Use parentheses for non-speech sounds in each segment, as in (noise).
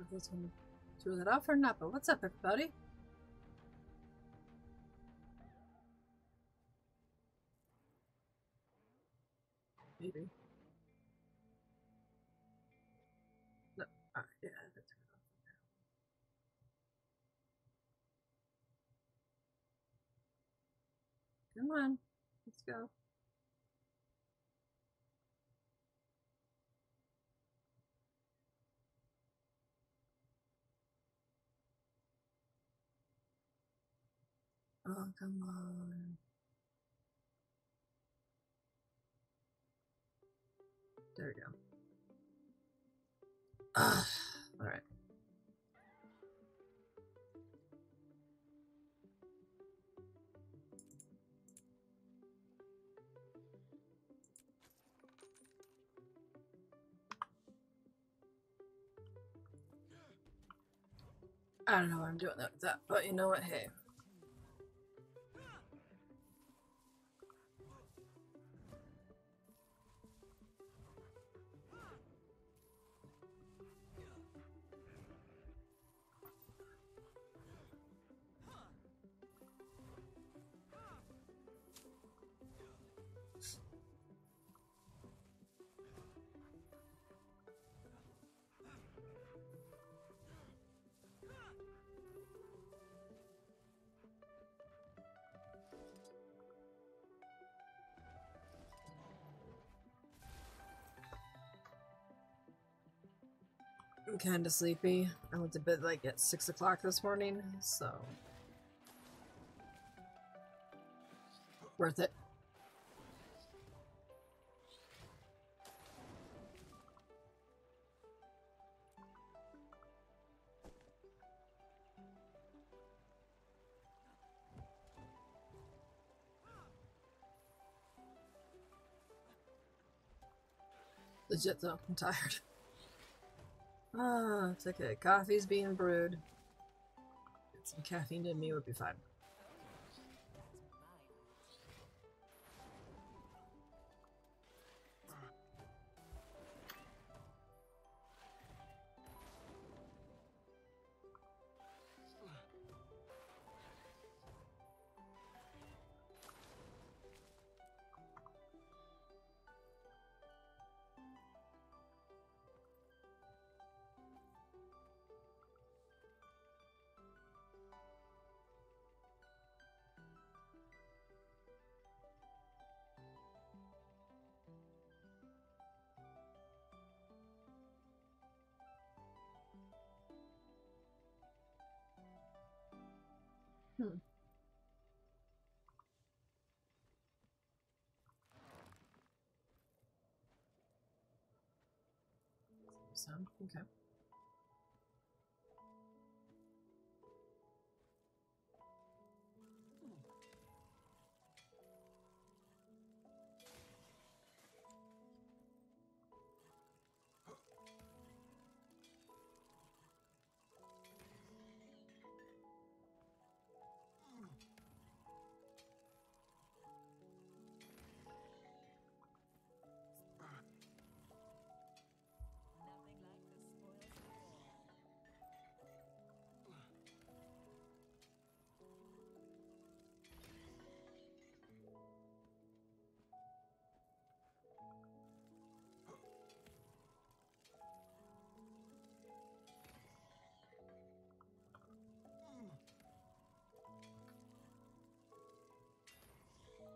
if this one threw that off or not, but what's up, everybody? I don't know why I'm doing that that, but you know what? Hey. I'm kind of sleepy. I went to bed like at 6 o'clock this morning, so. Worth it. Legit though, I'm tired. Ah, it's okay. Coffee's being brewed. Some caffeine in me would be fine. Sound okay.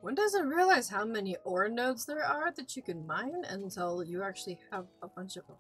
One doesn't realize how many ore nodes there are that you can mine until you actually have a bunch of them,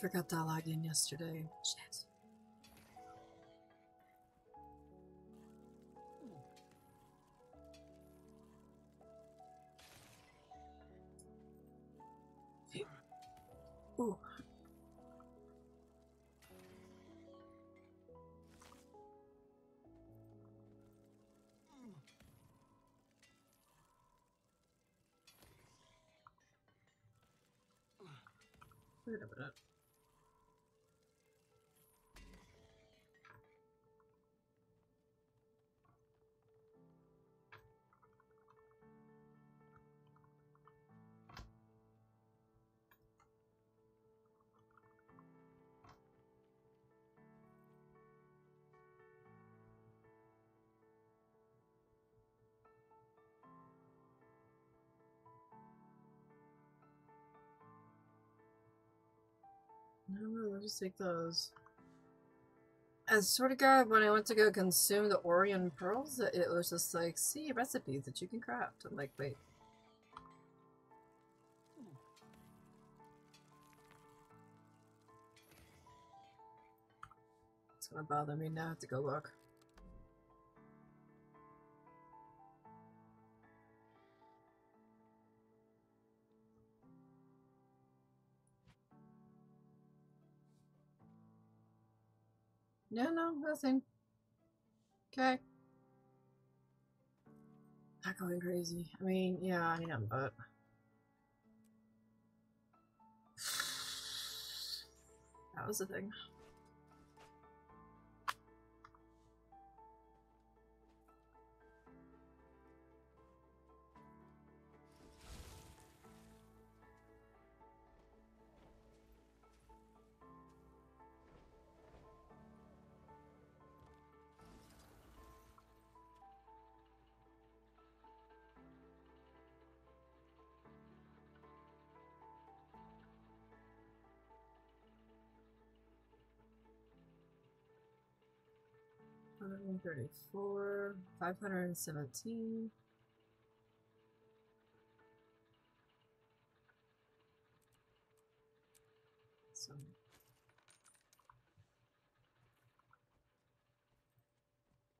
forgot to log in yesterday. Shit. Ooh. Wait a minute. No, I'll just take those. I swear to God, when I went to go consume the Orrian pearls, it was just like, see recipes that you can craft. I'm like, wait. It's gonna bother me now. I have to go look. No, no, nothing. Okay. Not going crazy. I mean, yeah, I am, but. Uh, (sighs) that was the thing. Hundred and thirty-four, five hundred and seventeen. So.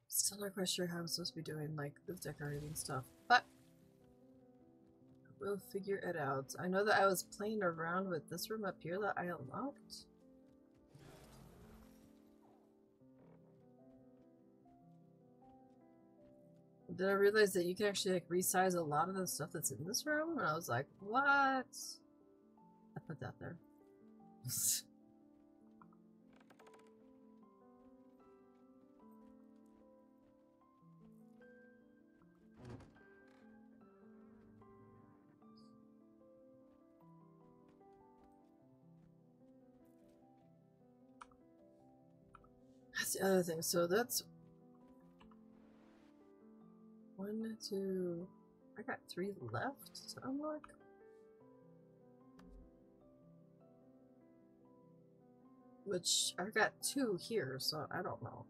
Still not quite sure how I'm supposed to be doing like the decorating stuff, but we'll figure it out. I know that I was playing around with this room up here that I unlocked. Did I realize that you can actually like resize a lot of the stuff that's in this room? And I was like, what? I put that there. That's the other thing. So that's one, two. I got three left to unlock. Which I've got two here, so I don't know.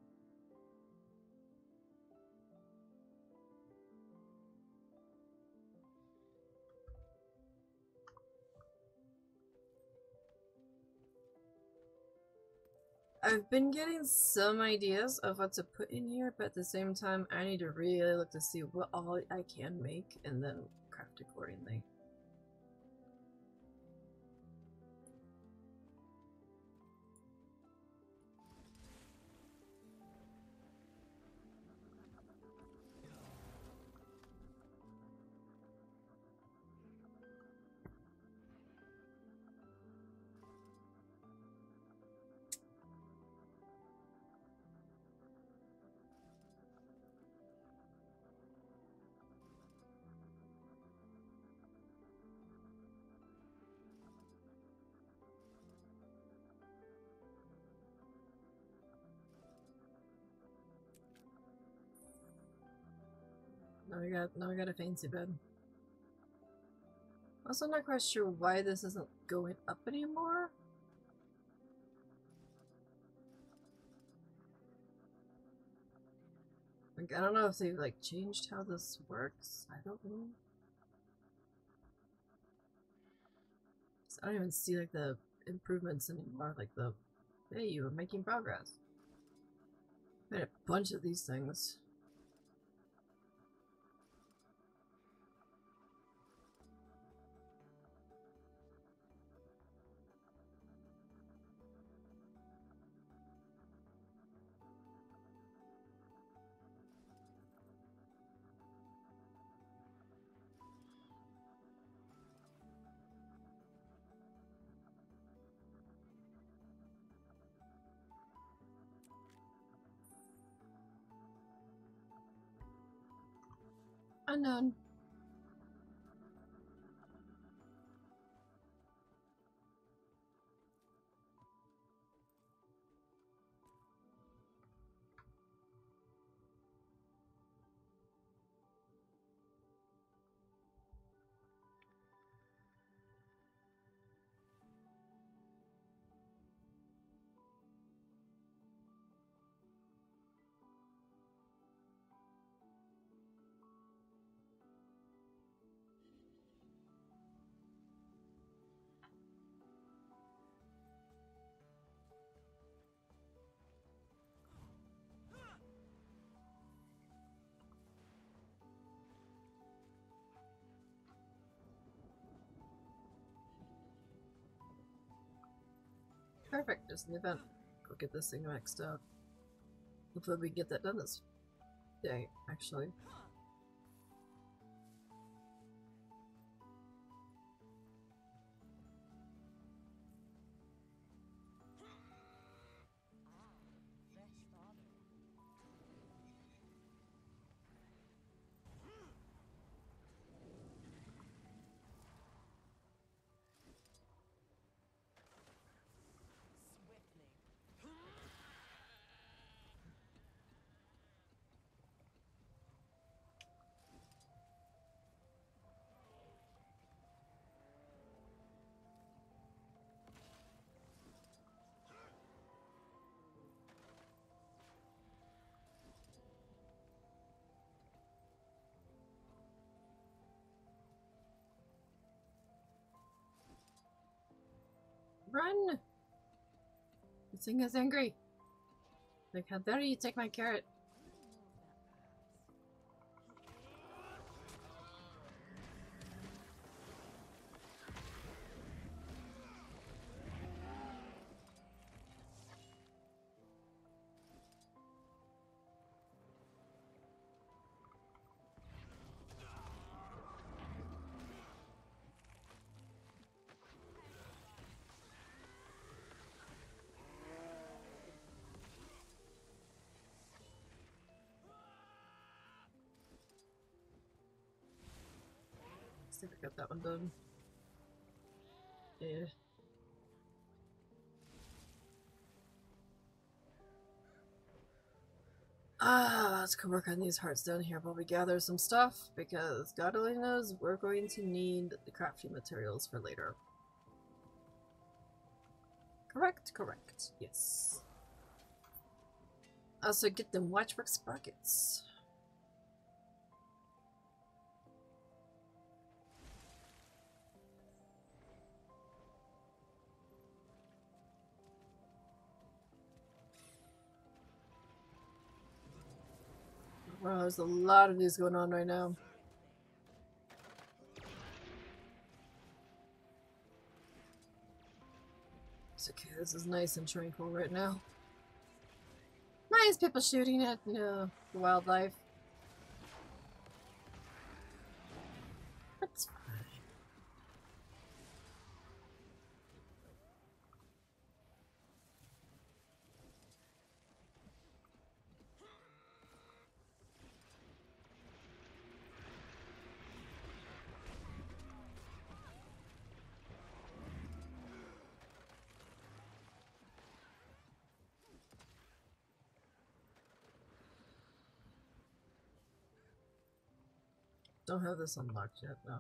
I've been getting some ideas of what to put in here, but at the same time, I need to really look to see what all I can make and then craft accordingly. Got now we got a fancy bed. Also not quite sure why this isn't going up anymore. Like I don't know if they've like changed how this works. I don't know. I don't even see like the improvements anymore. Like the, hey, you were making progress. Made a bunch of these things. Unknown. Perfect, just an event. Go get this thing maxed out. Hopefully we get that done this day, actually. Run! This thing is angry. Like, how dare you take my carrot? Got that one done. Yeah. Ah, let's go work on these hearts down here while we gather some stuff, because God only knows we're going to need the crafting materials for later. Correct, correct, yes. Also get them Watchworks buckets. Wow, there's a lot of these going on right now. It's okay, this is nice and tranquil right now. Nice people shooting at uh, wildlife. That's fine. Don't have this unlocked yet, no.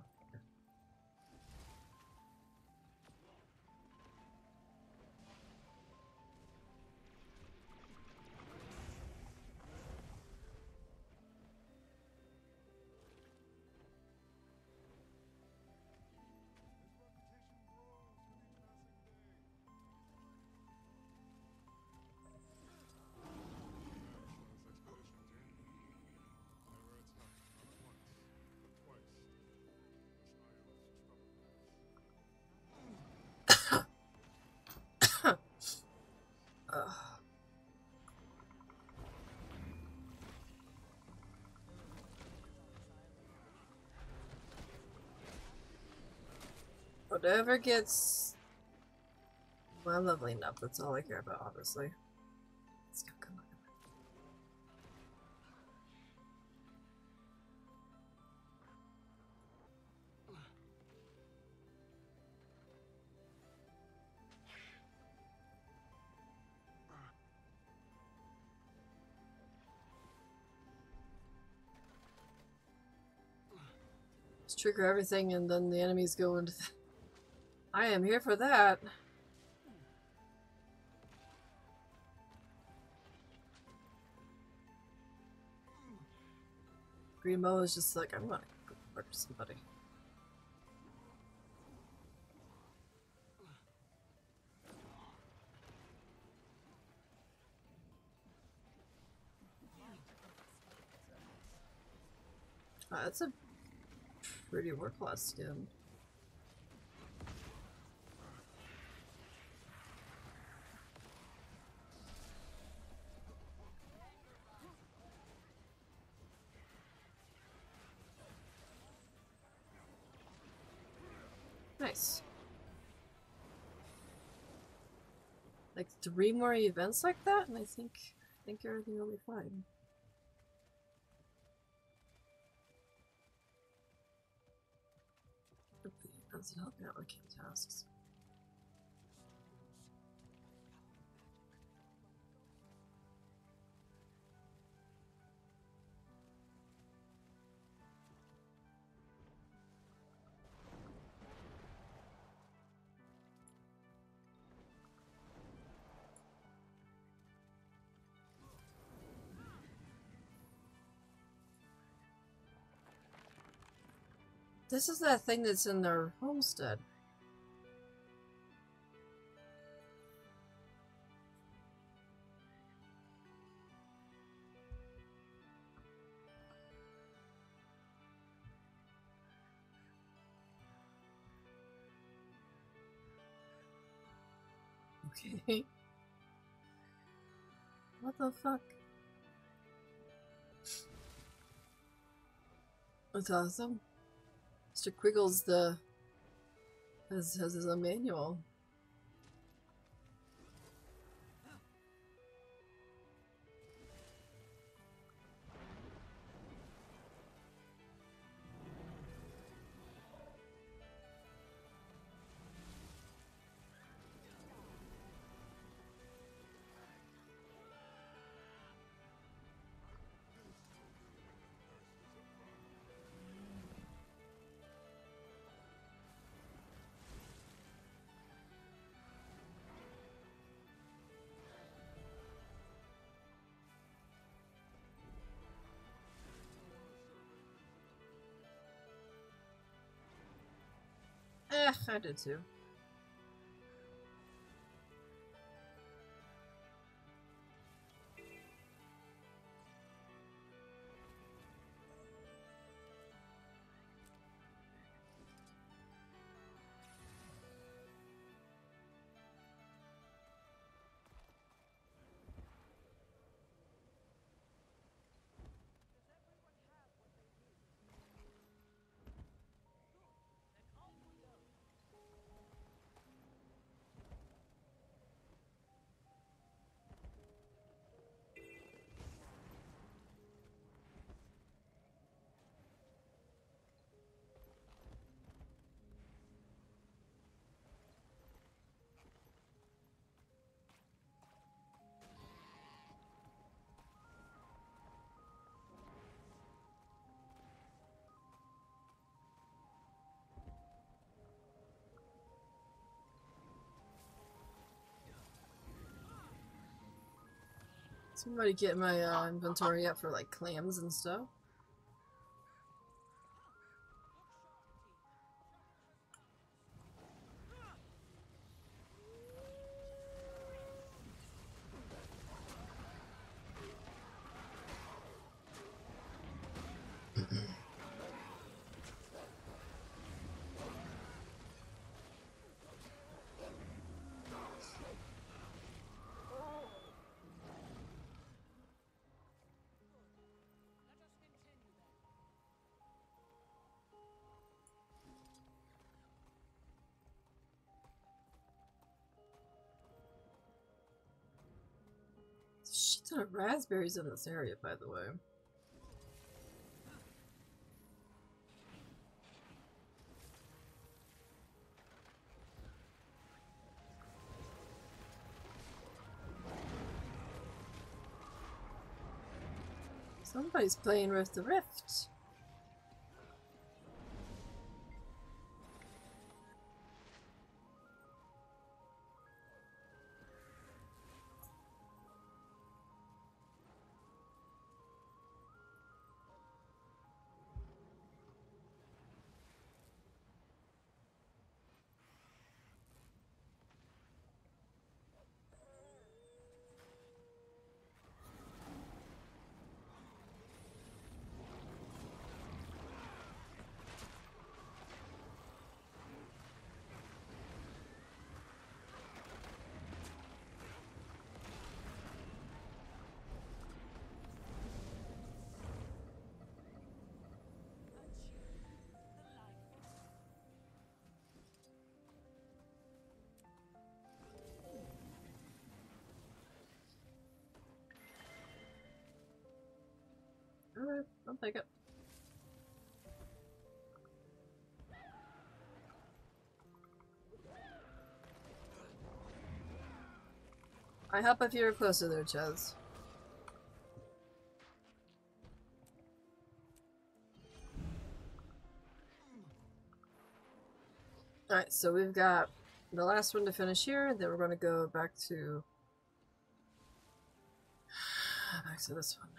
Whatever gets my leveling up, that's all I care about, obviously. Let's go, come on. Just trigger everything and then the enemies go into. I am here for that. Bow is just like, I'm gonna go murder somebody. Uh, that's a pretty war class skin. Nice. Like three more events like that, and I think I think everything will be fine. That's helping out with camp tasks. This is that thing that's in their homestead. Okay. What the fuck? That's awesome. Mr. Quiggles the has has his own manual. Eh, I did too. Somebody get my uh, inventory up for like clams and stuff. Ton of raspberries in this area, by the way. Somebody's playing with the Rift. I'll take it. I help if you're closer there, Chaz. Alright, so we've got the last one to finish here, and then we're gonna go back to (sighs) back to this one.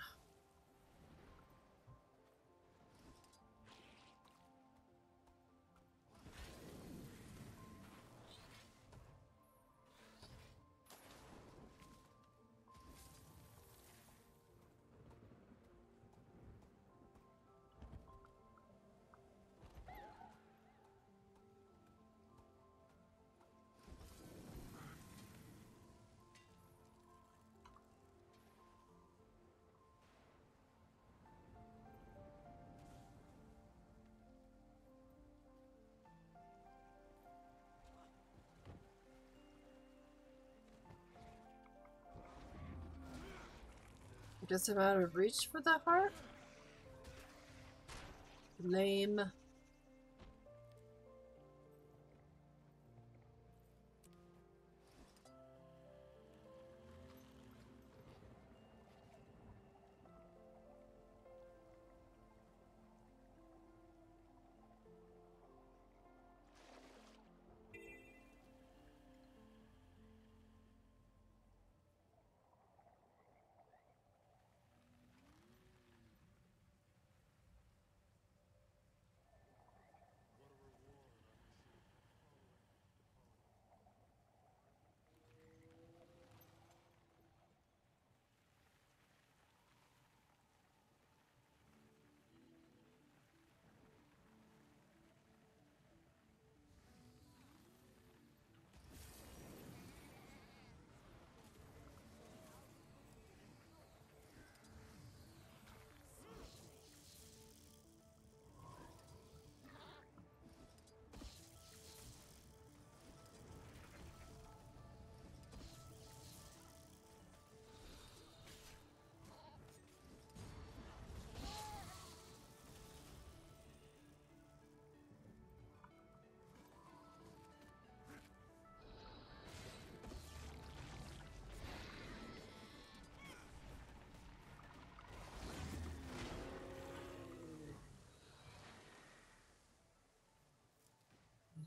Just I'm out of reach for that heart? Lame.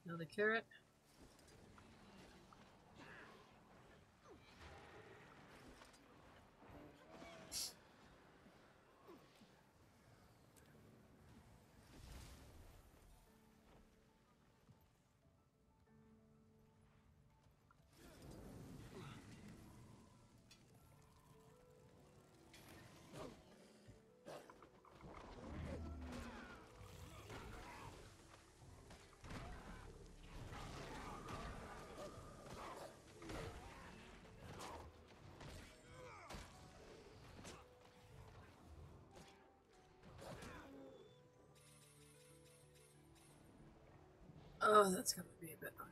Another carrot. Oh, that's gonna be a bit long.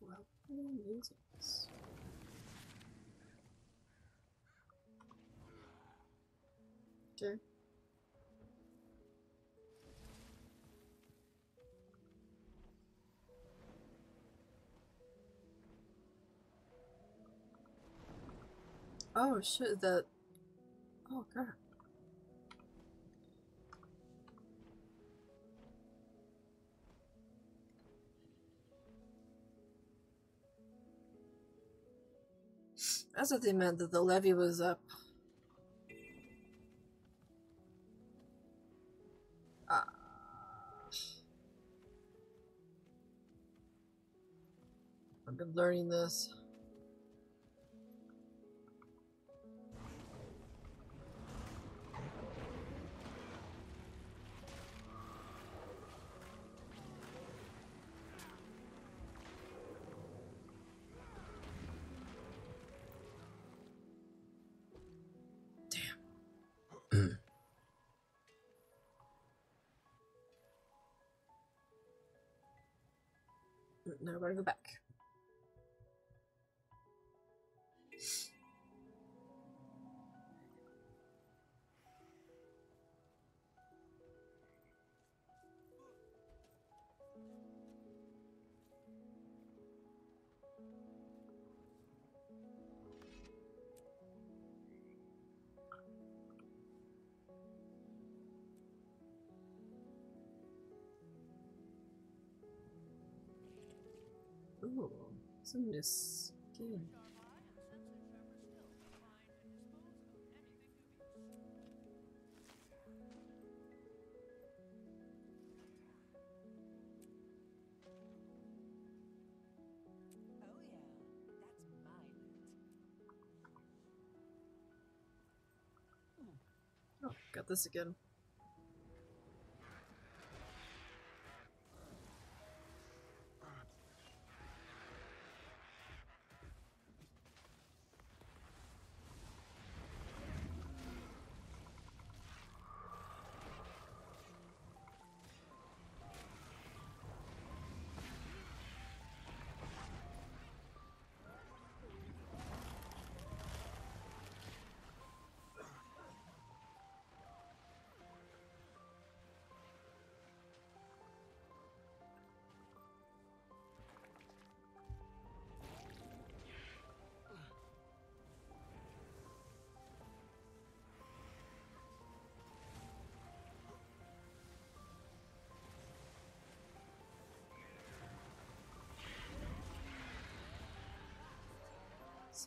Well. Okay. Oh shit, that. Oh god. That's what they meant, that the levy was up. Learning this. (clears throat) Now we're gonna go back. Ooh, some new skin. Oh. Oh, got this again.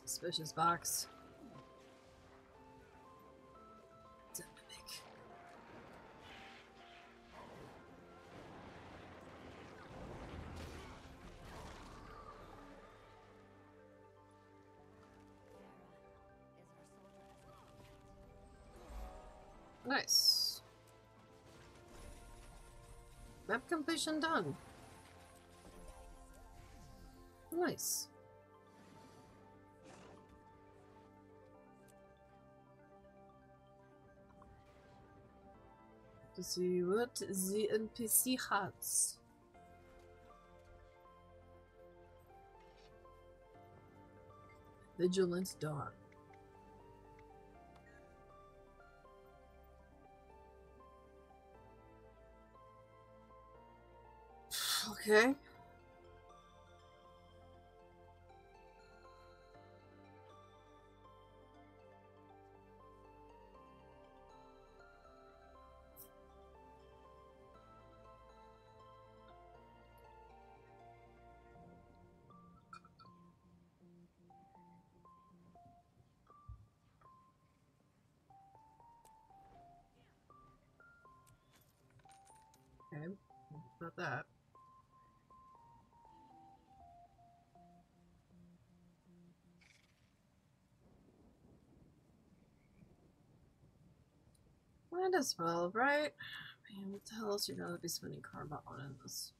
Suspicious box. Nice. Map completion done. Nice. To see what the NPC has. Vigilant Dawn. Okay. Okay. Might as well, right? Man, what the hell else you gotta be spending karma on in this?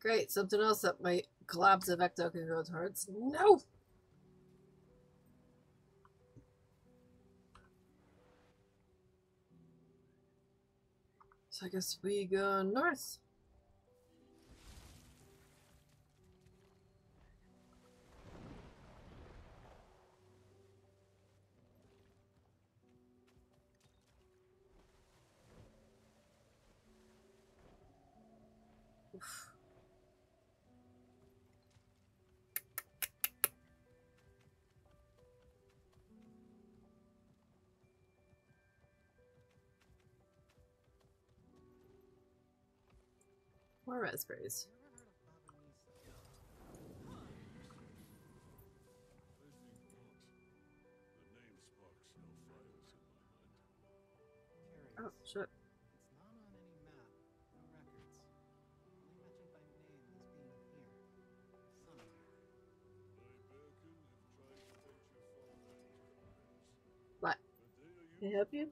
Great, something else that might collapse if Ecto can go towards. No! So I guess we go north. Oof. More raspberries. Oh, shit. It's not on any map, no records. Only mentioned by name as being here. Somewhere. What? Can I help you?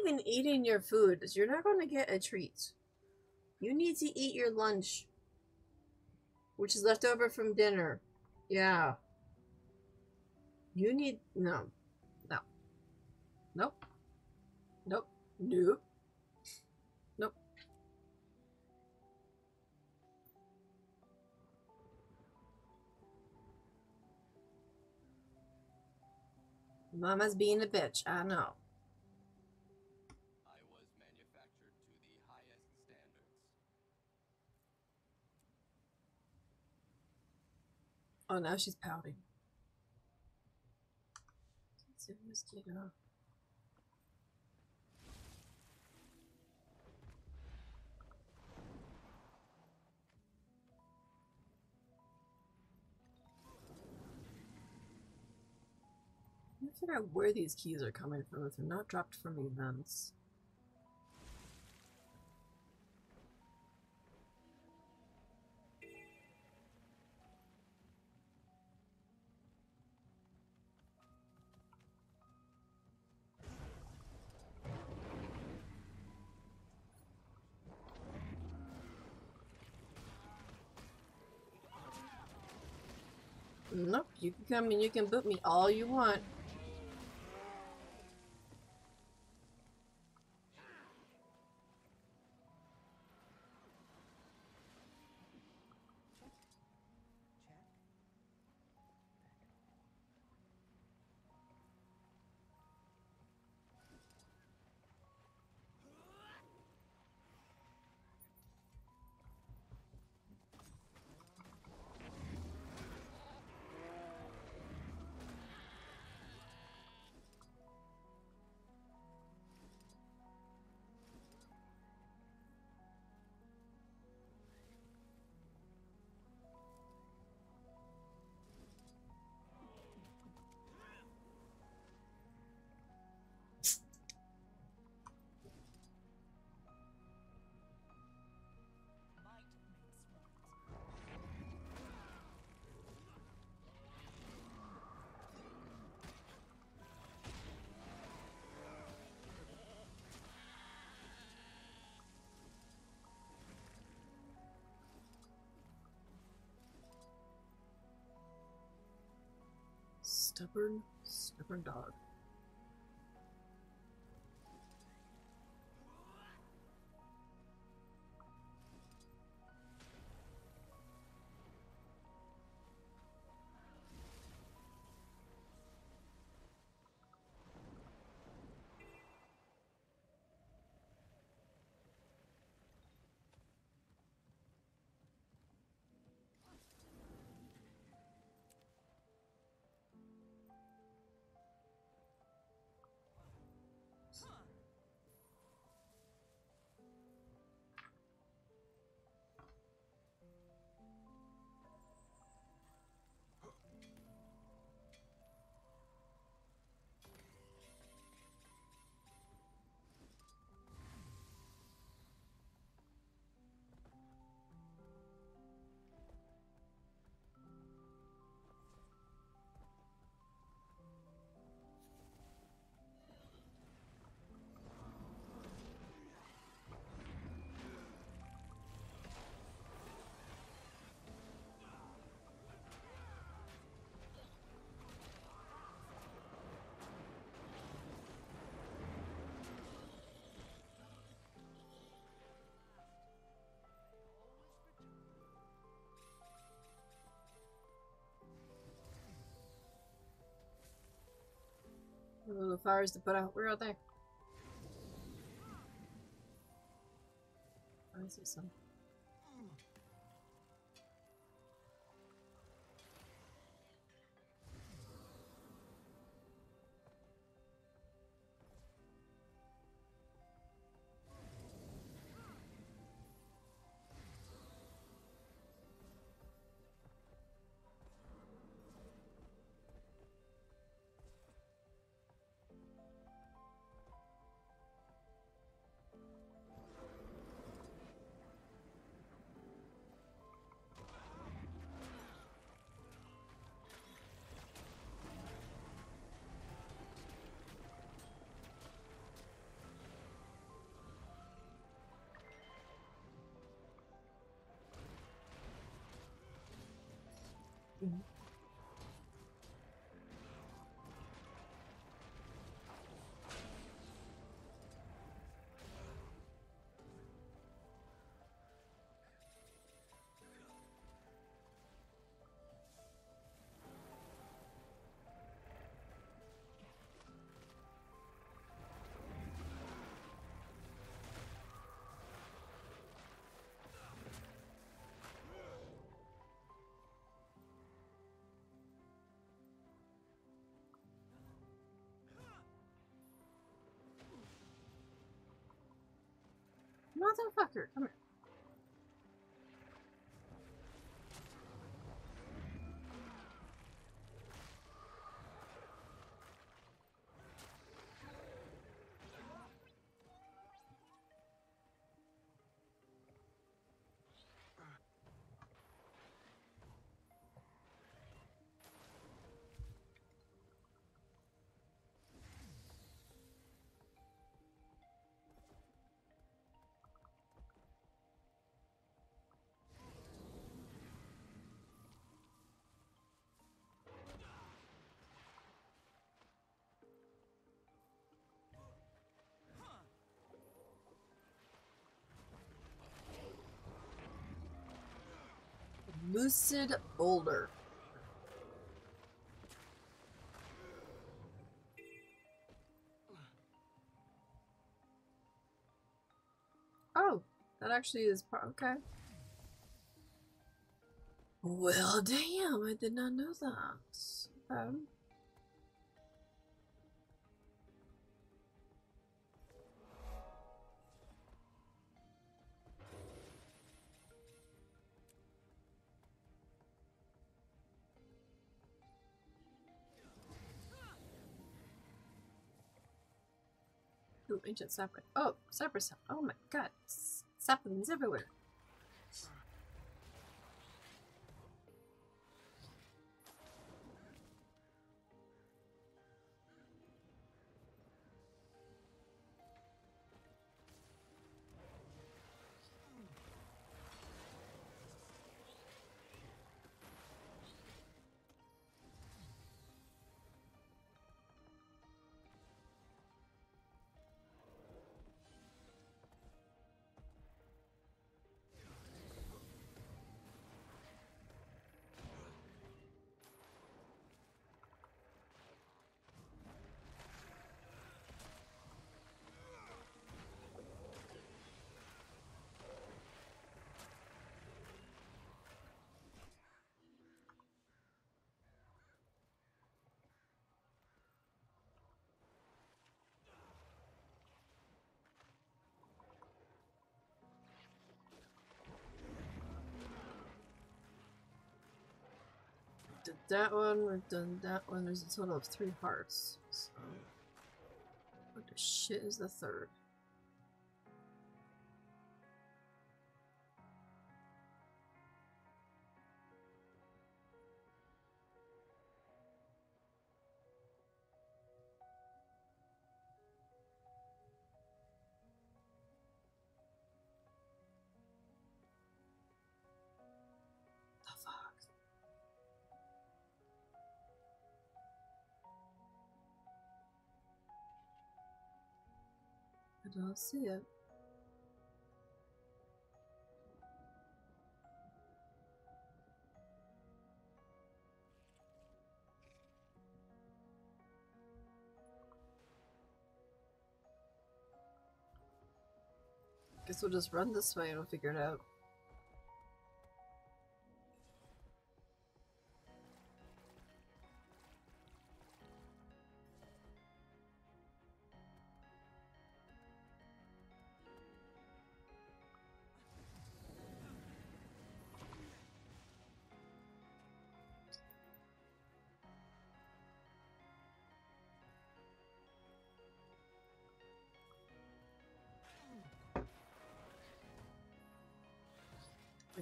Even eating your food. You're not going to get a treat. You need to eat your lunch, which is left over from dinner. Yeah. You need. No. No. Nope. Nope. Nope. Nope. Mama's being a bitch. I know. I was manufactured to the highest standards. Oh, now she's pouting. Sensitive mosquito. I'm trying to figure out where these keys are coming from if they're not dropped from events. You can come and you can boot me all you want. Stubborn, stubborn dog. Little fires to put out. Where are they? I see Motherfucker, come here. Lucid Boulder. Oh, that actually is part. Okay. Well, damn, I did not know that. Um, Ancient sapling. Oh, cypress. Oh my god. Saplings everywhere. Did that one, we've done that one. There's a total of three hearts. So. What the shit is the third? don't see it. Guess we'll just run this way and we'll figure it out.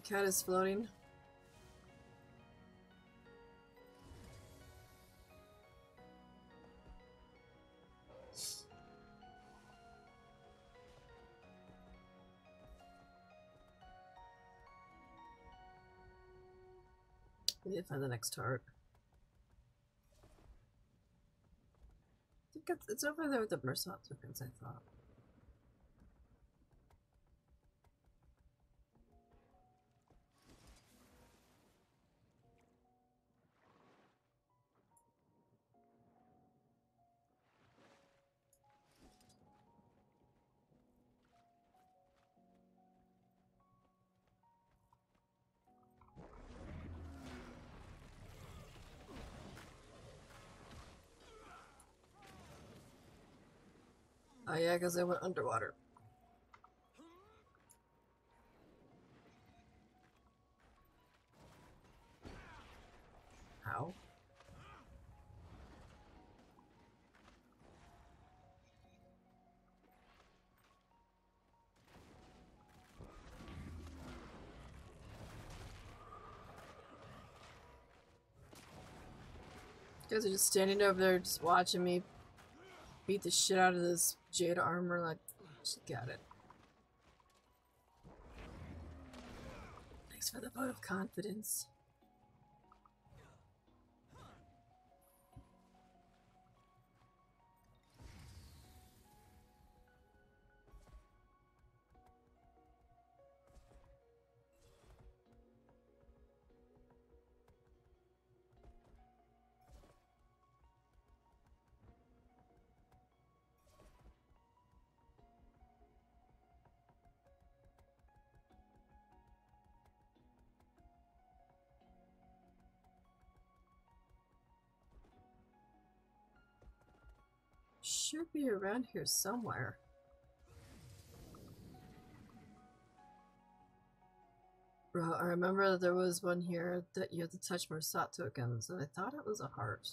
Cat is floating. We need to find the next tart. I think it's, it's over there with the Mursaat tokens, I thought. Oh yeah, because I went underwater. How? You guys are just standing over there, just watching me beat the shit out of this jade armor. Like, she got it. Thanks for the vote of confidence. Be around here somewhere. Bro, I remember there was one here that you had to touch Mursaat tokens, and I thought it was a heart.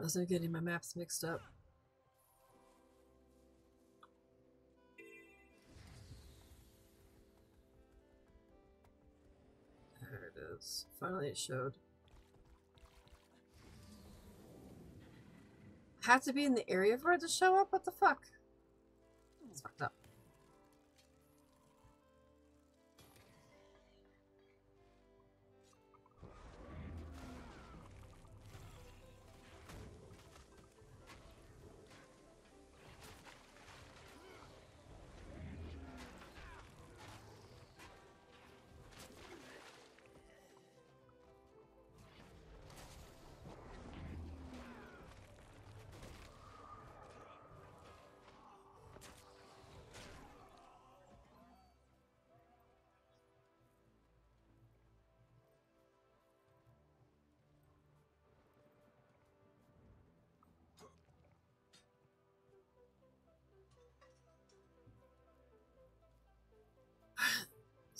I was getting my maps mixed up. There it is. Finally it showed. Have to be in the area for it to show up? What the fuck? It's fucked up.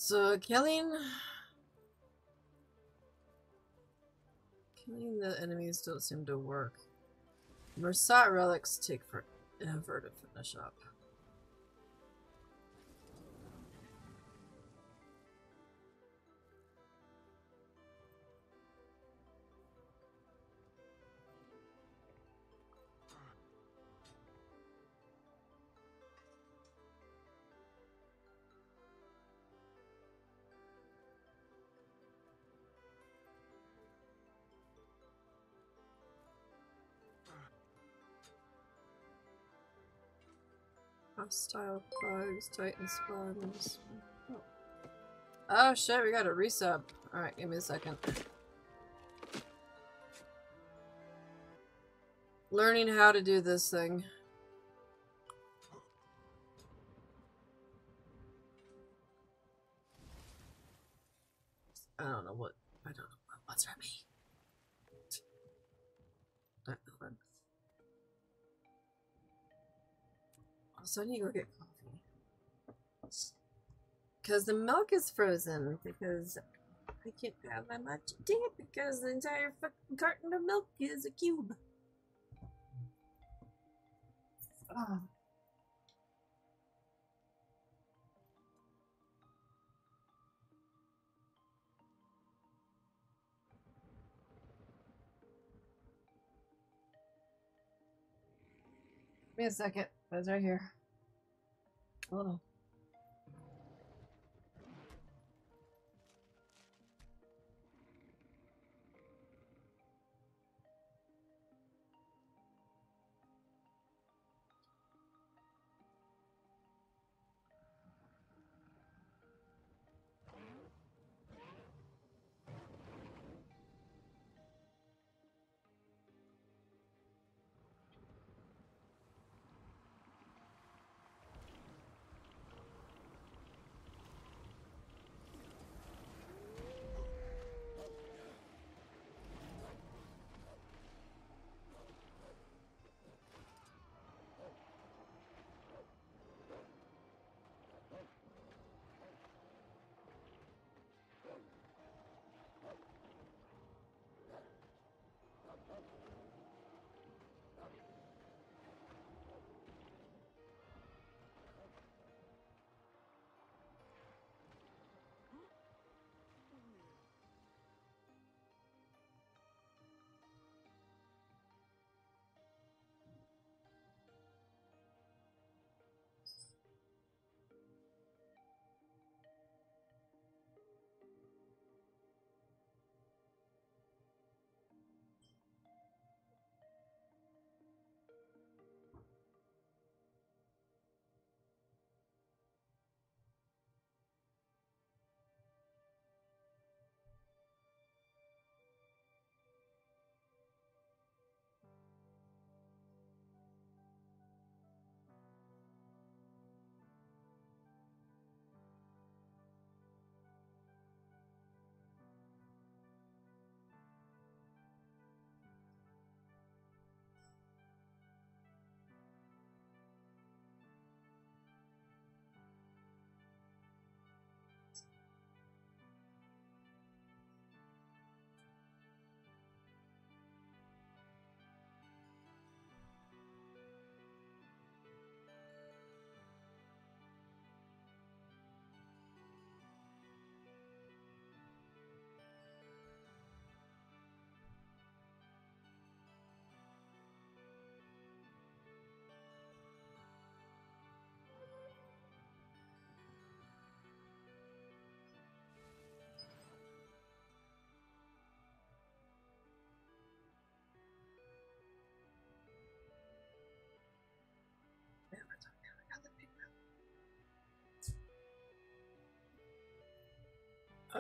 So killing killing the enemies don't seem to work. Mursaat relics take forever to finish up. Hostile bugs, titan spawns. Oh. oh shit, we got a resub. Alright, give me a second. Learning how to do this thing. I don't know what. I don't know what, what's Remy. That Also, I need to go get coffee. Because the milk is frozen. Because I can't have my matcha tea because the entire fucking carton of milk is a cube. Ah. Give me a second. It's right here. Hold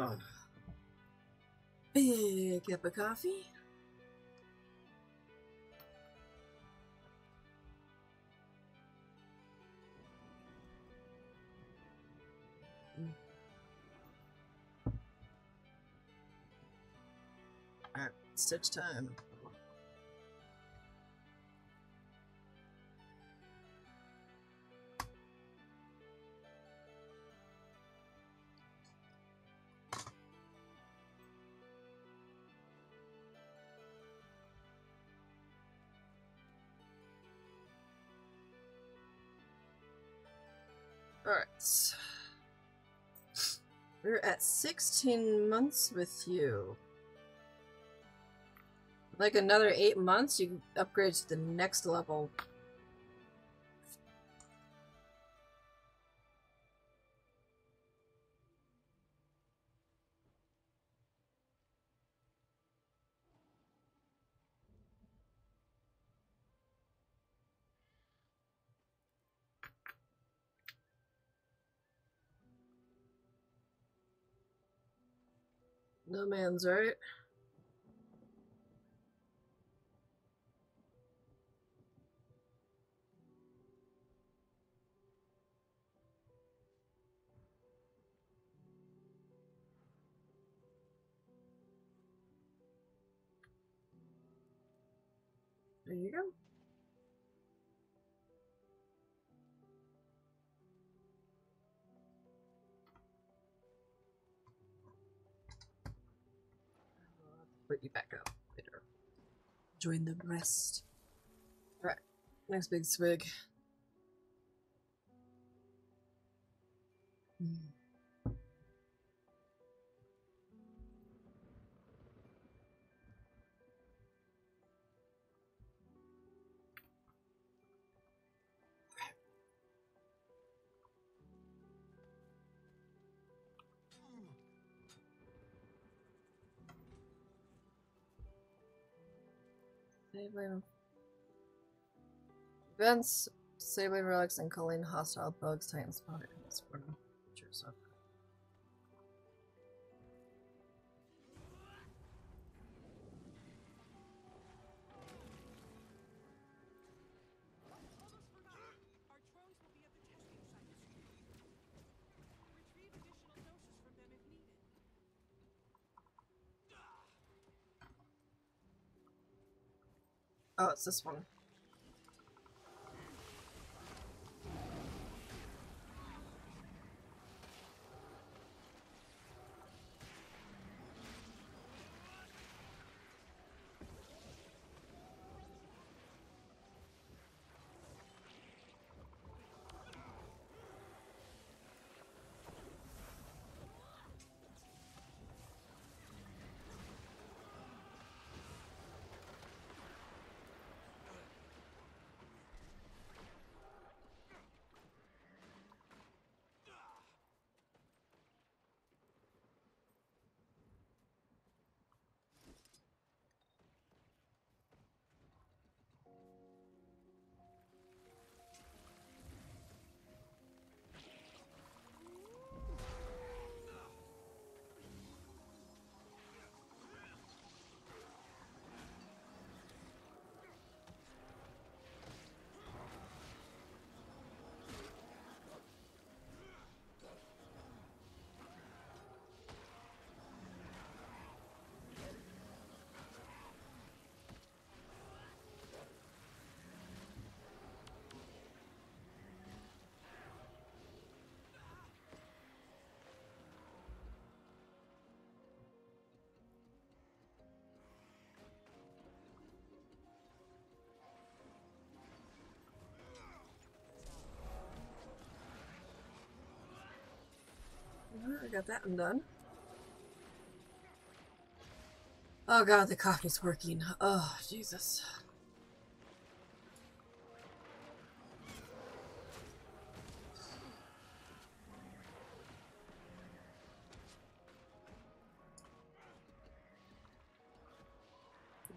on. Oh. Big cup of coffee. Alright, stitch time. Alright. We're at 16 months with you. Like another 8 months, you upgrade to the next level. snowman's, right? There you go. Join the rest. Alright, next big swig. Mm. Disabling events, disabling relics, and culling hostile bugs, titan spawn in this one. Sure. Oh, it's this one. I got that one done. Oh god, the coffee's working. Oh, Jesus.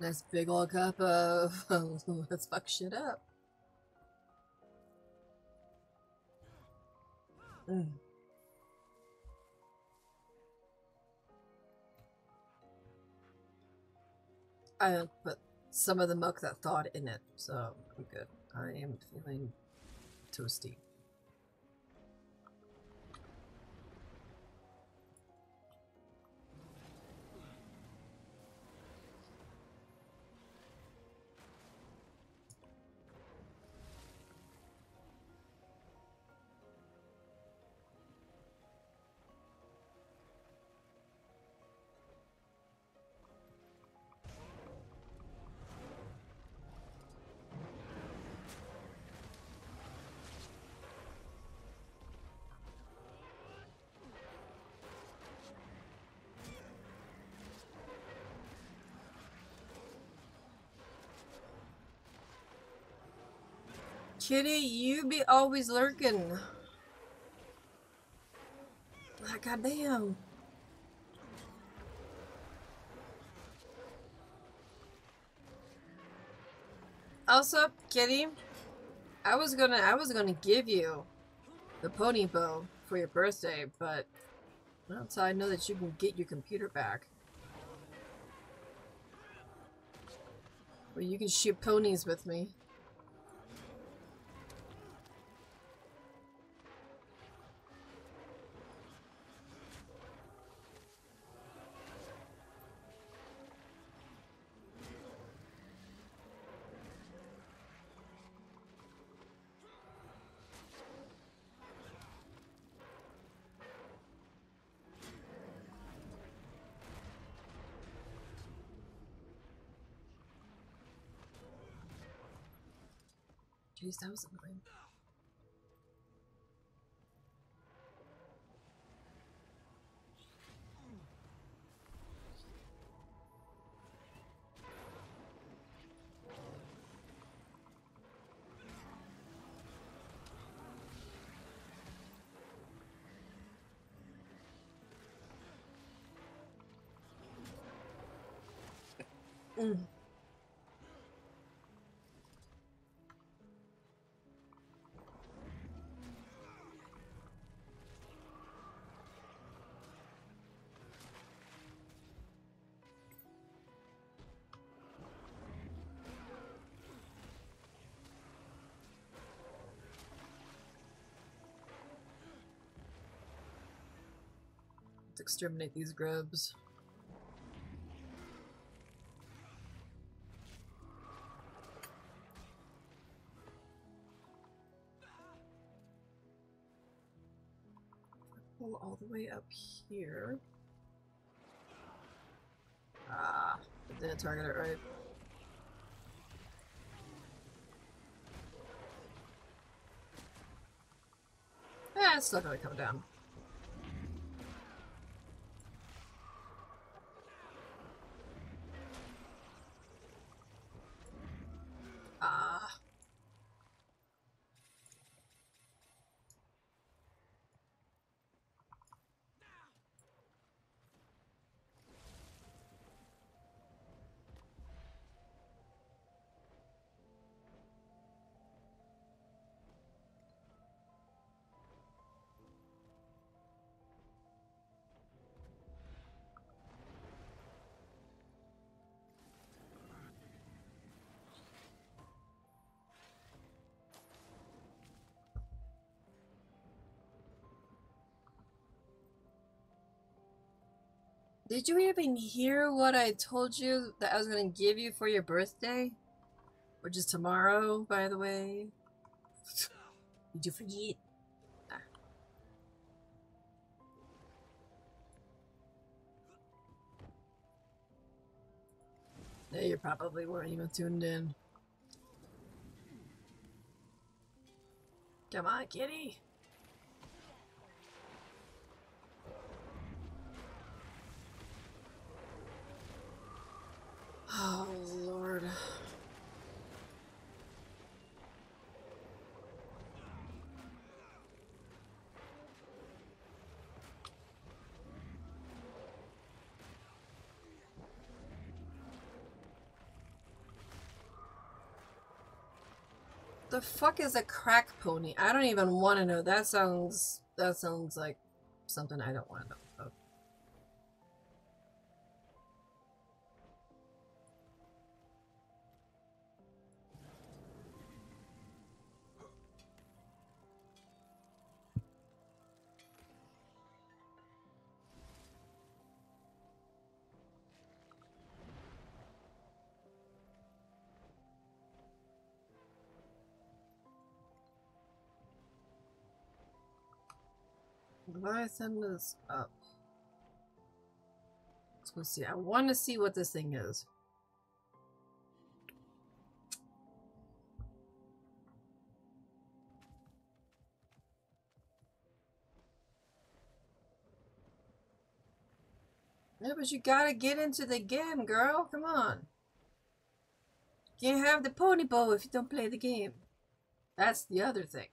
Nice big old cup of (laughs) let's fuck shit up. Mm. I put some of the milk that thawed in it, so I'm good. I am feeling toasty. Kitty, you be always lurking. Ah, goddamn. Also, Kitty, I was gonna I was gonna give you the pony bow for your birthday, but not until I know that you can get your computer back. Where you can shoot ponies with me. Jeez, that Let's exterminate these grubs. Pull all the way up here. Ah, I didn't target it right. Eh, it's still gonna come down. Did you even hear what I told you that I was gonna give you for your birthday? Which is tomorrow, by the way. (sighs) Did you forget? Ah. Yeah, you probably weren't even tuned in. Come on, kitty. Oh, Lord. The fuck is a crack pony? I don't even want to know. That sounds that sounds like something I don't want to know I send this up, let's go see. I want to see what this thing is. Yeah, but you gotta get into the game, girl. Come on. Can't have the pony bow if you don't play the game. That's the other thing.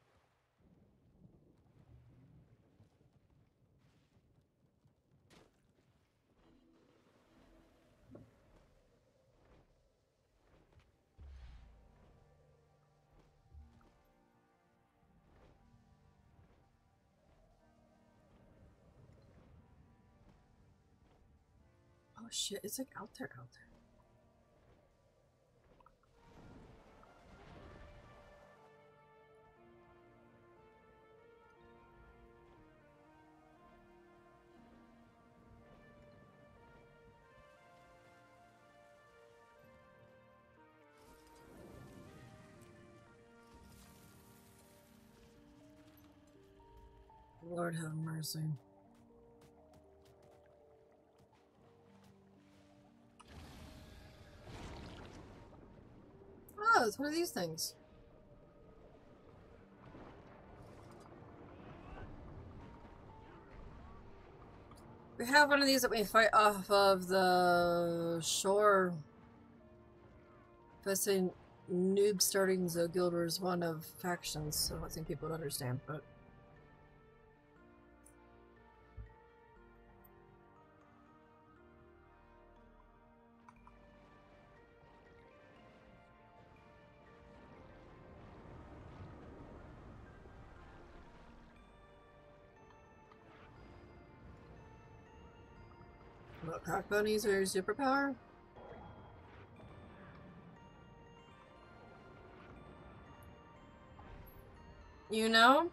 Shit, it's like out there, out there. Lord have mercy. those? What are these things? We have one of these that we fight off of the shore. If I noob starting the guild one of factions, so I don't think people would understand, but... Crack bunnies are your superpower? You know?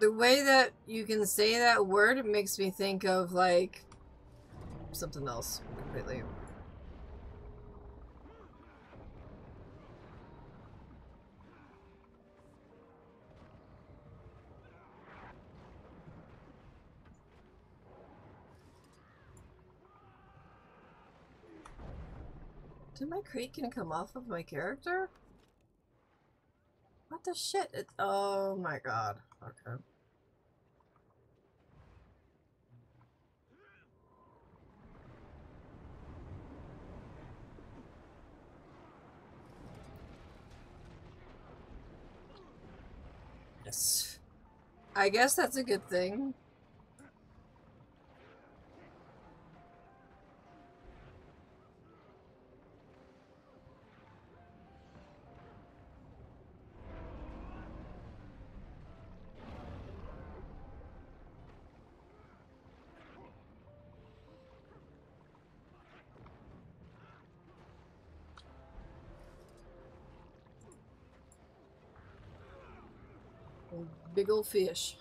The way that you can say that word makes me think of, like, something else completely. Did my Kraken come off of my character? What the shit? It's- oh my god. Okay. Yes. I guess that's a good thing. Old fish.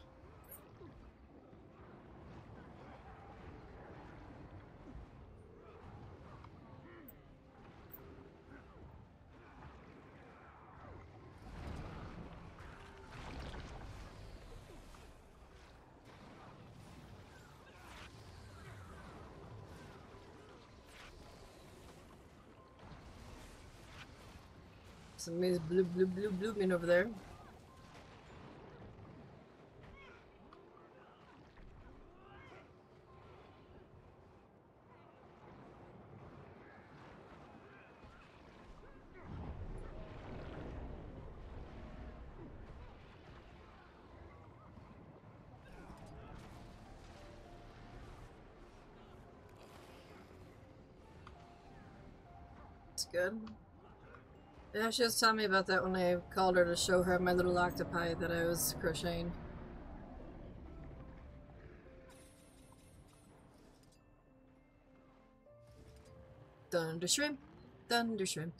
Somebody's blue, blue, blue, blooming over there. Good. Yeah, she was telling me about that when I called her to show her my little octopi that I was crocheting. Thunder shrimp, thunder shrimp.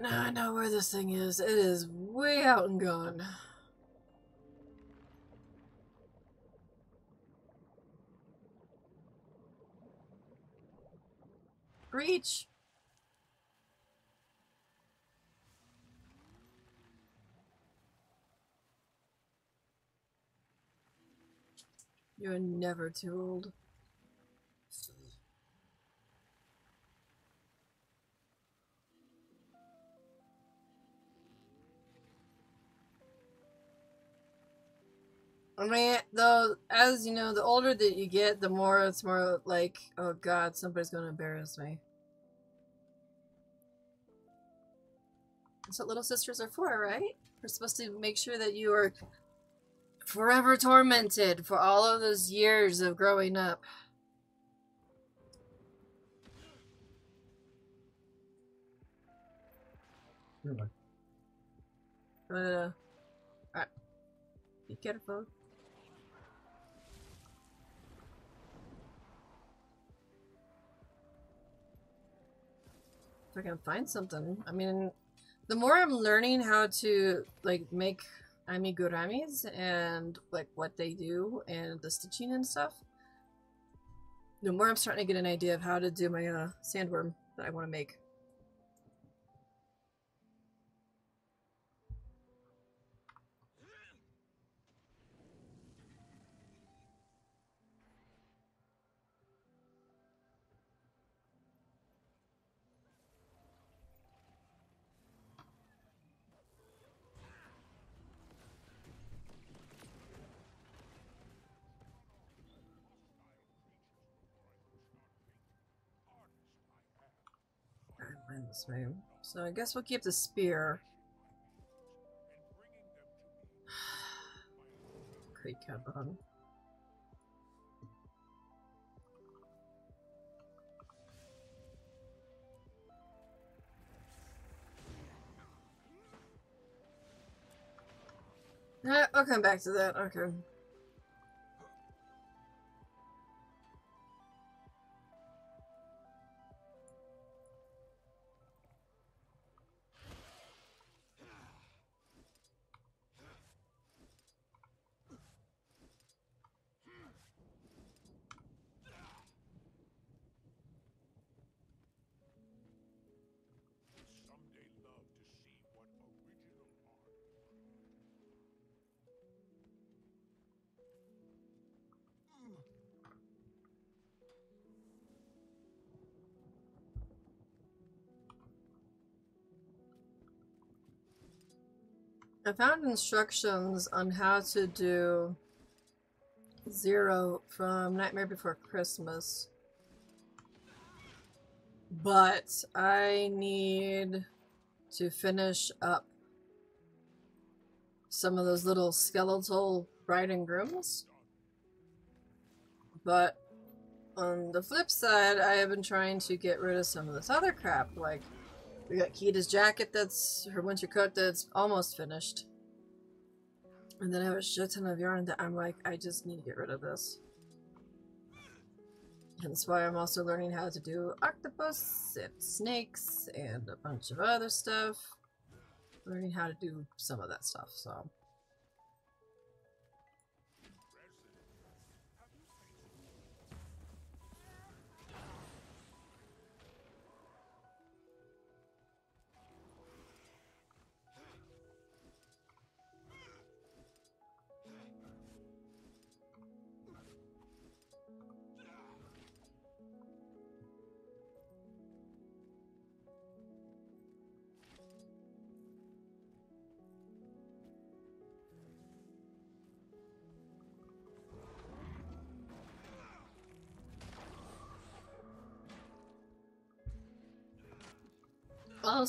Now I know where this thing is. It is way out and gone. Reach! You're never too old. I mean, though, as you know, the older that you get, the more it's more like, oh god, somebody's gonna embarrass me. That's what little sisters are for, right? We're supposed to make sure that you are forever tormented for all of those years of growing up. Uh, alright. Be careful. I can find something. I mean, the more I'm learning how to, like, make amigurumis and, like, what they do and the stitching and stuff, the more I'm starting to get an idea of how to do my, uh, sandworm that I want to make. This way. So I guess we'll keep the spear. (sighs) Great Cabon. Uh, I'll come back to that. Okay. I found instructions on how to do Zero from Nightmare Before Christmas. But I need to finish up some of those little skeletal bride and grooms. But on the flip side, I have been trying to get rid of some of this other crap, like we got Kita's jacket that's her winter coat that's almost finished. And then I have a shit ton of yarn that I'm like, I just need to get rid of this. Hence why I'm also learning how to do octopus and snakes and a bunch of other stuff. Learning how to do some of that stuff, so.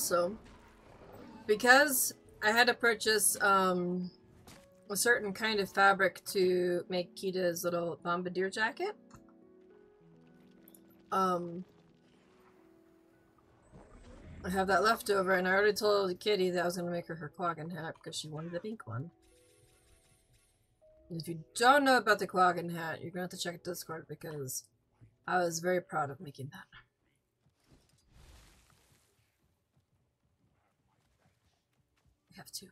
Also, because I had to purchase um, a certain kind of fabric to make Kita's little bombardier jacket, um, I have that left over, and I already told Kitty that I was going to make her her Quaggan hat because she wanted the pink one. And if you don't know about the Quaggan hat, you're going to have to check Discord because I was very proud of making that. Have two.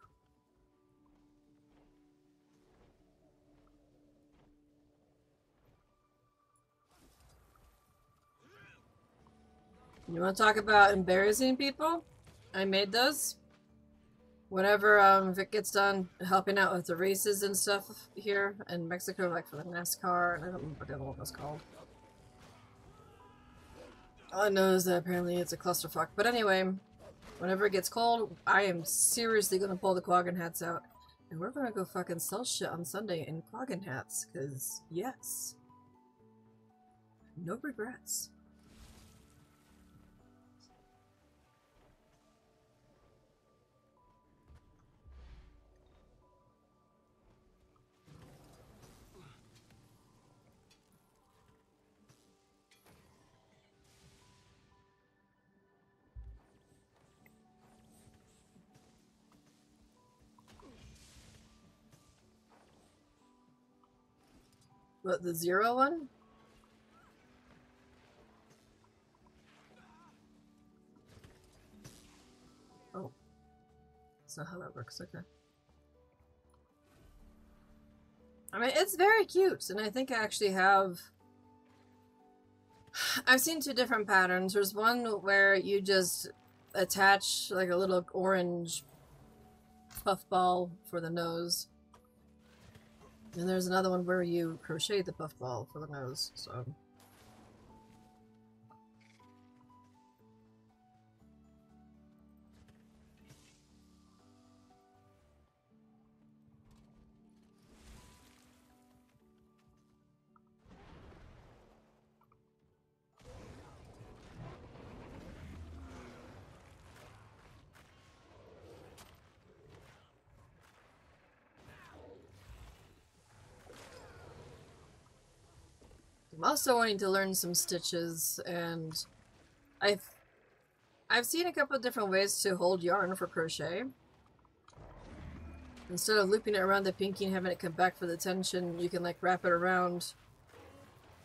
You want to talk about embarrassing people? I made those. Whenever um, Vic gets done helping out with the races and stuff here in Mexico, like for the NASCAR, I don't remember what the was called. All I know is that apparently it's a clusterfuck. But anyway, whenever it gets cold, I am seriously gonna pull the Quaggan hats out. And we're gonna go fucking sell shit on Sunday in Quaggan hats, cause yes. No regrets. What, the zero one? Oh. That's not how that works, okay. I mean, it's very cute, and I think I actually have... I've seen two different patterns. There's one where you just attach like a little orange puffball for the nose. And there's another one where you crochet the puffball for the nose, so... also wanting to learn some stitches, and I've I've seen a couple of different ways to hold yarn for crochet. Instead of looping it around the pinky and having it come back for the tension, you can like wrap it around.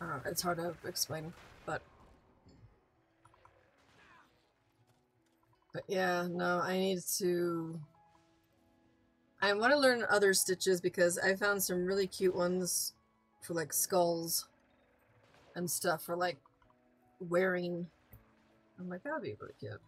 I it's hard to explain, but but yeah, no, I need to. I want to learn other stitches because I found some really cute ones for like skulls and stuff for like wearing. I'm like, that would be really cute.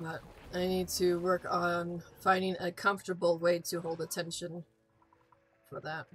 But I need to work on finding a comfortable way to hold attention for that.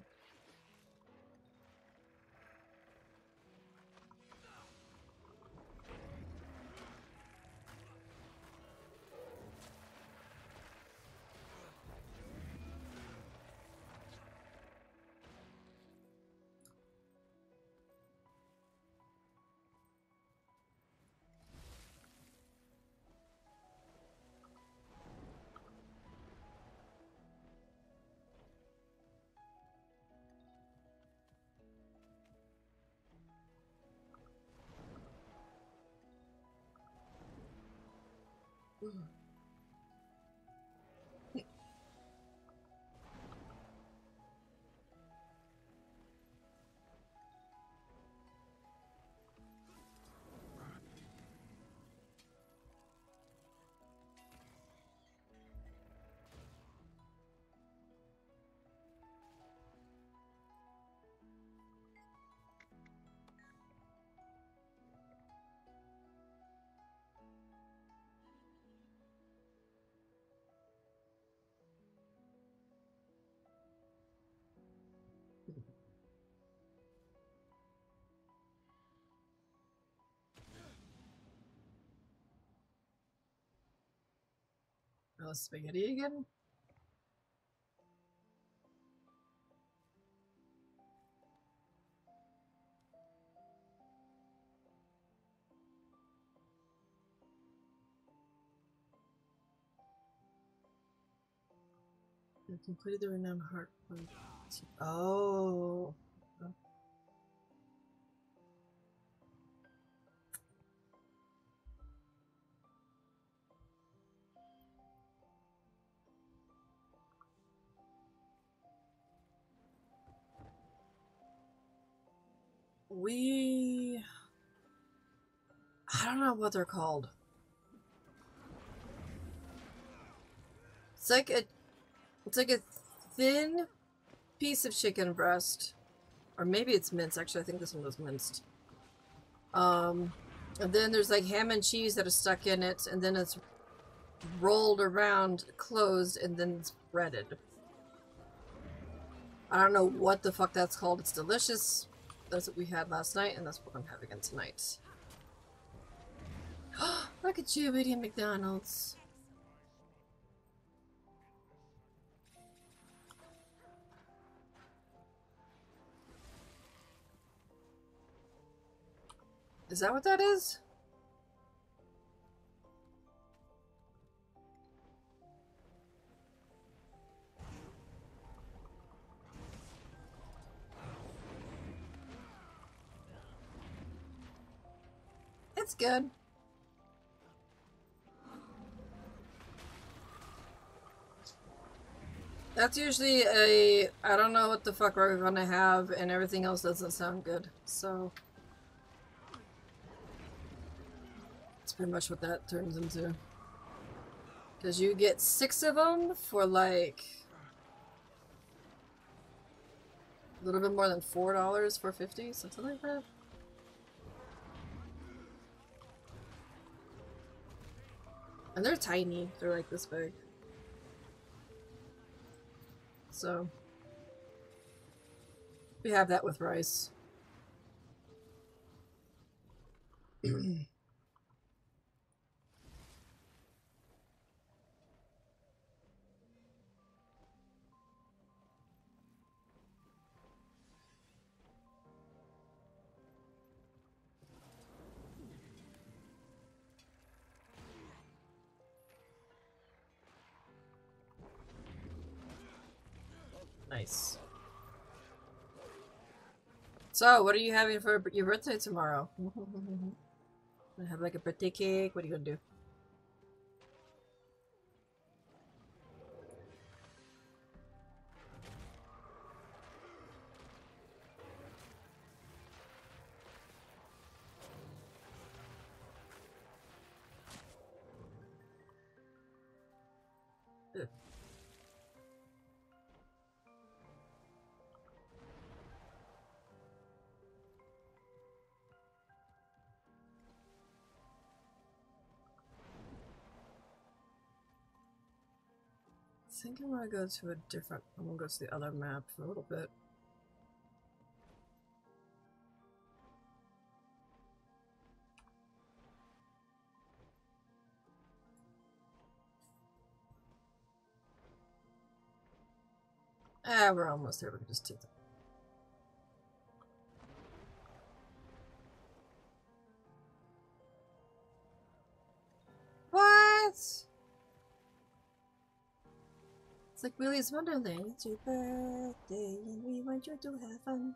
Oh, spaghetti again? You completed the renowned heart. point. Oh. We. I don't know what they're called. It's like a. It's like a thin piece of chicken breast. Or maybe it's minced. Actually, I think this one was minced. Um, and then there's like ham and cheese that are stuck in it, and then it's rolled around, closed, and then it's breaded. I don't know what the fuck that's called. It's delicious. That's what we had last night, and that's what I'm having again tonight. (gasps) Look at you eating McDonald's. Is that what that is? It's good. That's usually a I don't know what the fuck we're gonna have and everything else doesn't sound good. So That's pretty much what that turns into. Because you get six of them for like a little bit more than four dollars for fifty, something like that. And they're tiny. They're like this big. So we have that with rice. (clears throat) So, what are you having for your birthday tomorrow? (laughs) Gonna have like a birthday cake? What are you gonna do? I think I'm gonna go to a different. I'm gonna go to the other map for a little bit. Ah, we're almost there. We can just take that. Like Willy's Wonderland. It's your birthday, and we want you to have fun.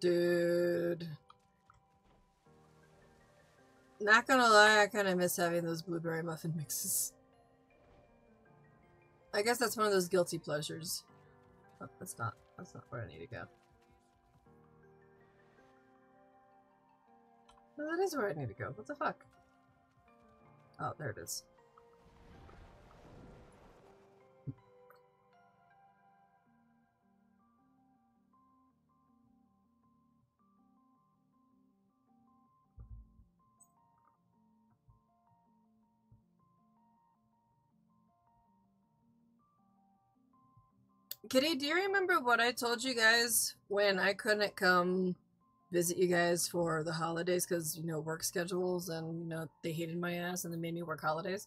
Dude. Not gonna lie, I kind of miss having those blueberry muffin mixes. I guess that's one of those guilty pleasures. Oh, that's not. That's not where I need to go. That is where I need to go. What the fuck? Oh, there it is. Kitty, do you remember what I told you guys when I couldn't come visit you guys for the holidays because, you know, work schedules and, you know, they hated my ass and they made me work holidays?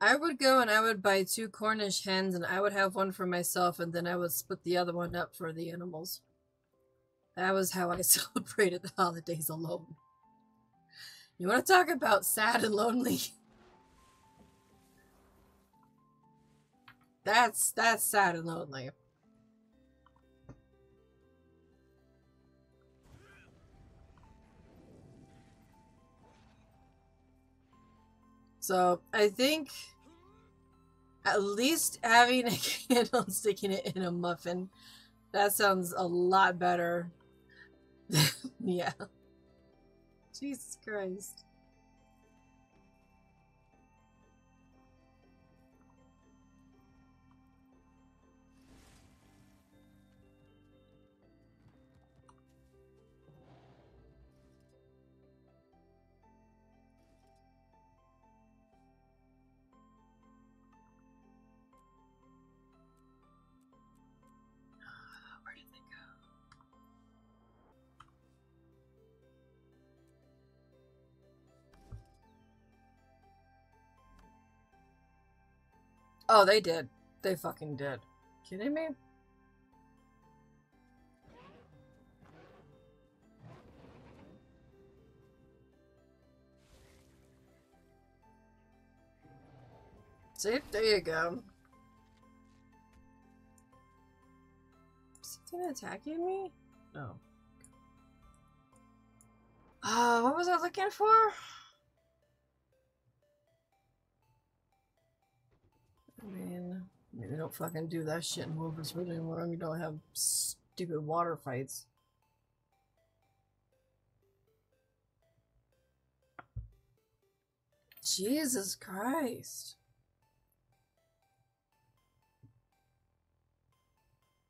I would go and I would buy two Cornish hens and I would have one for myself and then I would split the other one up for the animals. That was how I (laughs) celebrated the holidays alone. You want to talk about sad and lonely? That's that's sad and lonely. So I think at least having a (laughs) candle and sticking it in a muffin, that sounds a lot better. (laughs) yeah. Jesus Christ. Oh, they did. They fucking did. Kidding me? See, there you go. Something attacking me? No. Uh, what was I looking for? I mean, mean, they don't fucking do that shit in Wolver's Wood anymore. You don't have stupid water fights. Jesus Christ.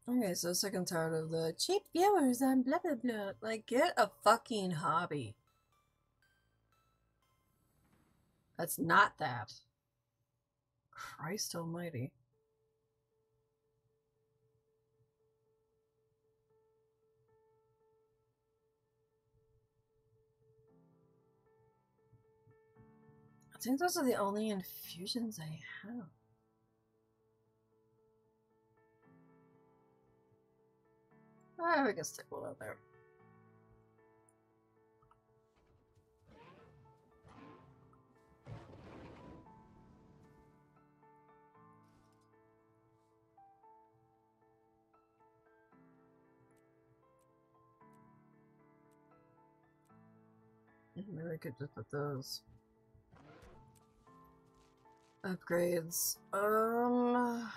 Okay, so sick and tired of the cheap viewers on blah blah blah. Like, get a fucking hobby. That's not that. Christ almighty. I think those are the only infusions I have. Ah, we can stick one out there. I could just put those upgrades. Um,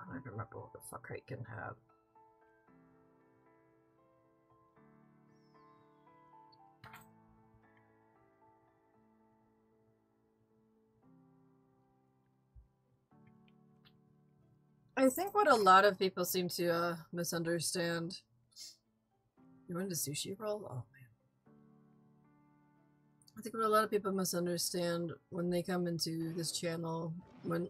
I don't remember what the fuck I can have. I think what a lot of people seem to uh, misunderstand. You want a sushi roll? Oh. I think what a lot of people misunderstand when they come into this channel, when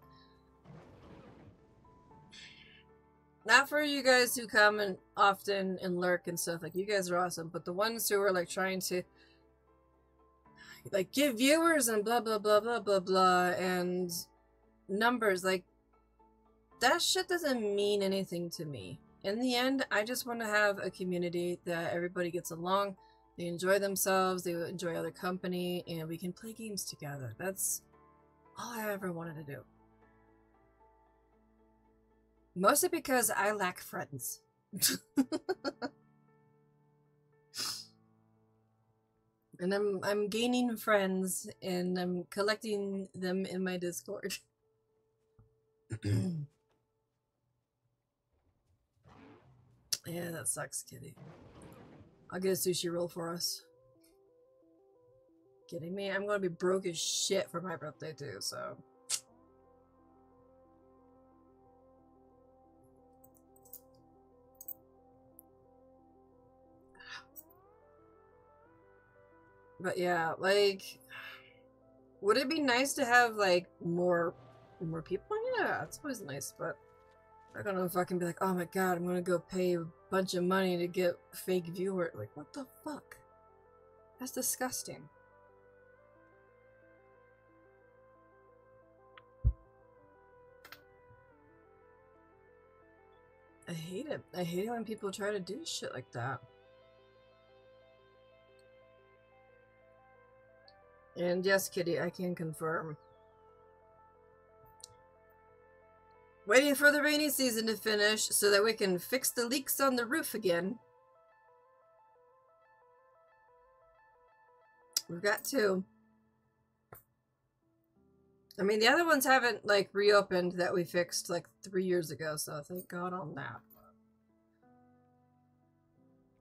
not for you guys who come and often and lurk and stuff, like you guys are awesome, but the ones who are like trying to like give viewers and blah blah blah blah blah blah and numbers, like that shit doesn't mean anything to me. In the end, I just want to have a community that everybody gets along, they enjoy themselves, they enjoy other company, and we can play games together. That's all I ever wanted to do. Mostly because I lack friends. (laughs) and I'm I'm gaining friends and I'm collecting them in my Discord. (laughs) (clears throat) yeah, that sucks, kitty. I'll get a sushi roll for us. Kidding me? I'm gonna be broke as shit for my birthday too, so. But yeah, like, would it be nice to have like more, more people? Yeah, it's always nice, but I'm if I can be like, oh my god, I'm gonna go pay a bunch of money to get fake viewer. Like, what the fuck? That's disgusting. I hate it. I hate it when people try to do shit like that. And yes, Kitty, I can confirm. Waiting for the rainy season to finish so that we can fix the leaks on the roof again. We've got two. I mean, the other ones haven't, like, reopened that we fixed, like, three years ago, so thank God on that.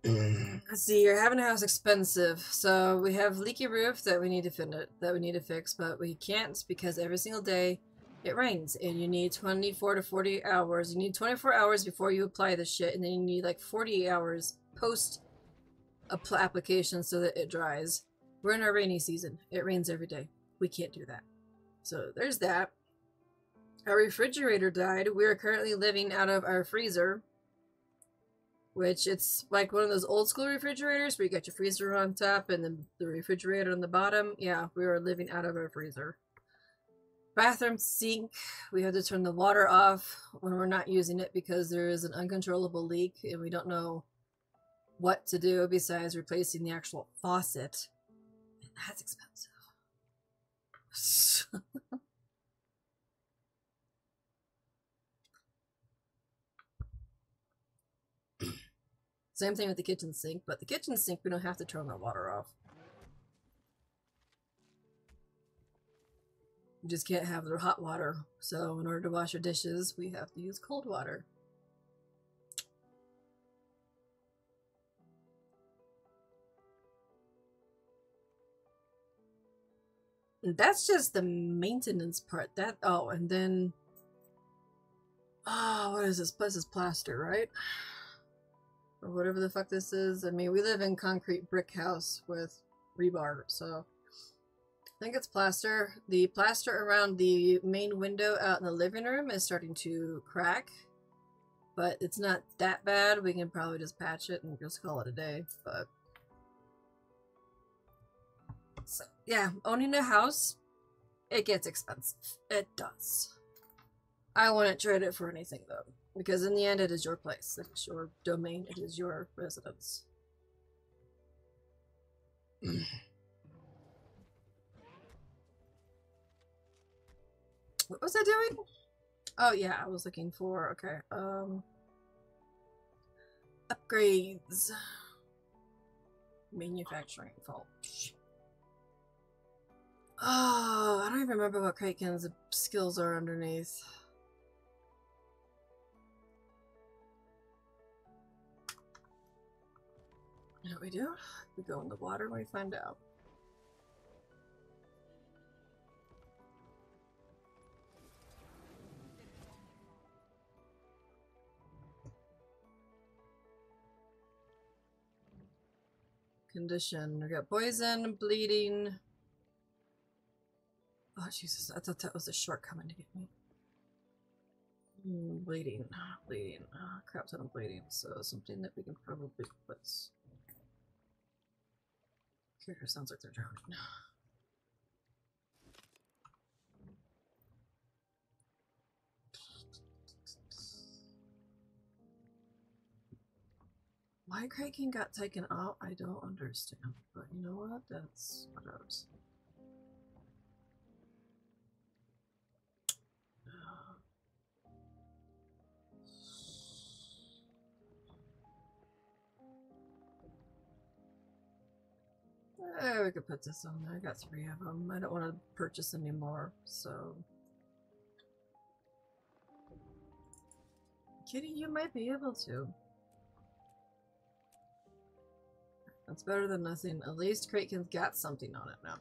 (clears throat) Let's see, you're having a house expensive. So we have leaky roof that we need to fin it, that we need to fix, but we can't because every single day it rains and you need 24 to 40 hours. You need 24 hours before you apply the shit and then you need like 48 hours post application so that it dries. We're in our rainy season. It rains every day. We can't do that. So there's that. Our refrigerator died. We are currently living out of our freezer which it's like one of those old school refrigerators where you got your freezer on top and then the refrigerator on the bottom. Yeah, we are living out of our freezer. Bathroom sink, we have to turn the water off when we're not using it because there is an uncontrollable leak and we don't know what to do besides replacing the actual faucet. And that's expensive. (laughs) Same thing with the kitchen sink, but the kitchen sink we don't have to turn the water off. We just can't have the hot water. So in order to wash our dishes, we have to use cold water. That's just the maintenance part. That oh, and then oh, what is this? This is plaster, right? or whatever the fuck this is. I mean, we live in concrete brick house with rebar, so I think it's plaster. The plaster around the main window out in the living room is starting to crack, but it's not that bad. We can probably just patch it and just call it a day, but so yeah, owning a house, it gets expensive. It does. I wouldn't trade it for anything though. Because in the end, it is your place. It is your domain. It is your residence. (clears throat) what was I doing? Oh yeah, I was looking for okay. Um upgrades. Manufacturing fault. Oh, I don't even remember what Kraken's skills are underneath. What we do? We go in the water and we find out. Condition. We got poison, bleeding. Oh, Jesus. I thought that was a shortcoming to get me. Hmm, bleeding. Bleeding. Oh, crap ton of bleeding. So something that we can probably put. Character sounds like they're drowning. Why Kraken got taken out, I don't understand. But you know what? That's what else. (sighs) Eh, we could put this on there. I got three of them. I don't want to purchase any more, so. Kitty, you might be able to. That's better than nothing. At least Kraken's got something on it now.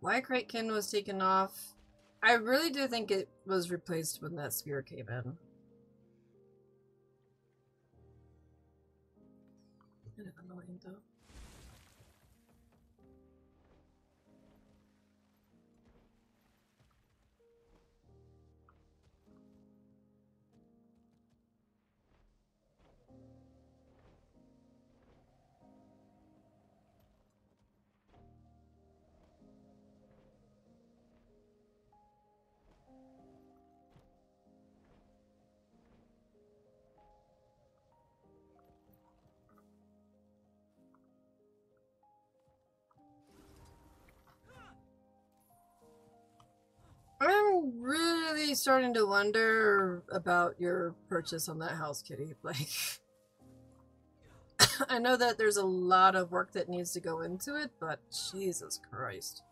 Why Kraken was taken off I really do think it was replaced when that spear came in. Starting to wonder about your purchase on that house, Kitty. (laughs) Like, (coughs) I know that there's a lot of work that needs to go into it, but Jesus Christ.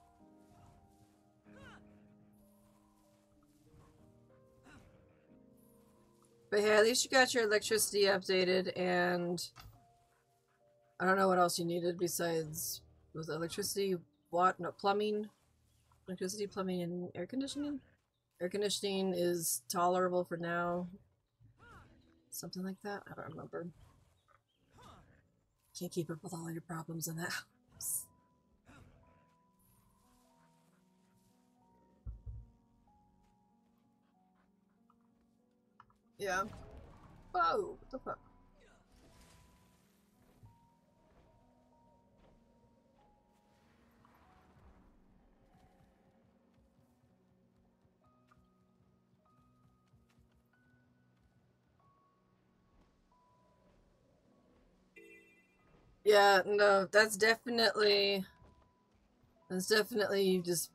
But hey, at least you got your electricity updated, and I don't know what else you needed besides was it electricity, what? No, plumbing, electricity, plumbing, and air conditioning. Air conditioning is tolerable for now. Something like that. I don't remember. Can't keep up with all your problems in that house. Yeah. Whoa, what the fuck? Yeah, no, that's definitely that's definitely you just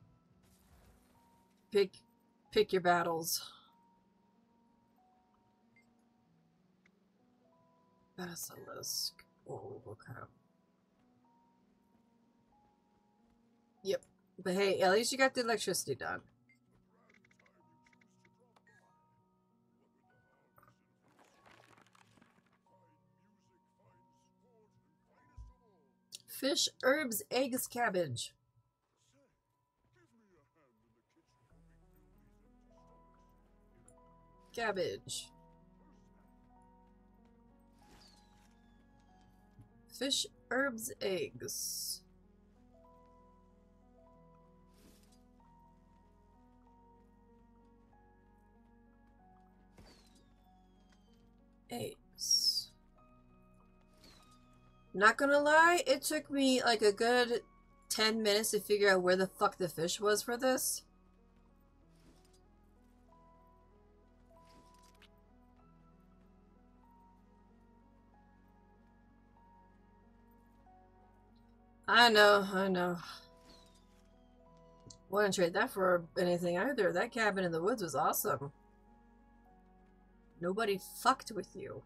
pick pick your battles. Basilisk. Oh, okay. Yep. But hey, at least you got the electricity done. Fish, herbs, eggs, cabbage. Cabbage. Fish, herbs, eggs. Eggs. Not gonna lie, it took me like a good 10 minutes to figure out where the fuck the fish was for this. I know, I know. Wouldn't trade that for anything either. That cabin in the woods was awesome. Nobody fucked with you.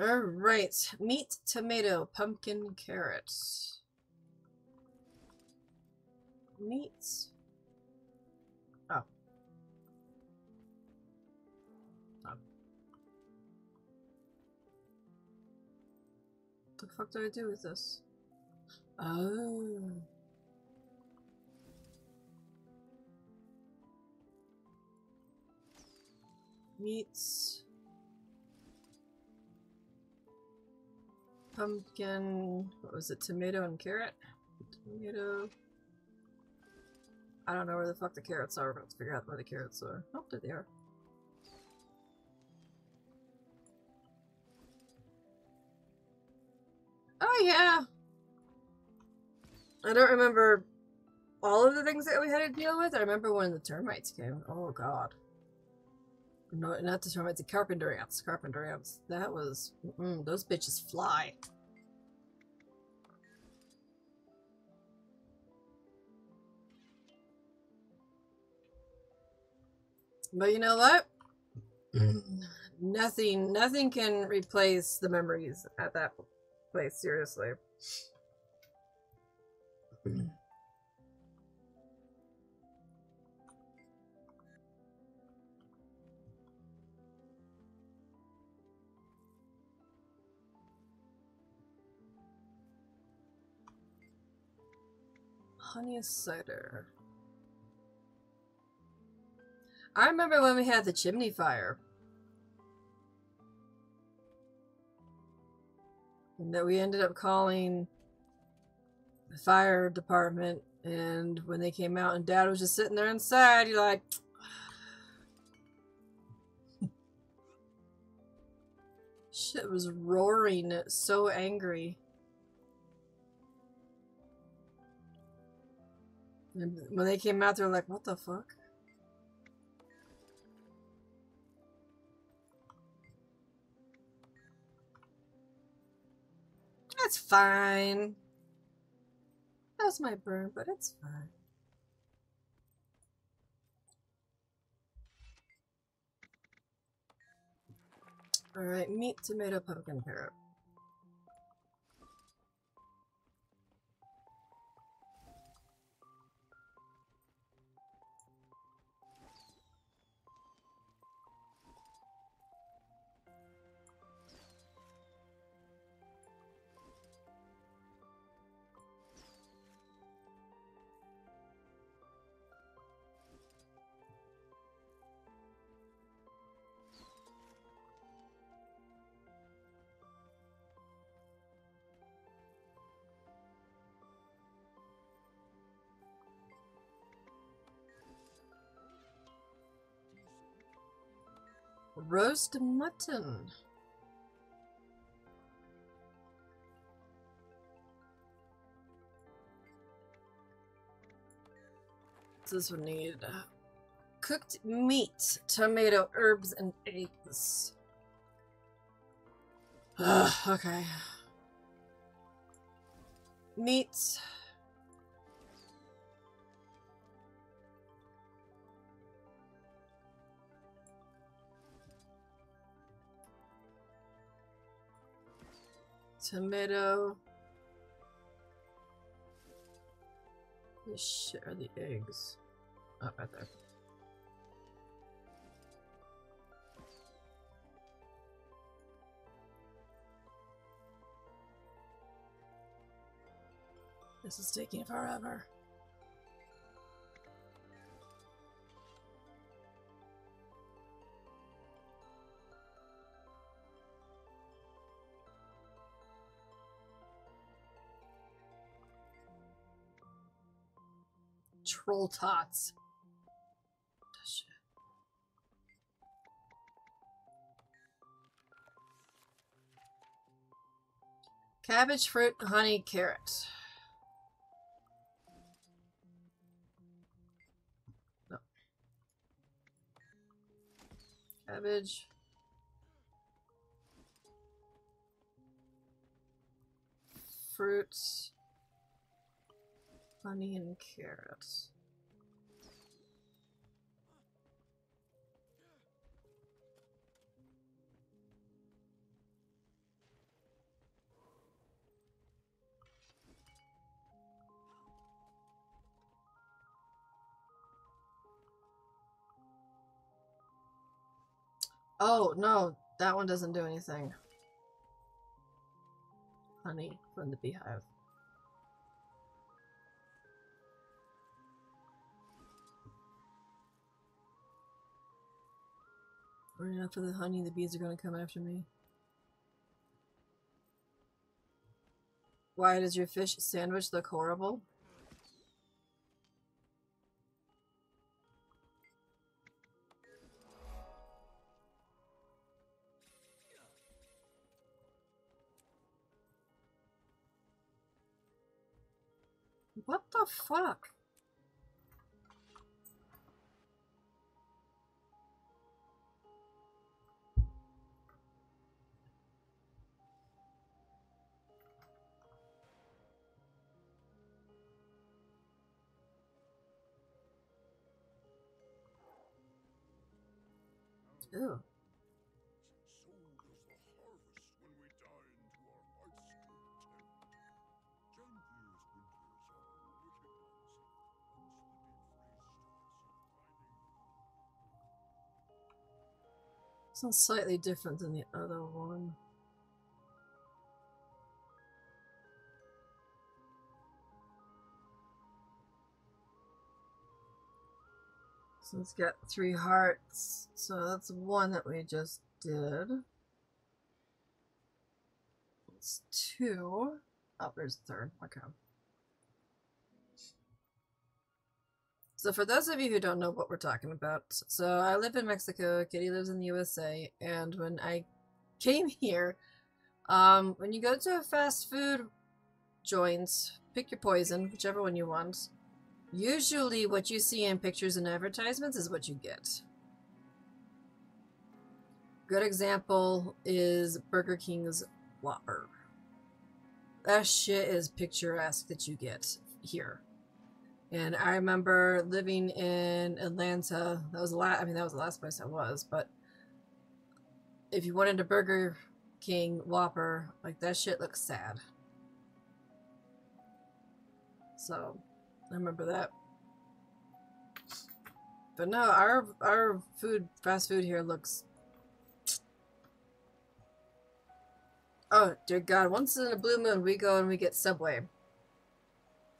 Alright. Meat, tomato, pumpkin, carrot. Meat. Oh. Oh. The fuck do I do with this? Oh. Meats. Pumpkin. What was it? Tomato and carrot? Tomato. I don't know where the fuck the carrots are, but let's figure out where the carrots are. Oh, there they are. Oh, yeah. I don't remember all of the things that we had to deal with. I remember when the termites came. Oh, God. No, not the termites, the carpenter ants. Carpenter ants. That was. Mm, those bitches fly. But you know what? nothing, nothing can replace the memories at that place. Seriously. Honey cider. I remember when we had the chimney fire. And that we ended up calling the fire department and when they came out and dad was just sitting there inside, you're like (sighs) Shit was roaring so angry. And when they came out, they're like, what the fuck? That's fine. That was my burn, but it's fine. Alright, meat, tomato, pumpkin, carrot. Roast mutton. This would need uh, cooked meat, tomato, herbs, and eggs. Ugh, (sighs) okay. Meat. Tomato. The shit are the eggs? Oh, right there. This is taking forever. Troll tots. Cabbage, fruit, honey, carrot. No. Cabbage. Fruits. Honey and carrots. Oh, no, that one doesn't do anything. Honey from the beehive. Right after the honey, the bees are gonna come after me. Why does your fish sandwich look horrible? What the fuck? Ew. So the harvest when we die into our heart's content. Ten years winters are ones. Once the deep freeze starts subsiding. Sounds slightly different than the other one. So it's got three hearts. So that's one that we just did. It's two. Oh, there's a third. Okay. So for those of you who don't know what we're talking about, so I live in Mexico, Kitty lives in the USA, and when I came (laughs) here, um, when you go to a fast food joint, pick your poison, whichever one you want. Usually what you see in pictures and advertisements is what you get. Good example is Burger King's Whopper. That shit is picturesque that you get here. And I remember living in Atlanta. That was the last. I mean, that was the last place I was. But if you wanted a Burger King Whopper, like that shit looks sad. So, I remember that. But no, our our food, fast food here looks. Oh dear God! Once in a blue moon, we go and we get Subway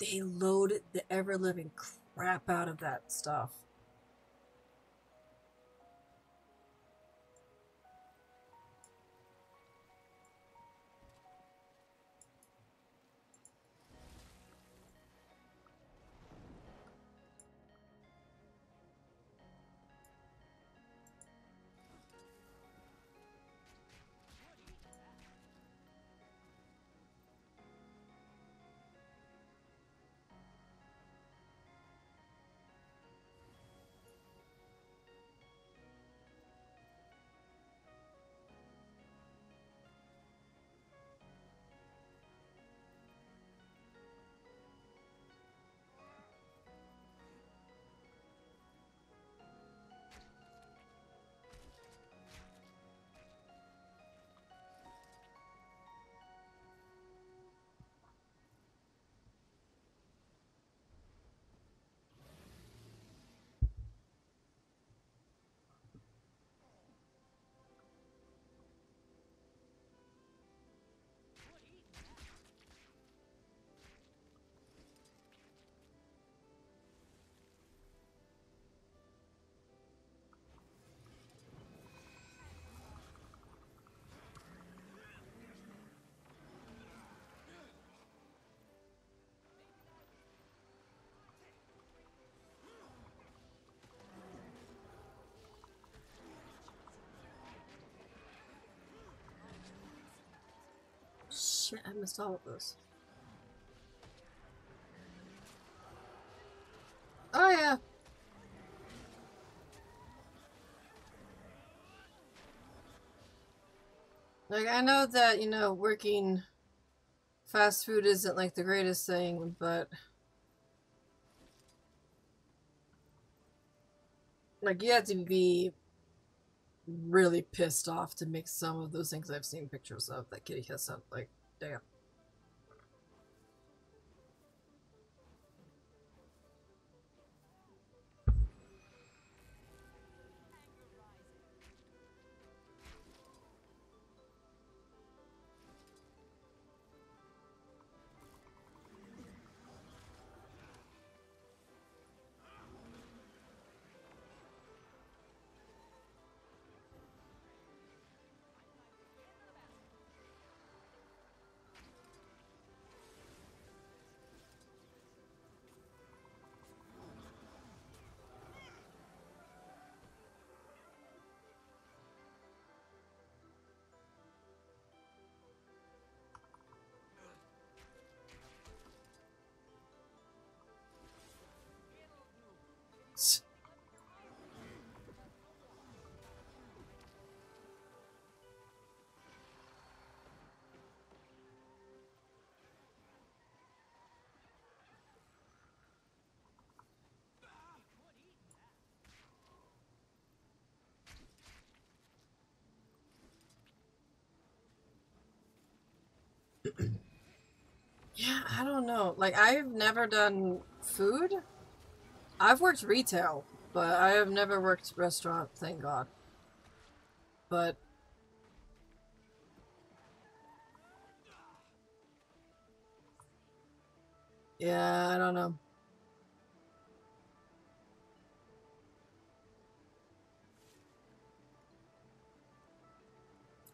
they load the ever living crap out of that stuff. Shit, I missed all of those. Oh yeah. Like, I know that, you know, working fast food isn't like the greatest thing, but. Like, you have to be really pissed off to make some of those things I've seen pictures of that Kitty has sent. Like, damn. Yeah, I don't know. Like, I've never done food. I've worked retail, but I have never worked restaurant, thank God. But. Yeah, I don't know.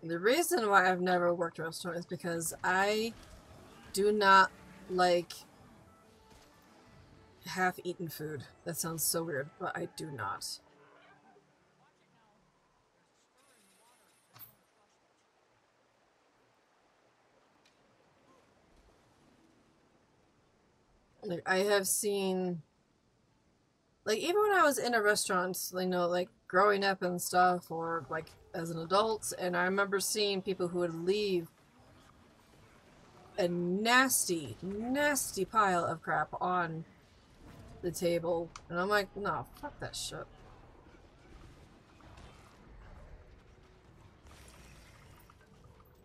The reason why I've never worked restaurant is because I do not like half eaten food. That sounds so weird, but I do not. Like I have seen like even when I was in a restaurant, you know, like growing up and stuff or like as an adult and I remember seeing people who would leave a nasty, nasty pile of crap on the table. And I'm like, no, fuck that shit.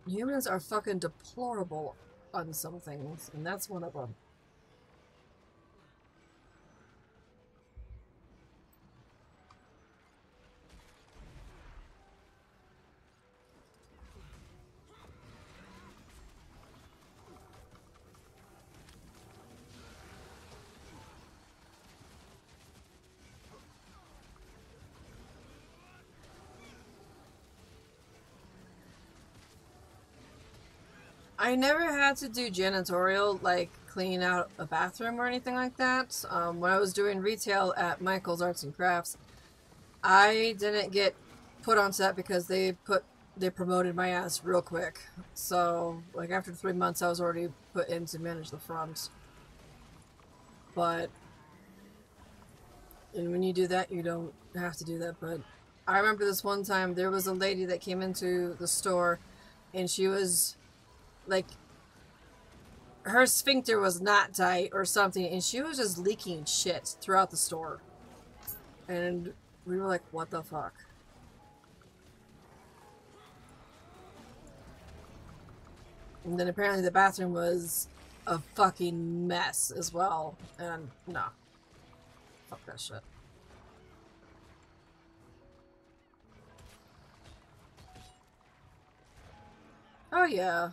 Humans are fucking deplorable on some things, and that's one of them. I never had to do janitorial, like clean out a bathroom or anything like that. Um, when I was doing retail at Michael's Arts and Crafts, I didn't get put onto that because they put they promoted my ass real quick. So like after three months, I was already put in to manage the front. But and when you do that, you don't have to do that. But I remember this one time there was a lady that came into the store, and she was like her sphincter was not tight or something and she was just leaking shit throughout the store. And we were like what the fuck? And then apparently the bathroom was a fucking mess as well and nah. Fuck that shit. Oh yeah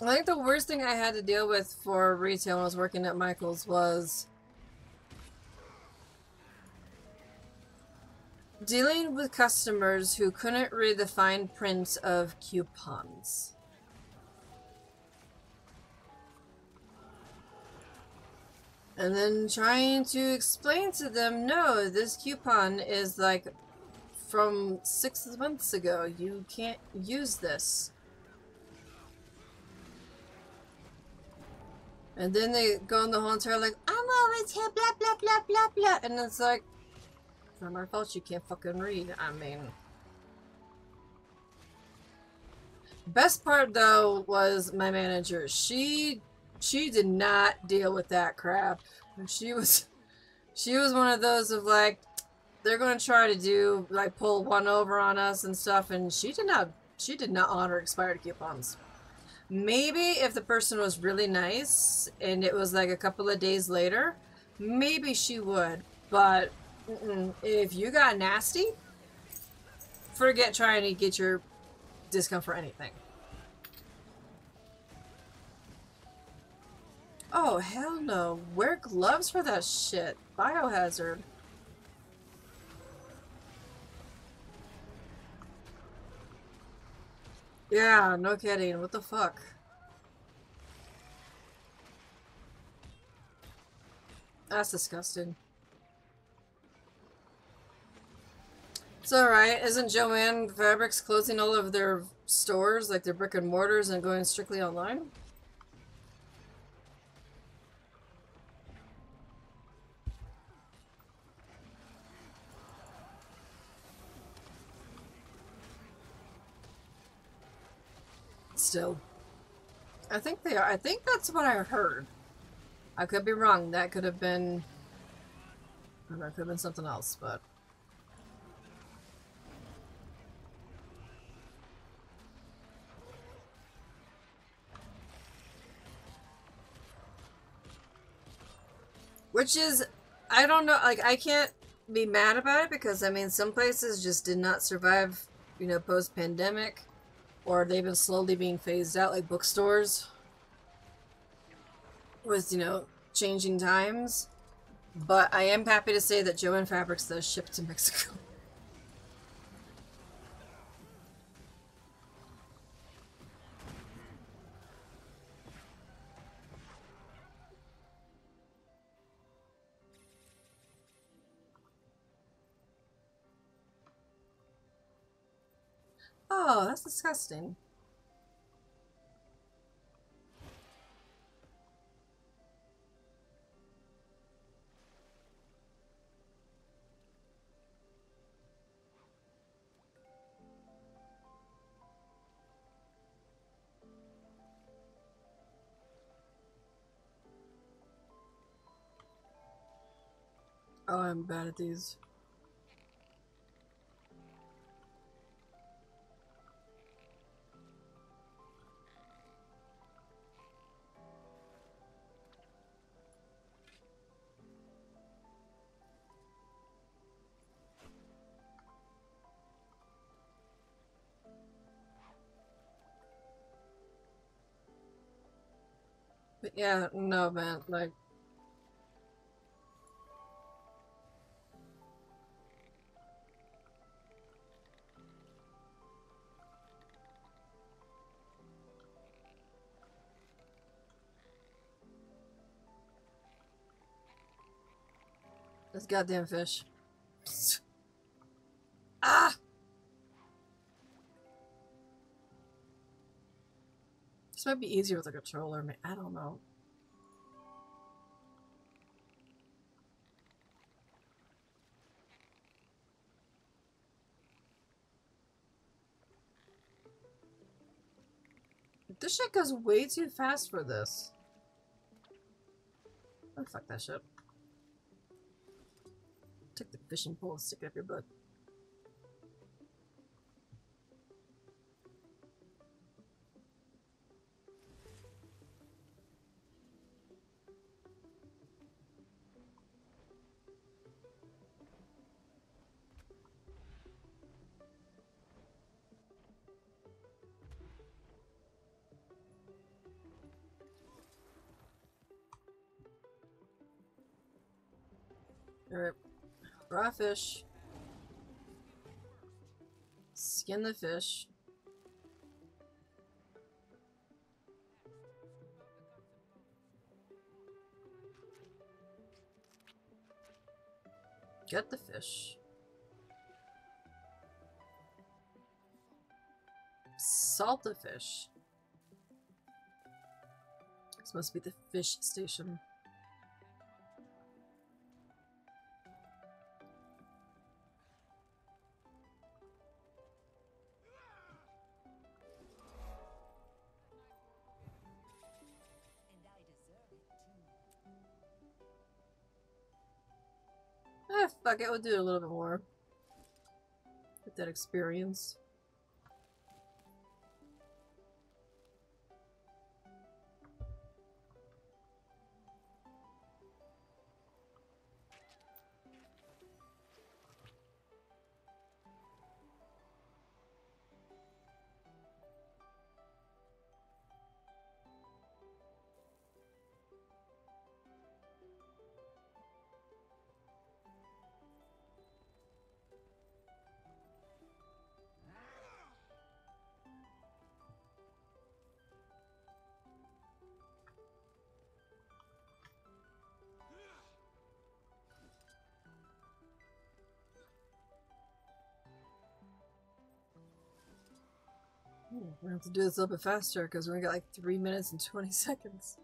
I think the worst thing I had to deal with for retail when I was working at Michael's was dealing with customers who couldn't read the fine print of coupons. And then trying to explain to them, no, this coupon is like from six months ago. You can't use this. And then they go on the whole entire like, I'm always here, blah blah blah blah blah, and it's like, it's not my fault you can't fucking read. I mean, Best part though was my manager. She she did not deal with that crap. She was (laughs) she was one of those of like they're going to try to do like pull one over on us and stuff and she did not she did not honor expired coupons. Maybe if the person was really nice and it was like a couple of days later, maybe she would. But mm-mm. if you got nasty, forget trying to get your discount for anything. Oh, hell no. Wear gloves for that shit. Biohazard. Yeah, no kidding. What the fuck? That's disgusting. It's alright. Isn't Jo-Ann Fabrics closing all of their stores, like their brick and mortars, and going strictly online? Still. I think they are. I think that's what I heard. I could be wrong. That could have been. I know, it could have been something else, but. Which is, I don't know, like, I can't be mad about it because, I mean, some places just did not survive, you know, post pandemic, or they've been slowly being phased out, like bookstores, with, you know, changing times. But I am happy to say that Jo-Ann Fabrics does ship to Mexico. Oh, that's disgusting. Oh, I'm bad at these. Yeah, no man, like this goddamn fish. (laughs) ah! This might be easier with a controller. I don't know. This shit goes way too fast for this. Oh, fuck that shit. Take the fishing pole and stick it up your butt. Raw fish. Skin the fish. Get the fish. Salt the fish. This must be the fish station. Ah, fuck it, we'll do it a little bit more. Get that experience. Hmm, We have to do this a little bit faster because we only got like three minutes and 20 (laughs) seconds.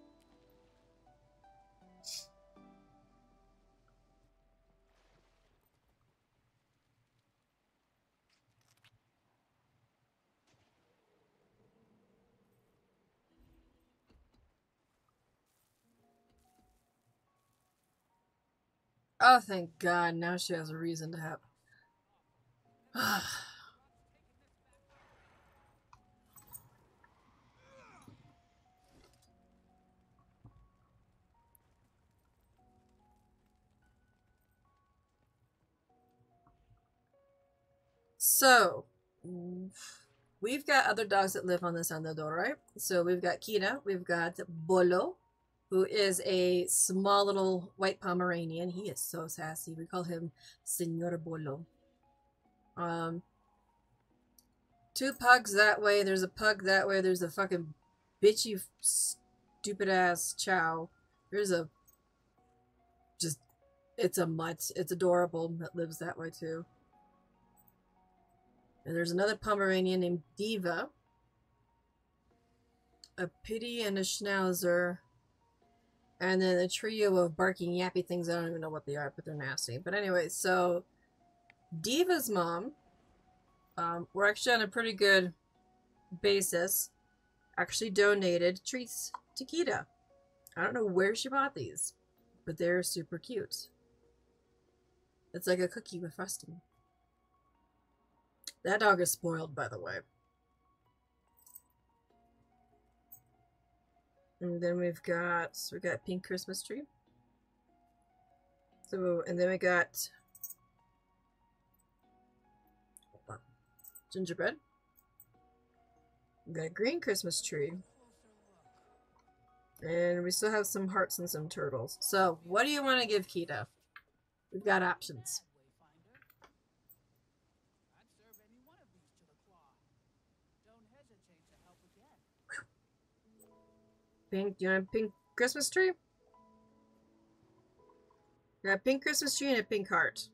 Oh, thank God. Now she has a reason to have. (sighs) (sighs) So, we've got other dogs that live on this door, right? So we've got Kira, we've got Bolo, who is a small little white Pomeranian. He is so sassy. We call him Senor Bolo. Um, two pugs that way. There's a pug that way. There's a fucking bitchy, stupid ass Chow. There's a just, it's a mutt. It's adorable that lives that way too. And there's another Pomeranian named Diva. A Pity and a Schnauzer. And then a trio of barking yappy things. I don't even know what they are, but they're nasty. But anyway, so Diva's mom, um, we're actually on a pretty good basis, actually donated treats to Kita. I don't know where she bought these, but they're super cute. It's like a cookie with frosting. That dog is spoiled, by the way. And then we've got so we got pink Christmas tree. So and then we got gingerbread. We got a green Christmas tree. And we still have some hearts and some turtles. So what do you want to give Kita? We've got options. I'd serve any one of these to the claw. Don't hesitate to help again. Pink, you want a pink Christmas tree? You Got a pink Christmas tree and a pink heart.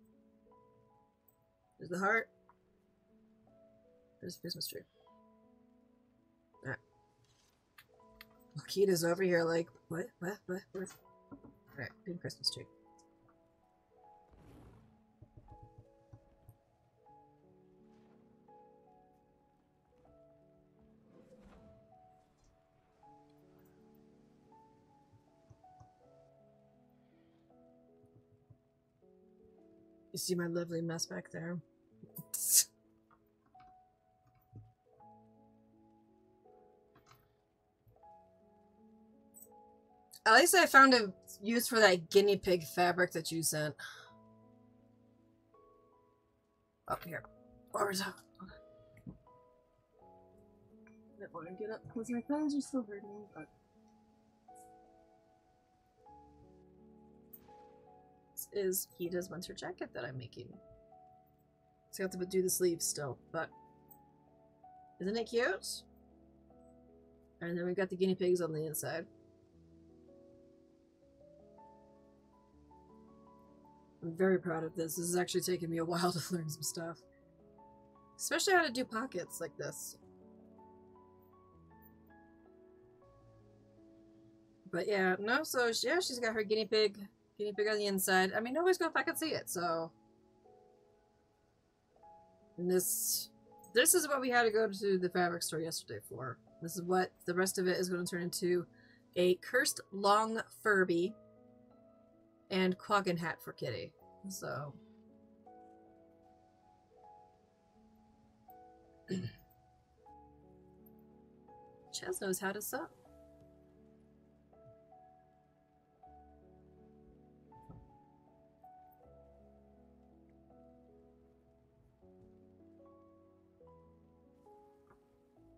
There's the heart. There's the Christmas tree. Alright. Kita's over here like, what, what, what, what? Alright, pink Christmas tree. You see my lovely mess back there? At least I found a use for that guinea pig fabric that you sent. Up here. Where was that? I want to get up because my thumbs are still hurting, but. Is Kita's winter jacket that I'm making. So I have to do the sleeves still, but isn't it cute? And then we've got the guinea pigs on the inside. I'm very proud of this. This is actually taking me a (laughs) while to learn some stuff. Especially how to do pockets like this. But yeah, no, so yeah, she's got her guinea pig, can you pick on the inside? I mean, nobody's going to fucking see it, so... And this... This is what we had to go to the fabric store yesterday for. This is what the rest of it is going to turn into. A cursed long Furby. And Quaggan hat for Kitty. So... (clears throat) Chess knows how to sew.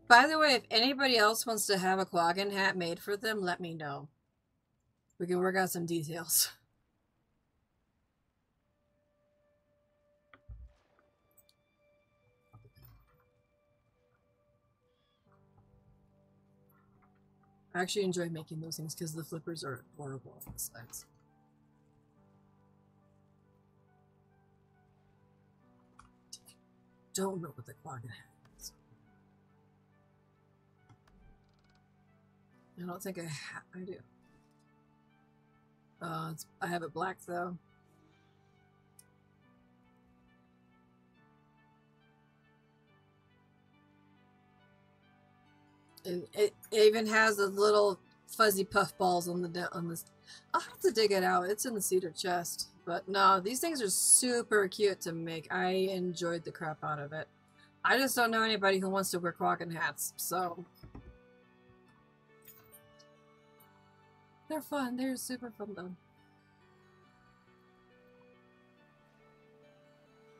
By the way, if anybody else wants to have a Quaggan hat made for them, let me know. We can work out some details. (laughs) I actually enjoy making those things because the flippers are adorable on the sides. Don't know what the Quaggan I don't think I I do. Uh, I have it black though. And it, it even has the little fuzzy puff balls on the on this. I'll have to dig it out. It's in the cedar chest. But no, these things are super cute to make. I enjoyed the crap out of it. I just don't know anybody who wants to wear Quaggan hats, so they're fun. They're super fun though.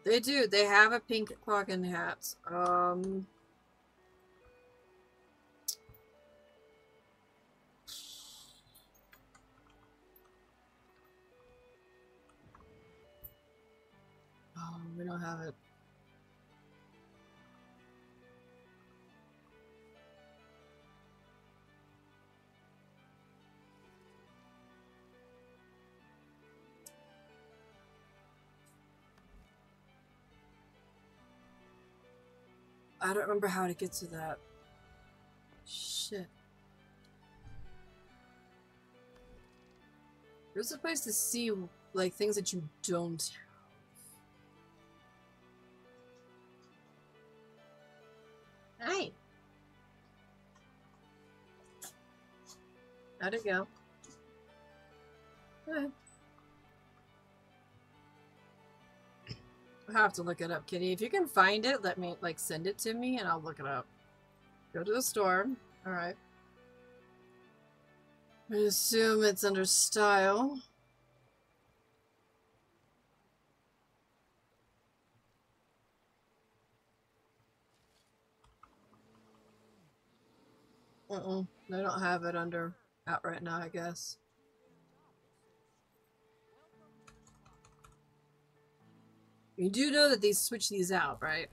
They do. They have a pink Quaggan hat. Um, oh, we don't have it. I don't remember how to get to that. Shit. There's a place to see like things that you don't have. How'd it go? Good. I have to look it up, Kitty. If you can find it, let me like send it to me and I'll look it up. Go to the store. Alright. I assume it's under style. Uh-uh. They don't have it under out right now, I guess. You do know that they switch these out, right?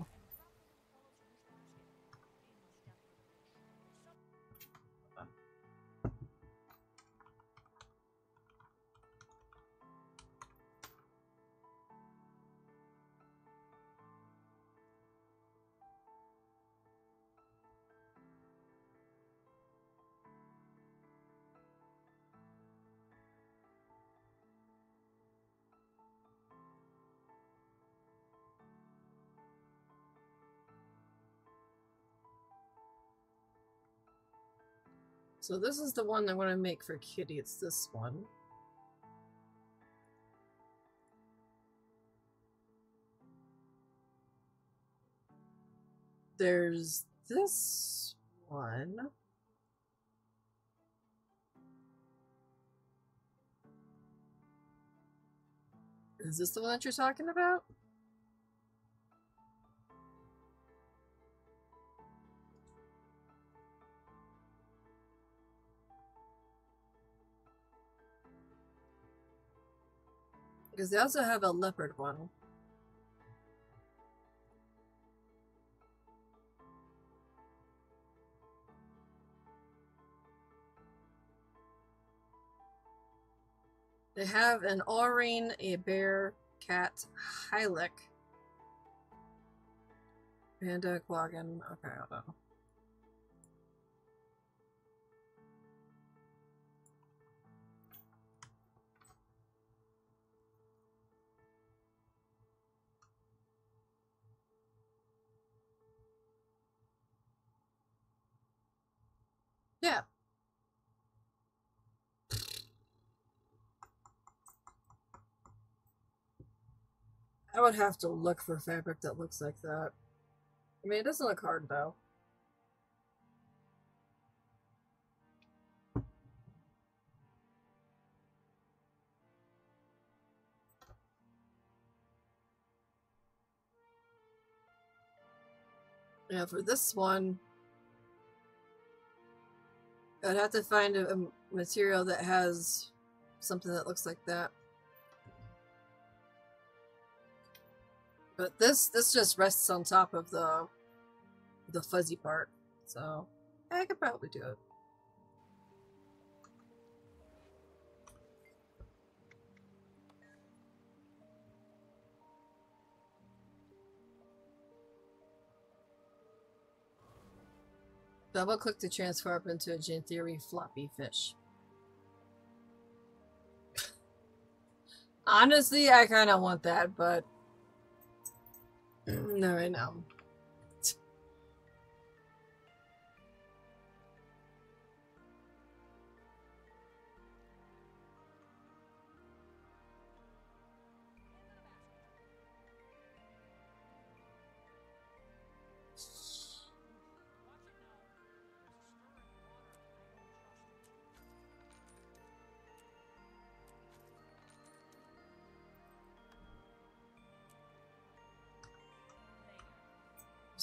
So this is the one I want to make for Kitty. It's this one. There's this one. Is this the one that you're talking about? Because they also have a leopard one. They have an Aurine, a bear, cat, Hylek, and a Quaggan. Hold on. Yeah. I would have to look for fabric that looks like that. I mean, it doesn't look hard though. Yeah, for this one, I'd have to find a, a material that has something that looks like that. But this this just rests on top of the the fuzzy part, so I could probably do it. Double click to transform into a Gin Theory floppy fish. (laughs) Honestly, I kind of want that, but mm, no, right now.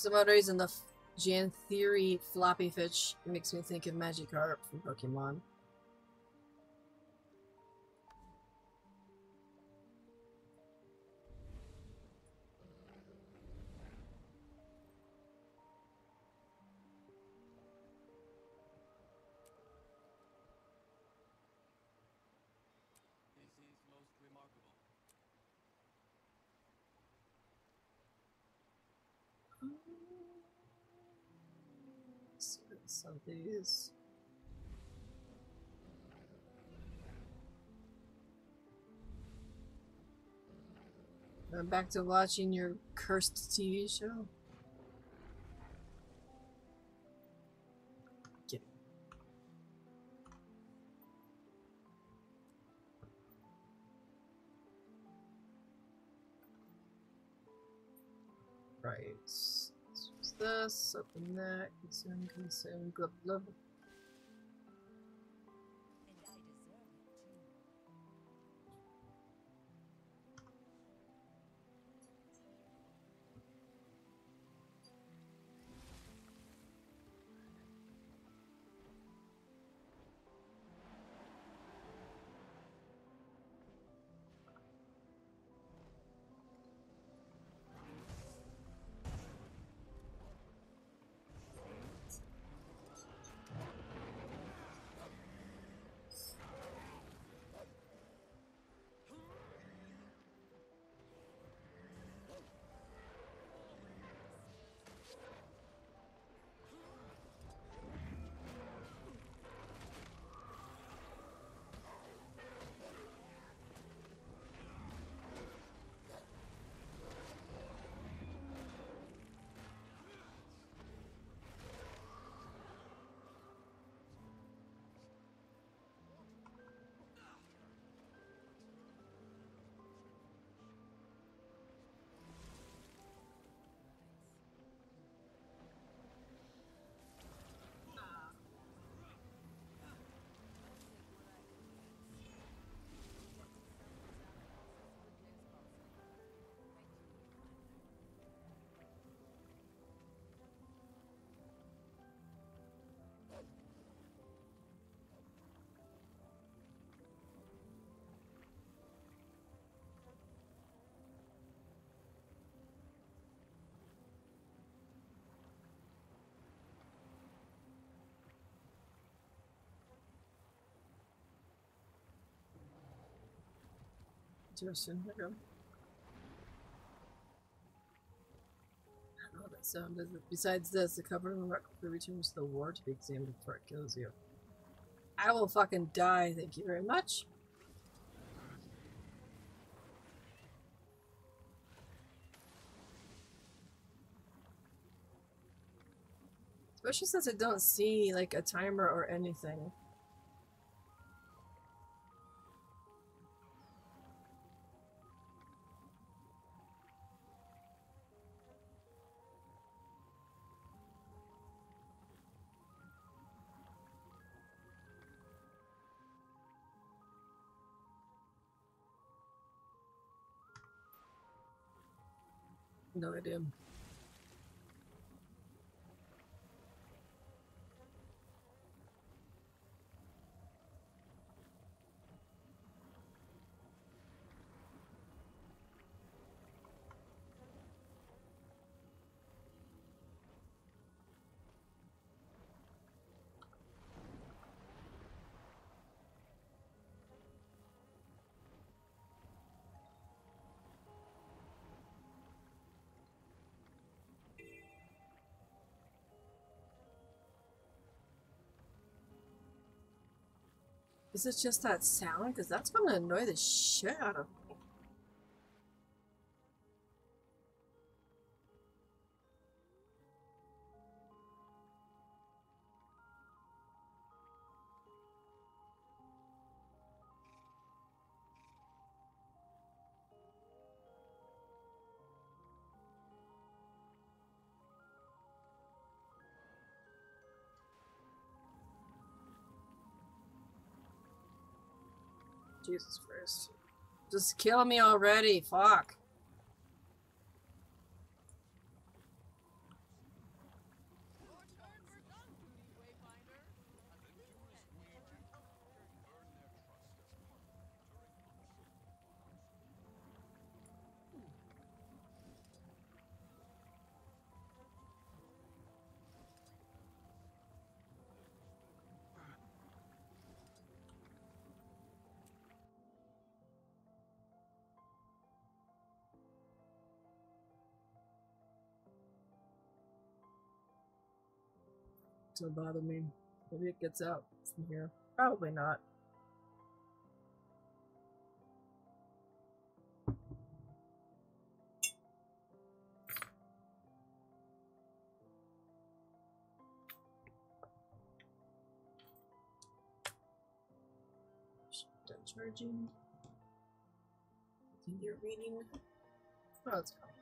Some odd reason, the Jan Theory floppy fish makes me think of Magikarp from Pokemon. I'm back to watching your cursed TV show. Get Right. This, open that, consume, consume, glub glub. And Go. I don't know what that sound is. Besides this, the cover of the returns to the war to be examined before it kills you. I will fucking die, thank you very much. Especially since I don't see like a timer or anything. No idea. Is it just that sound? Because that's gonna annoy the shit out of Jesus Christ. Just kill me already. Fuck. Doesn't bother me. Maybe it gets out from here. Probably not. Done charging. Continue reading. Oh, it's gone.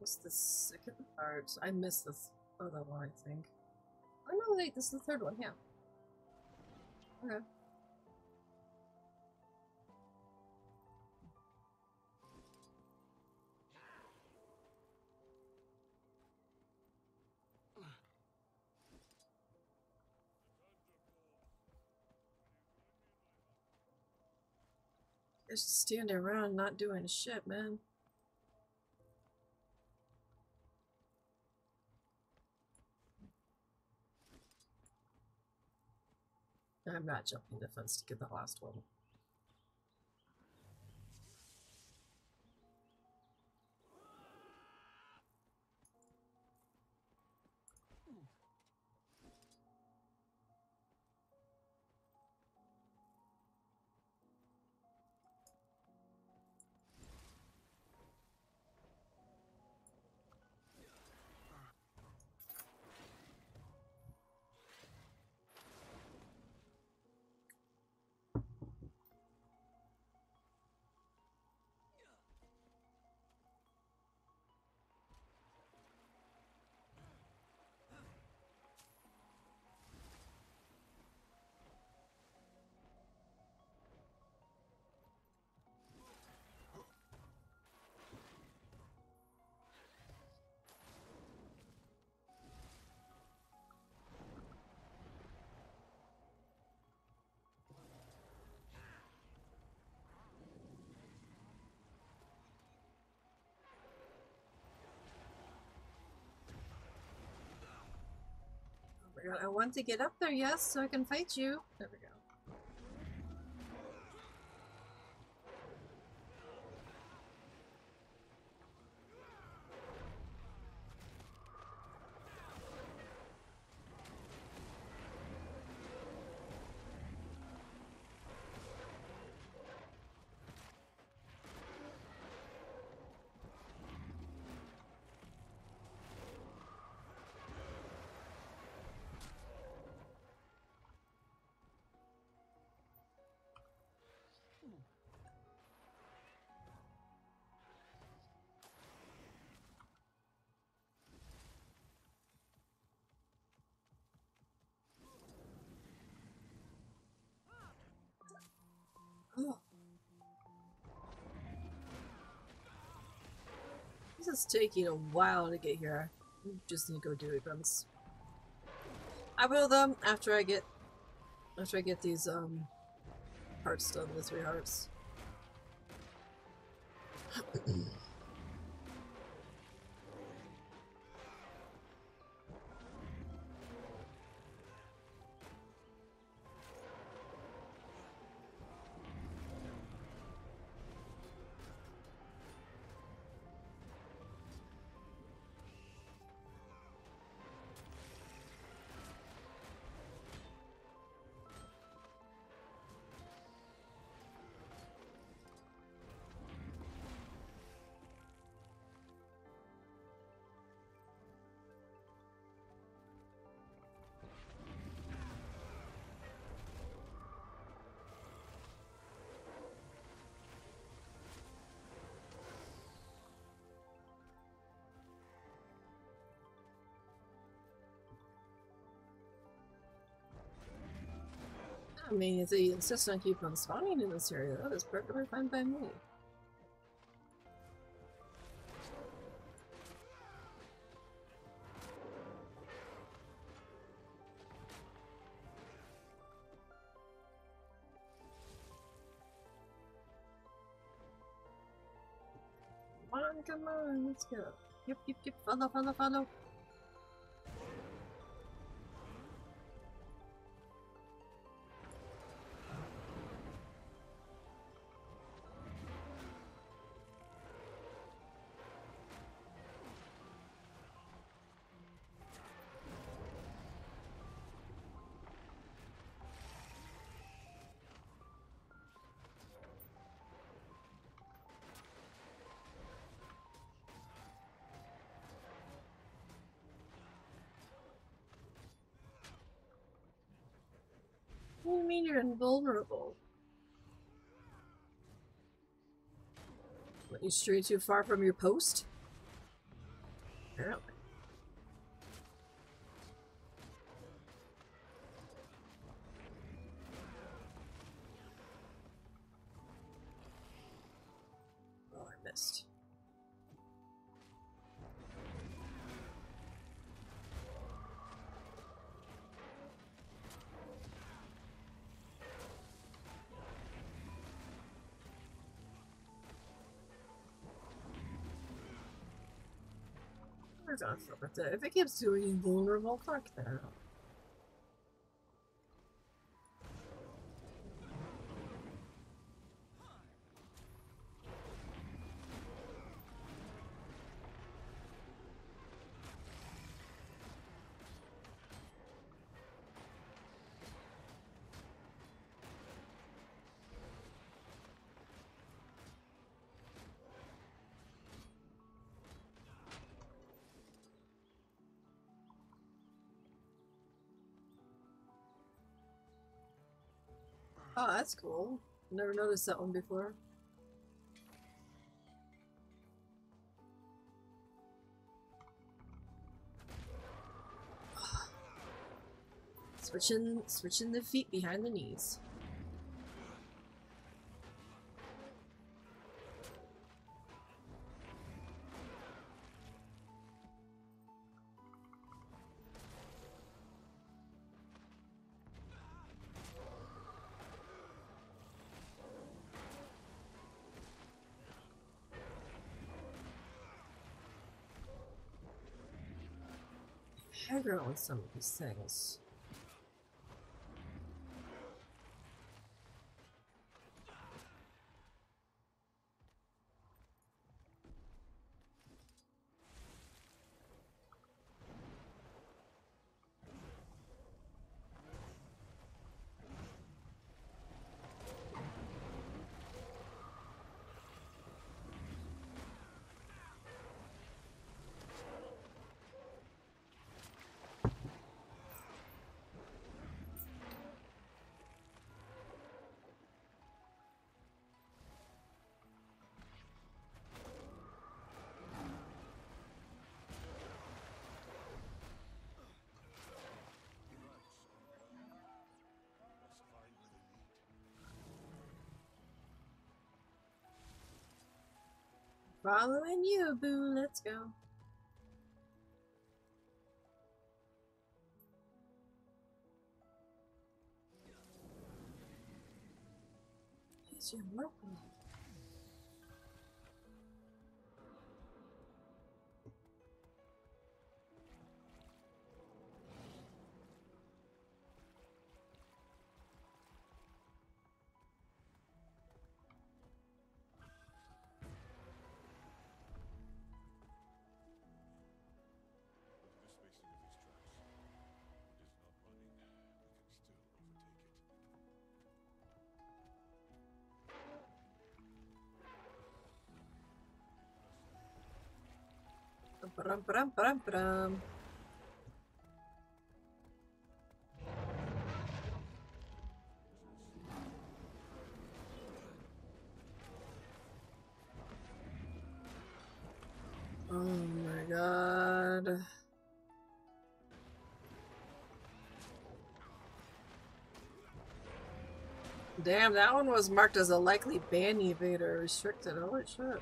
What's the second part? I missed the other one, I think. Oh no, wait, this is the third one, yeah. Okay. Just standing around not doing shit, man. I'm not jumping the fence to get the last one. I want to get up there, yes, so I can fight you. There we go. This is taking a while to get here. I just need to go do it, Grumps. I will though after I get after I get these um hearts done, the three hearts. (clears throat) I mean, if they insist on keeping them spawning in this area, that is perfectly fine by me. Come on, come on, let's go. Yep, yep, yep, follow, follow, follow. Mean you're invulnerable? What, you stray too far from your post? For. Uh, if it keeps doing invulnerable, fuck that. Oh, that's cool. Never noticed that one before. (sighs) Switching, switching the feet behind the knees. Aggro on some Following you, boo. Let's go. Here's your welcome. Ba-dum, ba-dum, ba-dum, ba-dum. Oh my god. Damn, that one was marked as a likely ban evader restricted. Holy shit.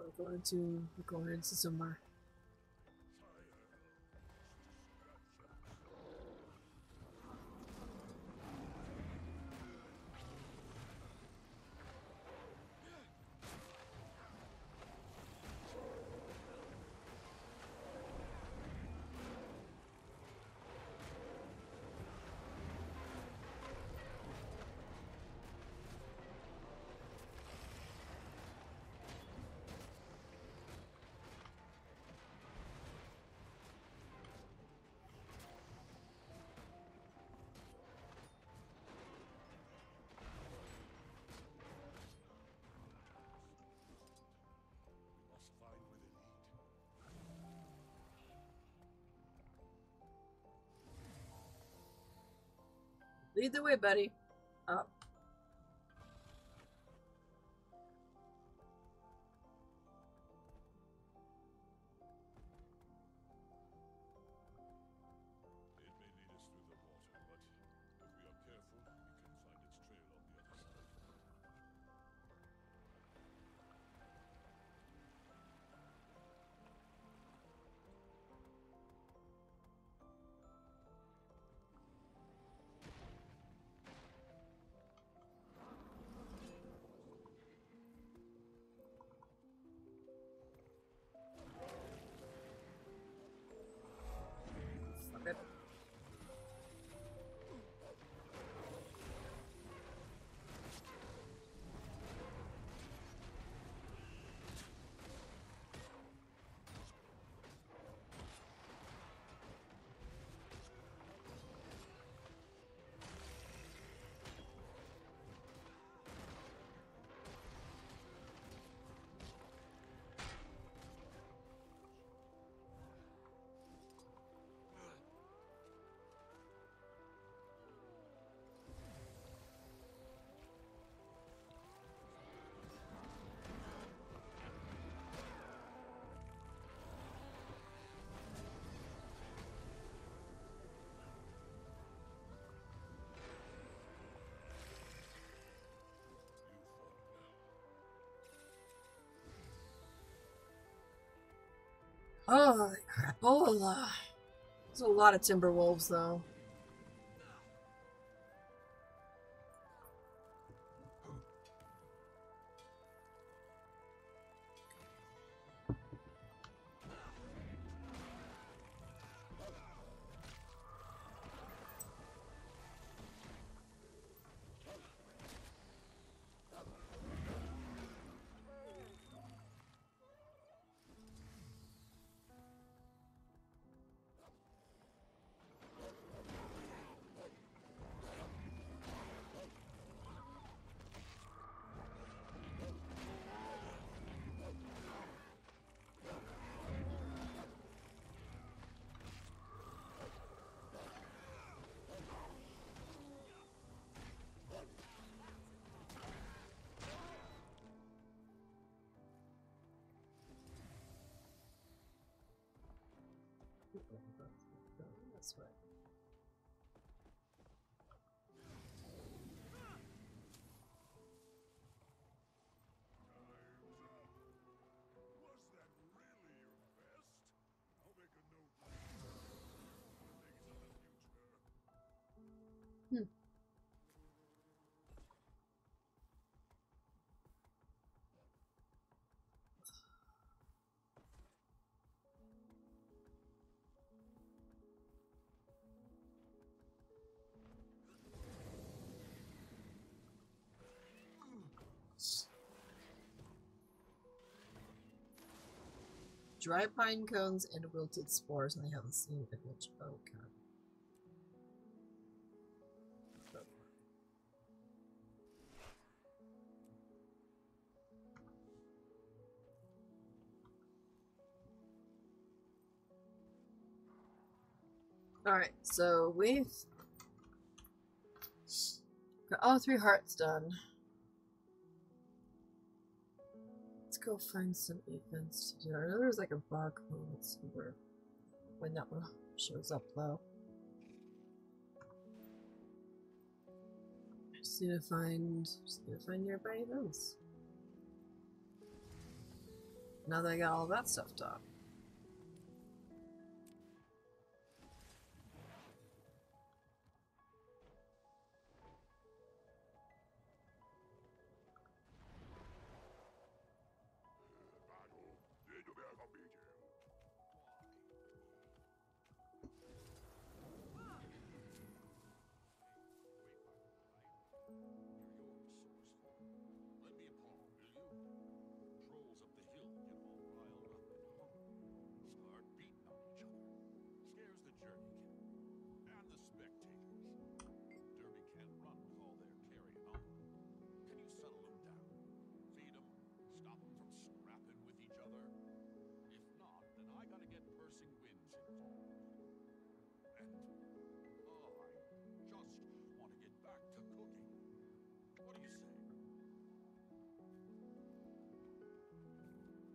We're going to we're going into somewhere. Lead the way, buddy. Oh, crapola. There's a lot of timber wolves, though. Future. Dry pine cones and wilted spores, and they haven't seen it. Which oh god. Alright, so we've got all three hearts done. Let's go find some events to do. I know there's like a bug. Oh, let's when that one shows up though. Just need to find just need to find nearby events. Now that I got all that stuff done.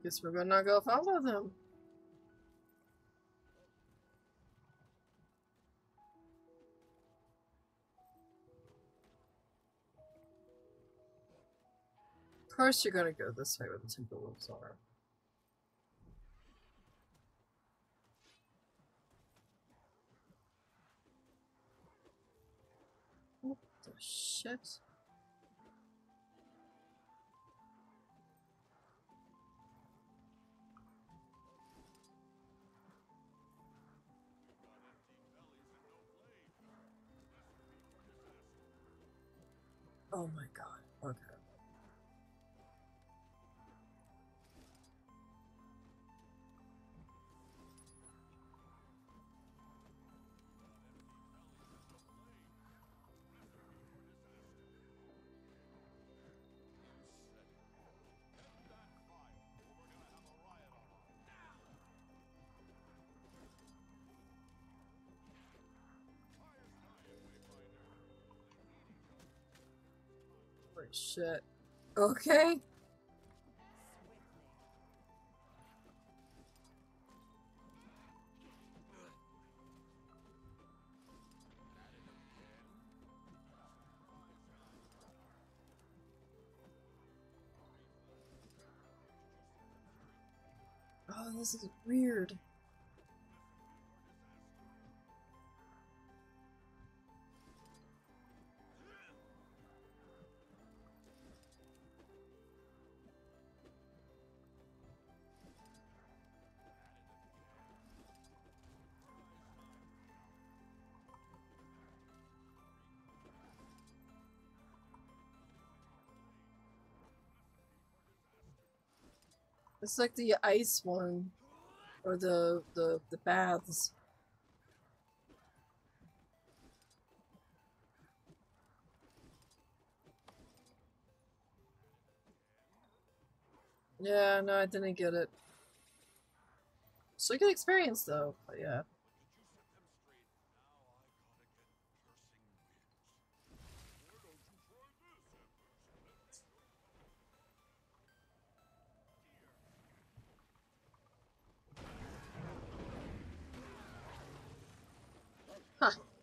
Guess we're gonna go follow them. Of course you're gonna go this way where the Timberwolves are. What the shit? Oh my god. Holy shit. Okay. Oh, this is weird. It's like the ice one. Or the the the baths. Yeah, no, I didn't get it. Still good experience though, but yeah. Ха.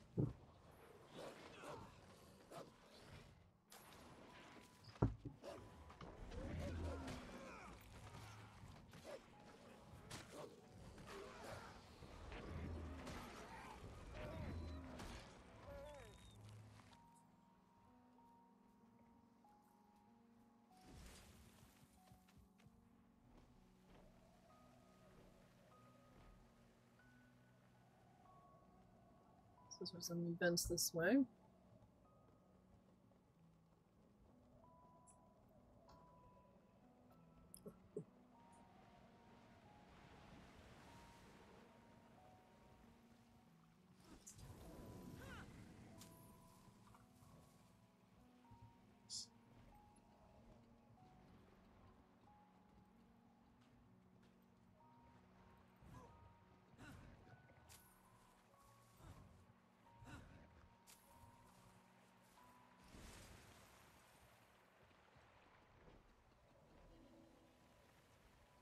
So there's some vents this way.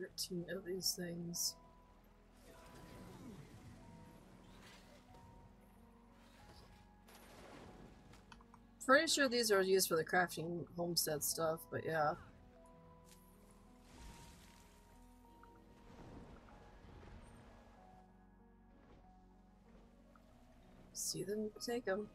Thirteen of these things. Pretty sure these are used for the crafting homestead stuff, but yeah. See them, take them.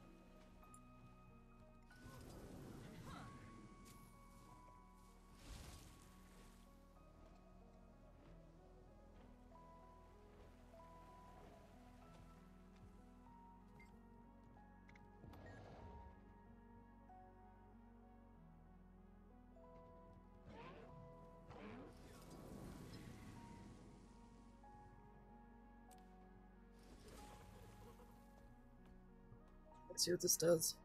See what this does.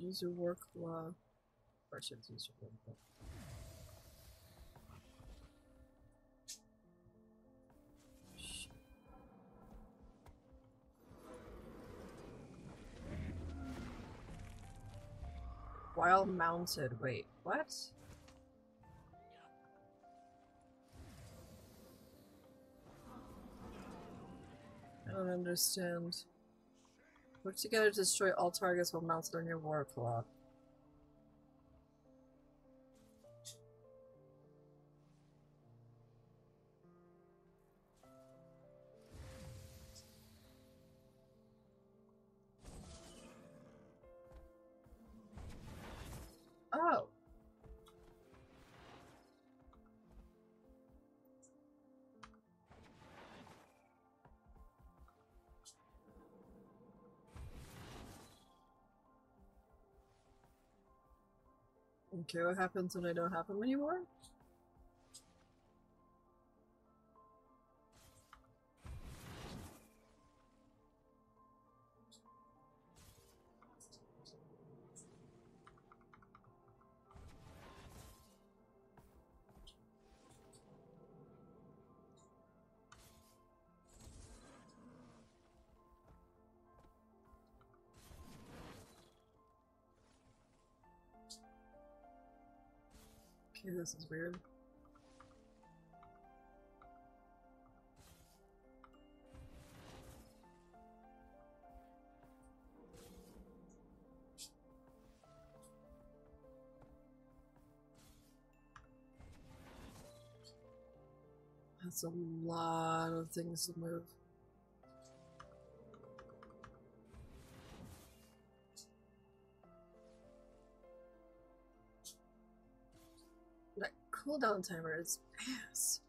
Use your work law. Or should use your work law. While mounted. Wait, what? I don't understand. Work together to destroy all targets while mounted on your Warclaw. Okay, what happens when I don't have them anymore? Okay, this is weird. That's a lot of things to move. Cooldown timer is ass.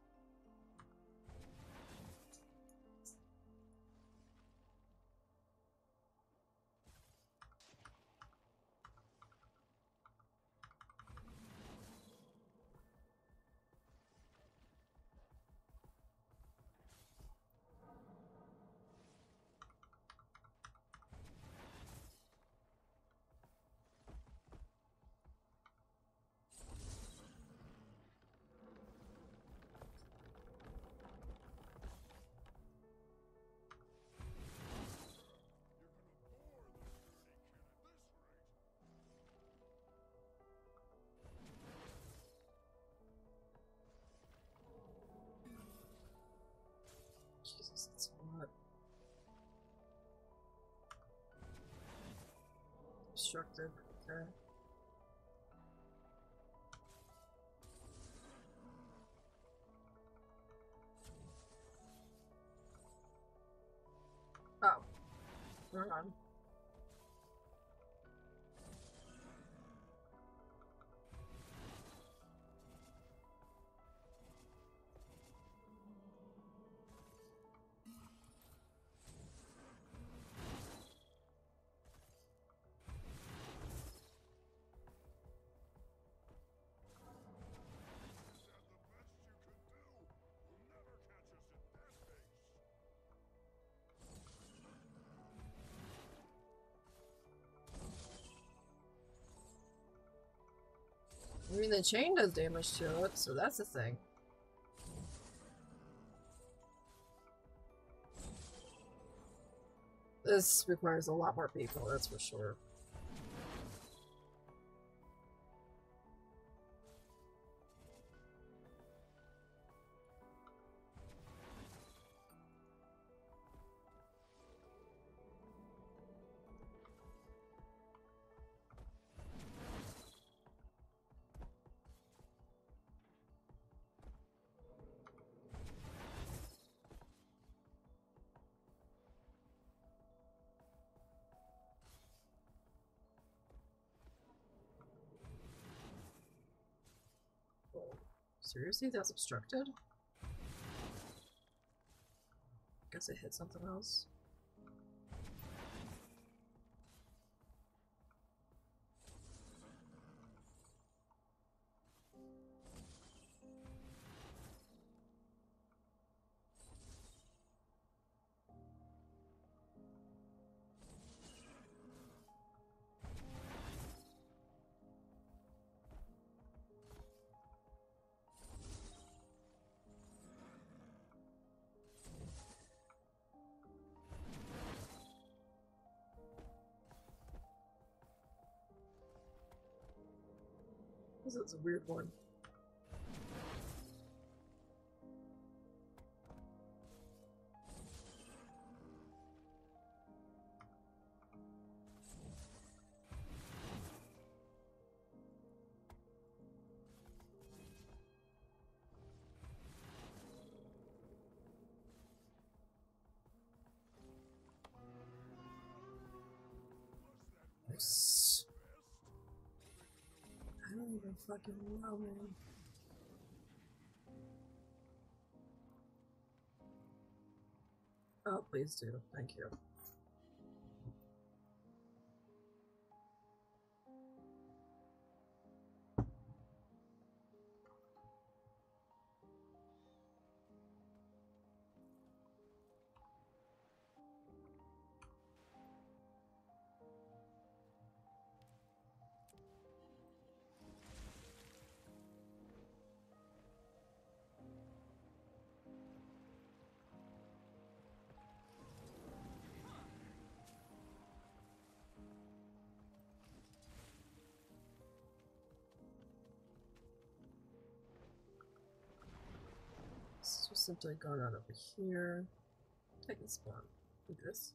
Obstructed. Okay. Oh. Hang on. I mean, the chain does damage to it, so that's a thing. This requires a lot more people, that's for sure. Seriously, that's obstructed? Guess it hit something else. Is a weird one. Even fucking know, man. Oh, please do. Thank you. Something going on over here. Titan spawn. Do this.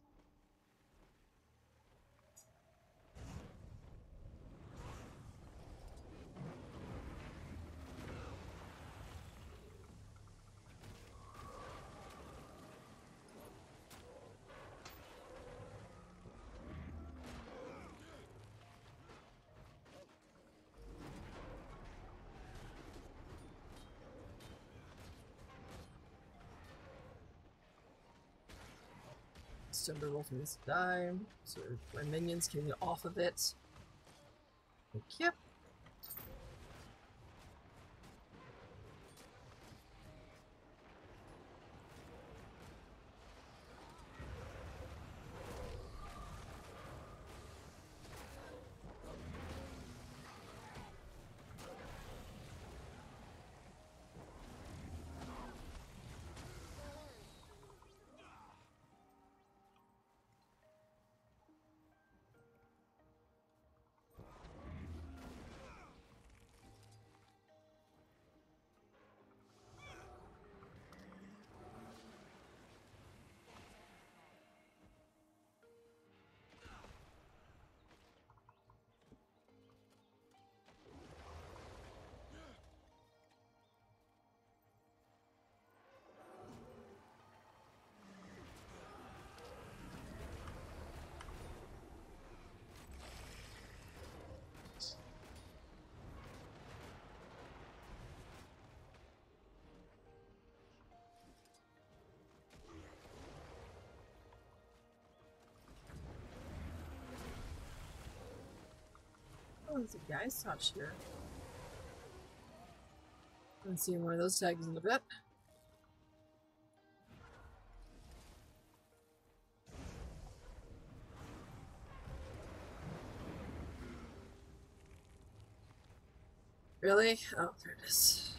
Timberwolf needs to die, so my minions can get off of it. Thank you. Oh, there's a guy's touch here. Haven't seen one of those tags in a bit. Really? Oh, there it is.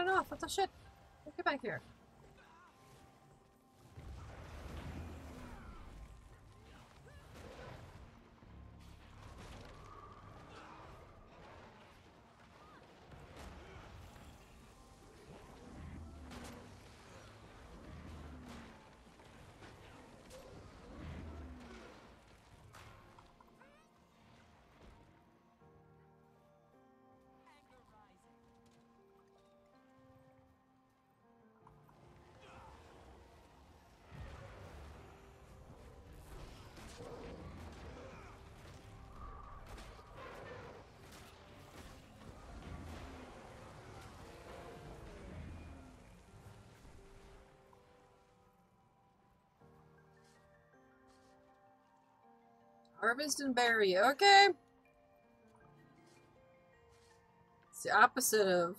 Running off. What the shit? Get back here. Harvest and bury. Okay. It's the opposite of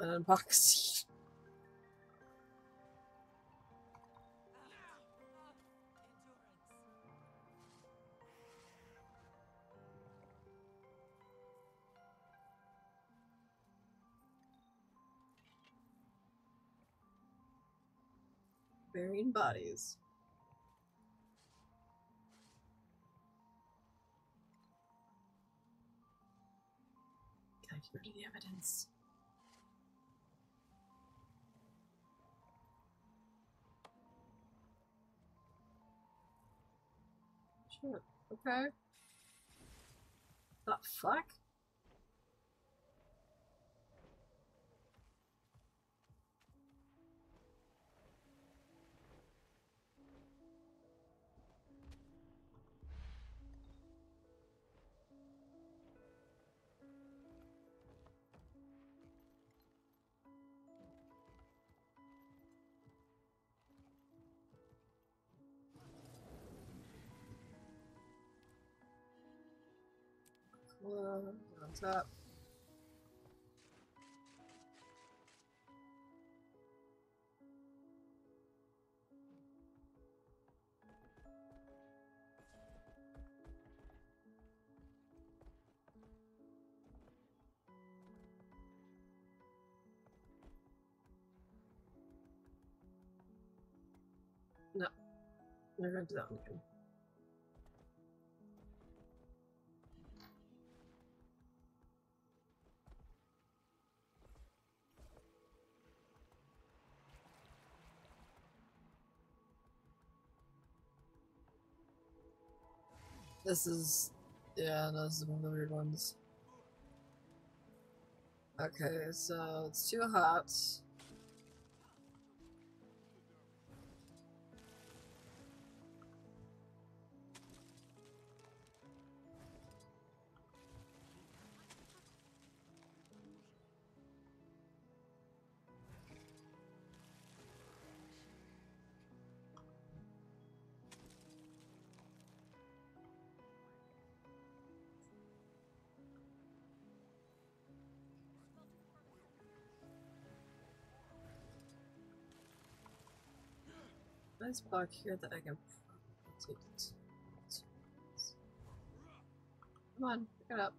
an unboxing. Burying bodies. Of the evidence? Shit. Okay. The fuck? On top. No, gonna do that one again. This is, yeah, those are one of the weird ones. Okay, so it's too hot. Nice block here that I can take. Come on, pick it up.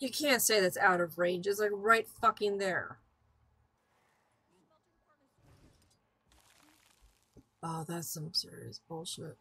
You can't say that's out of range. It's like right fucking there. Oh, that's some serious bullshit.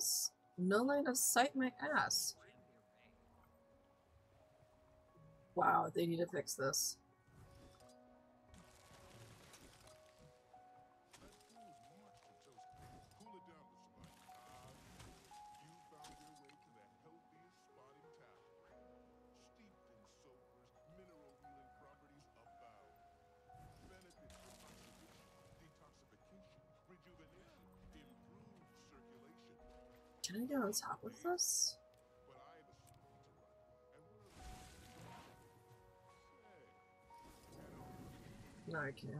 Serious? No line of sight my ass. Wow, they need to fix this. On top of this? No, I can't.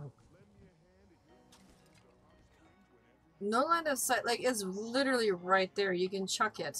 No line of sight, like, it's literally right there. You can chuck it.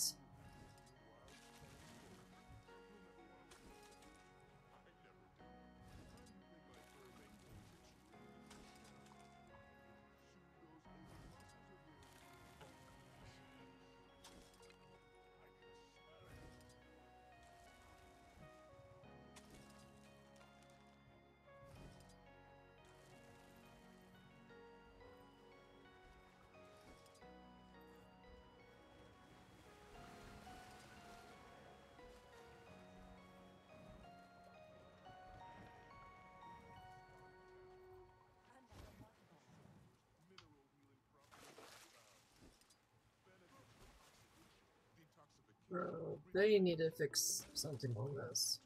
Bro, they need to fix something on this.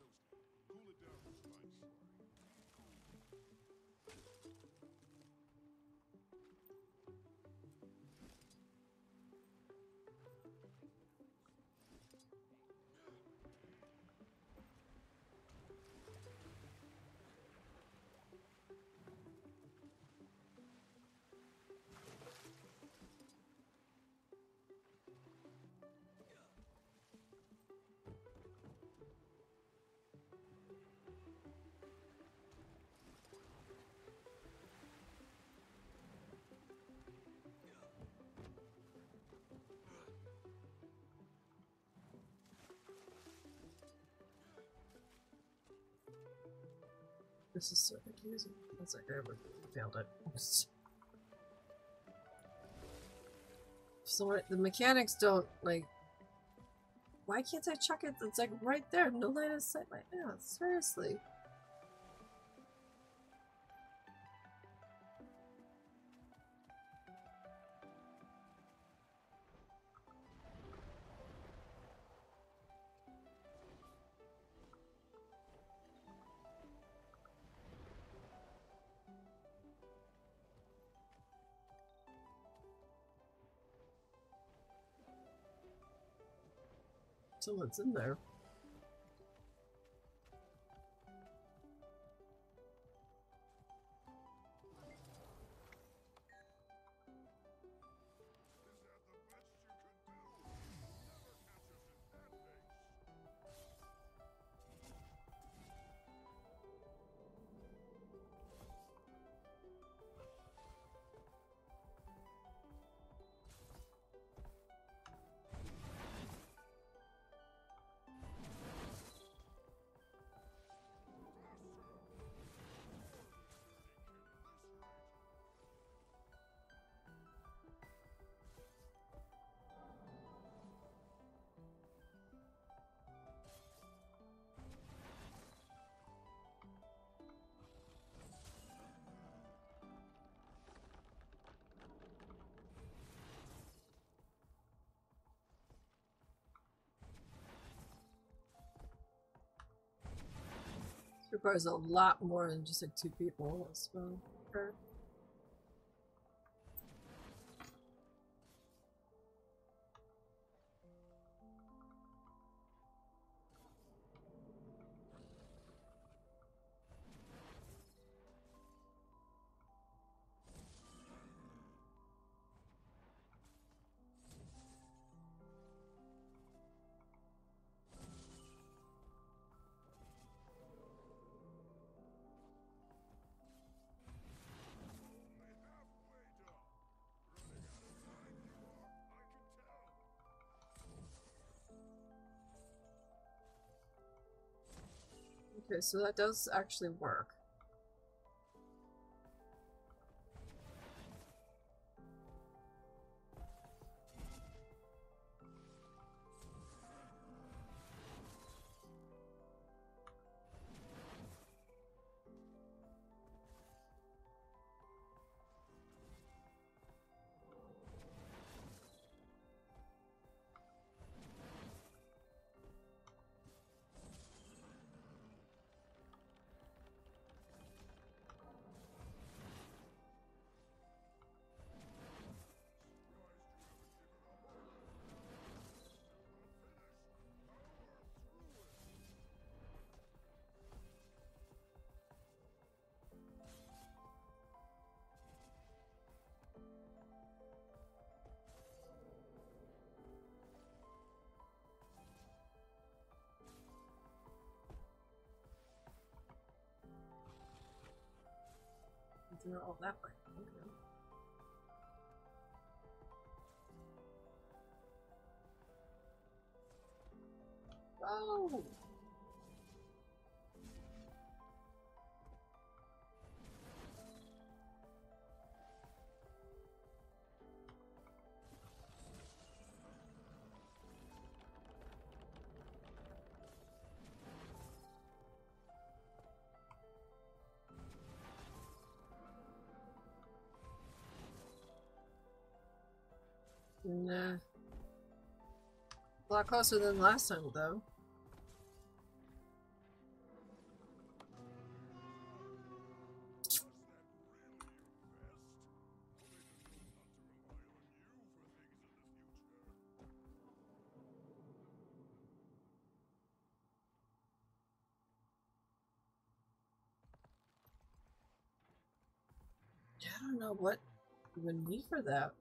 This is so confusing. It's like I failed it. So the mechanics don't like. Why can't I check it? It's like right there. No line of sight. Right now. Seriously. Someone's in there. Requires a lot more than just like two people. Okay, so that does actually work. They're all that. Okay. Oh! Nah. A lot closer than last time, though. I don't know what you would need for that.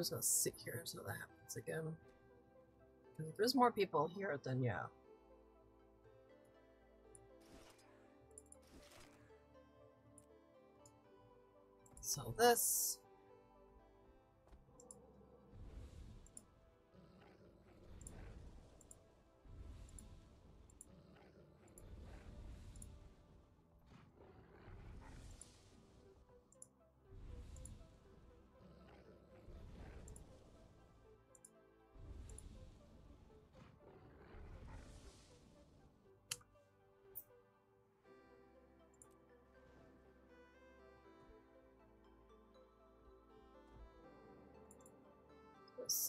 Just gonna sit here until that happens again. if there's more people here, then yeah. So this.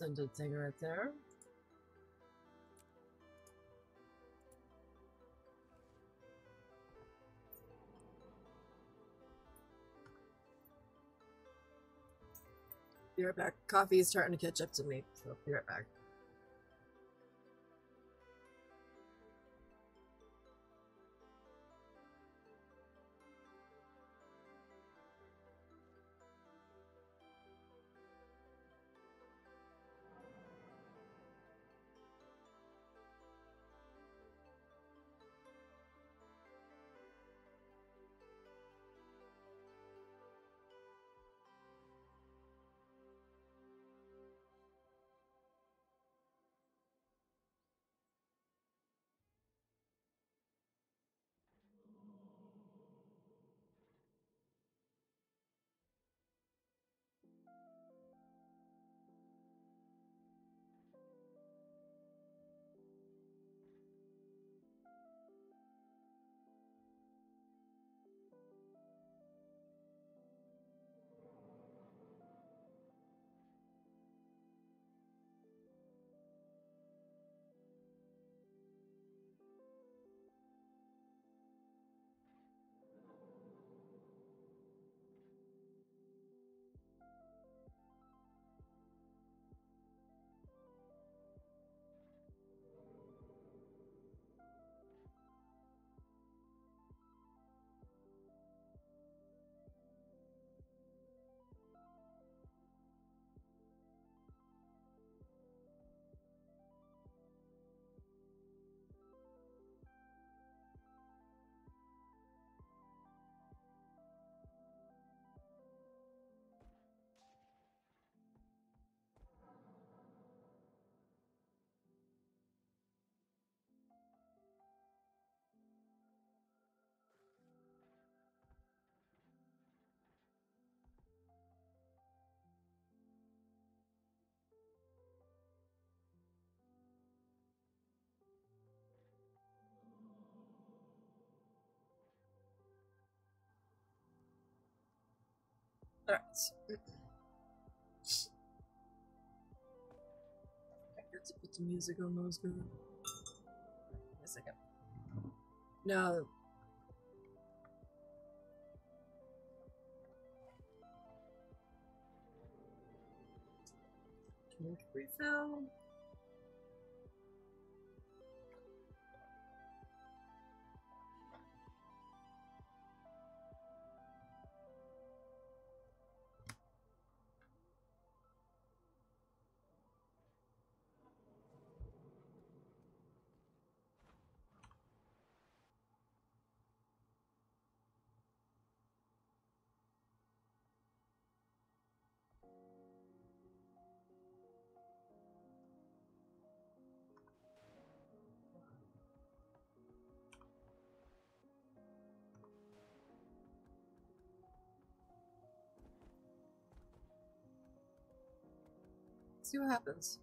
Scented thing right there. Be right back. Coffee is starting to catch up to me, so be right back. I got to put the music on those good. Wait a second. No. Refill. See what happens.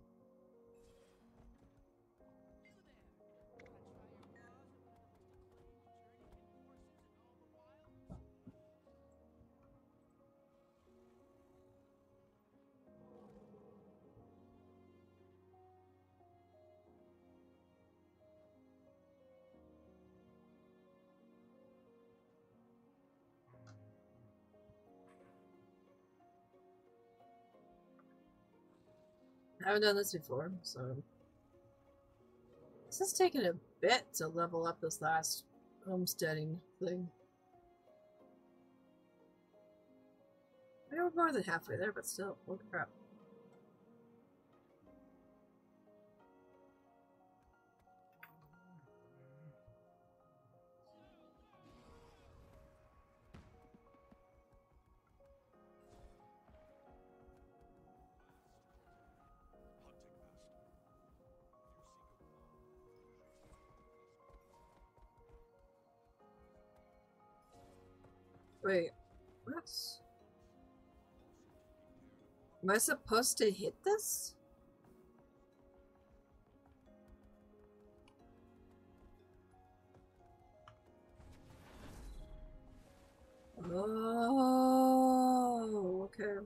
I haven't done this before, so this is taking a bit to level up this last homesteading thing. We are more than halfway there, but still, holy crap. Wait, what? Am I supposed to hit this? Oh, okay.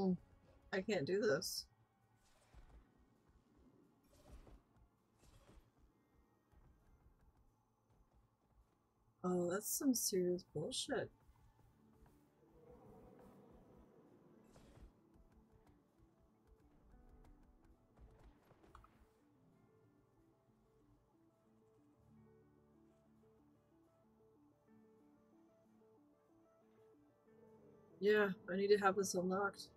Mm, I can't do this. Oh, that's some serious bullshit. Yeah, I need to have this unlocked.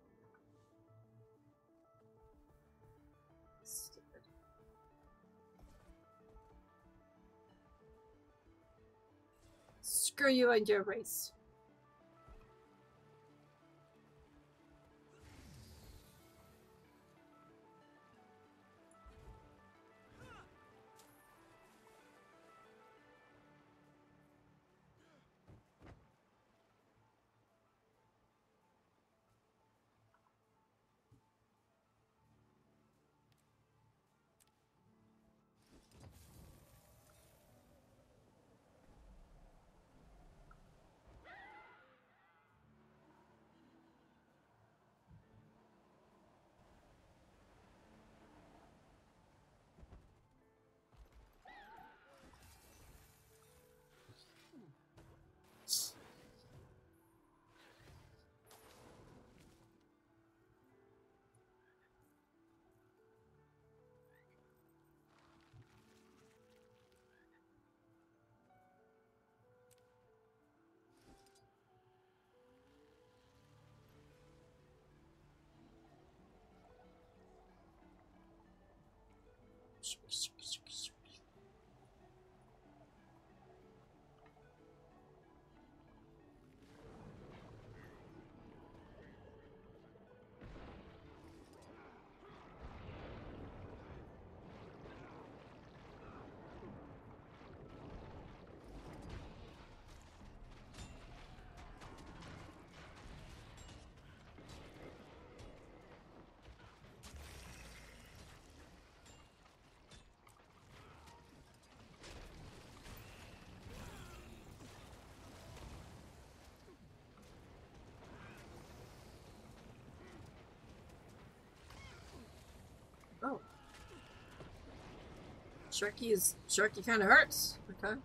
Screw you and your race. Oh. Sharky is Sharky kind of hurts. Okay.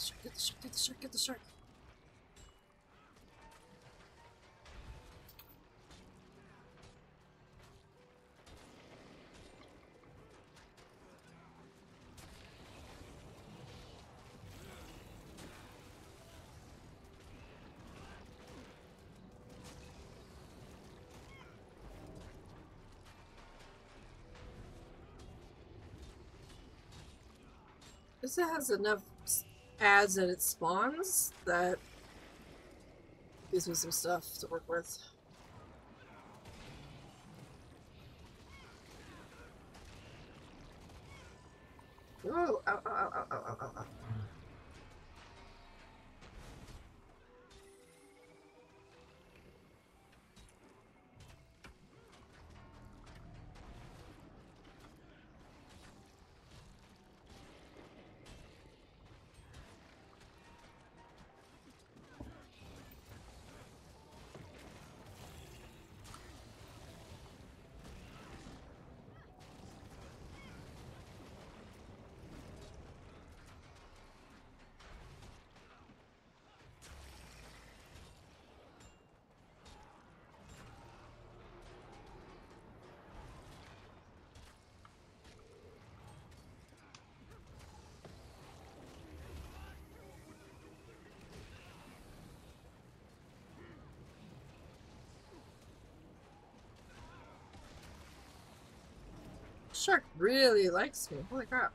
Shark, get the shark, get the shark, get the shark. This has enough ads that it spawns that gives me some stuff to work with. Whoa! Ow, ow, ow, Shark really likes me. Holy crap.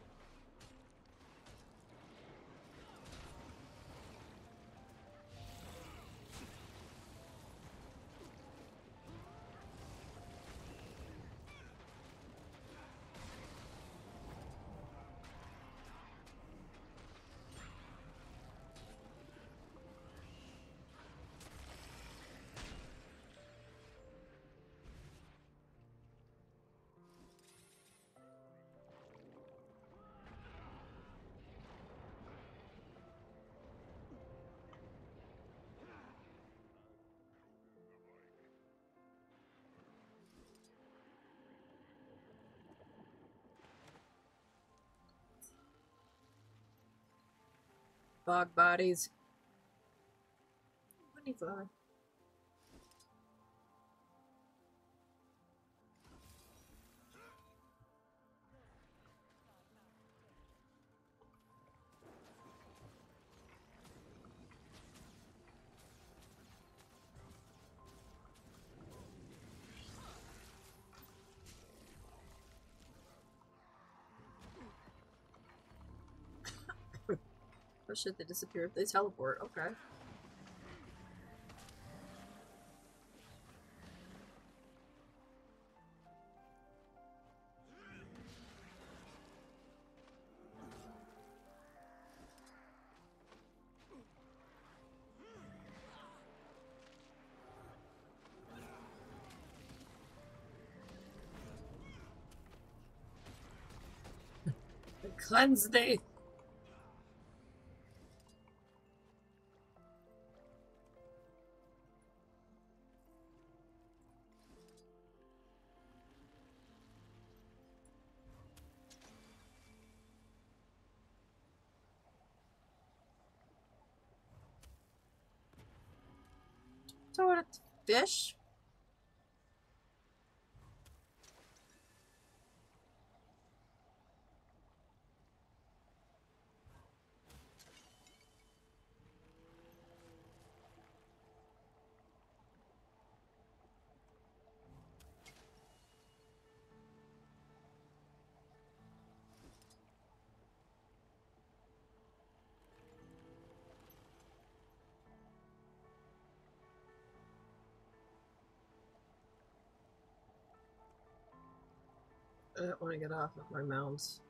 Bog bodies. Twenty-five. Oh shit, they disappeared. They teleport. Okay. (laughs) Cleanse thee. At the fish. I don't want to get off of my mounts.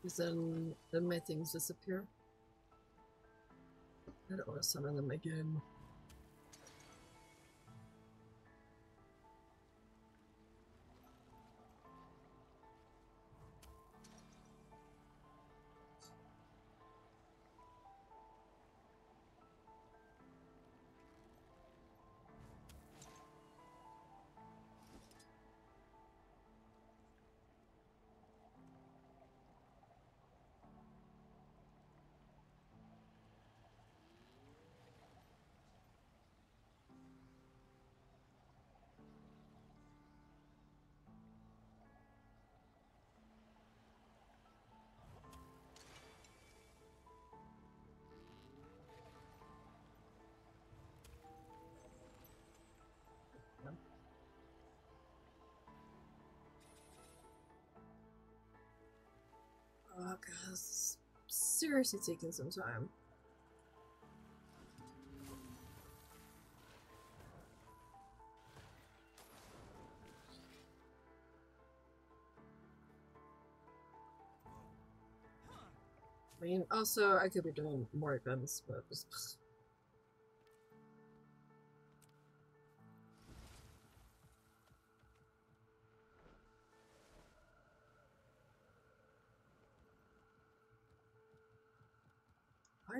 Because then, then my things disappear. I don't want to summon them again. Oh this is seriously taking some time. I mean, also, I could be doing more events, but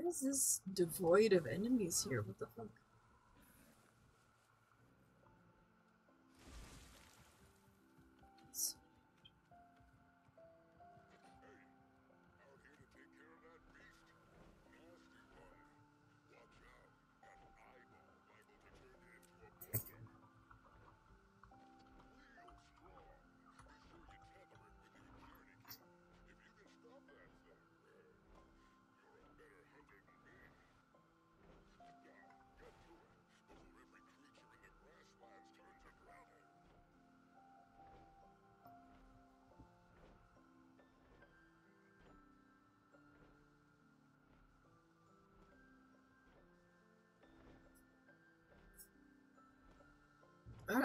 is this devoid of enemies here? What the fuck?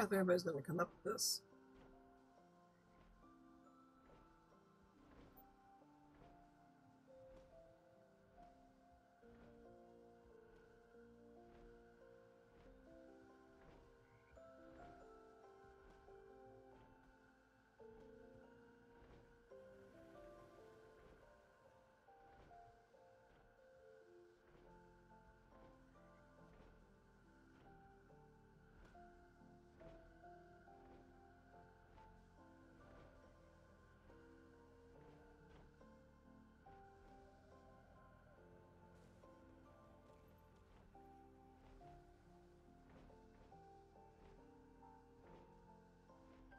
I know if anybody's gonna come up with this.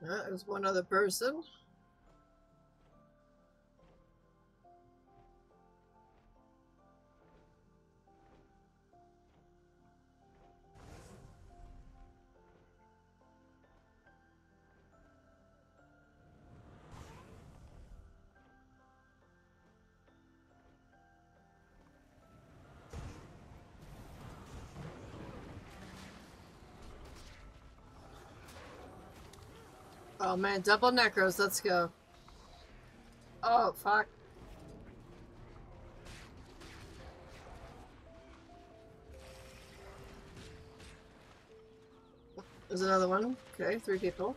There's one other person. Oh man, double necros, let's go. Oh, fuck. There's another one. Okay, three people.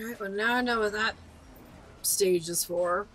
Alright, well now I know what that stage is for.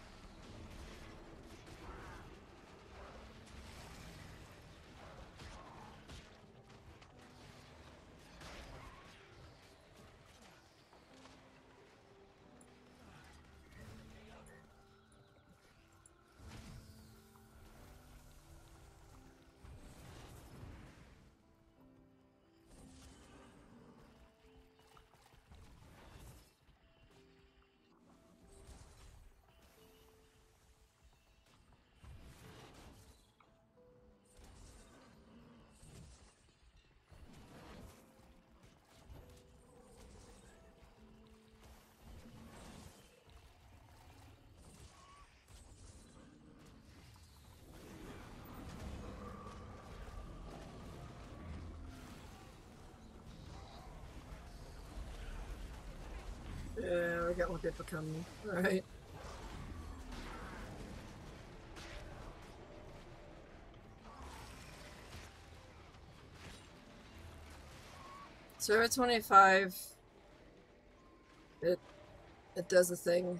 We got more people coming. Alright. Server 25. It it does a thing.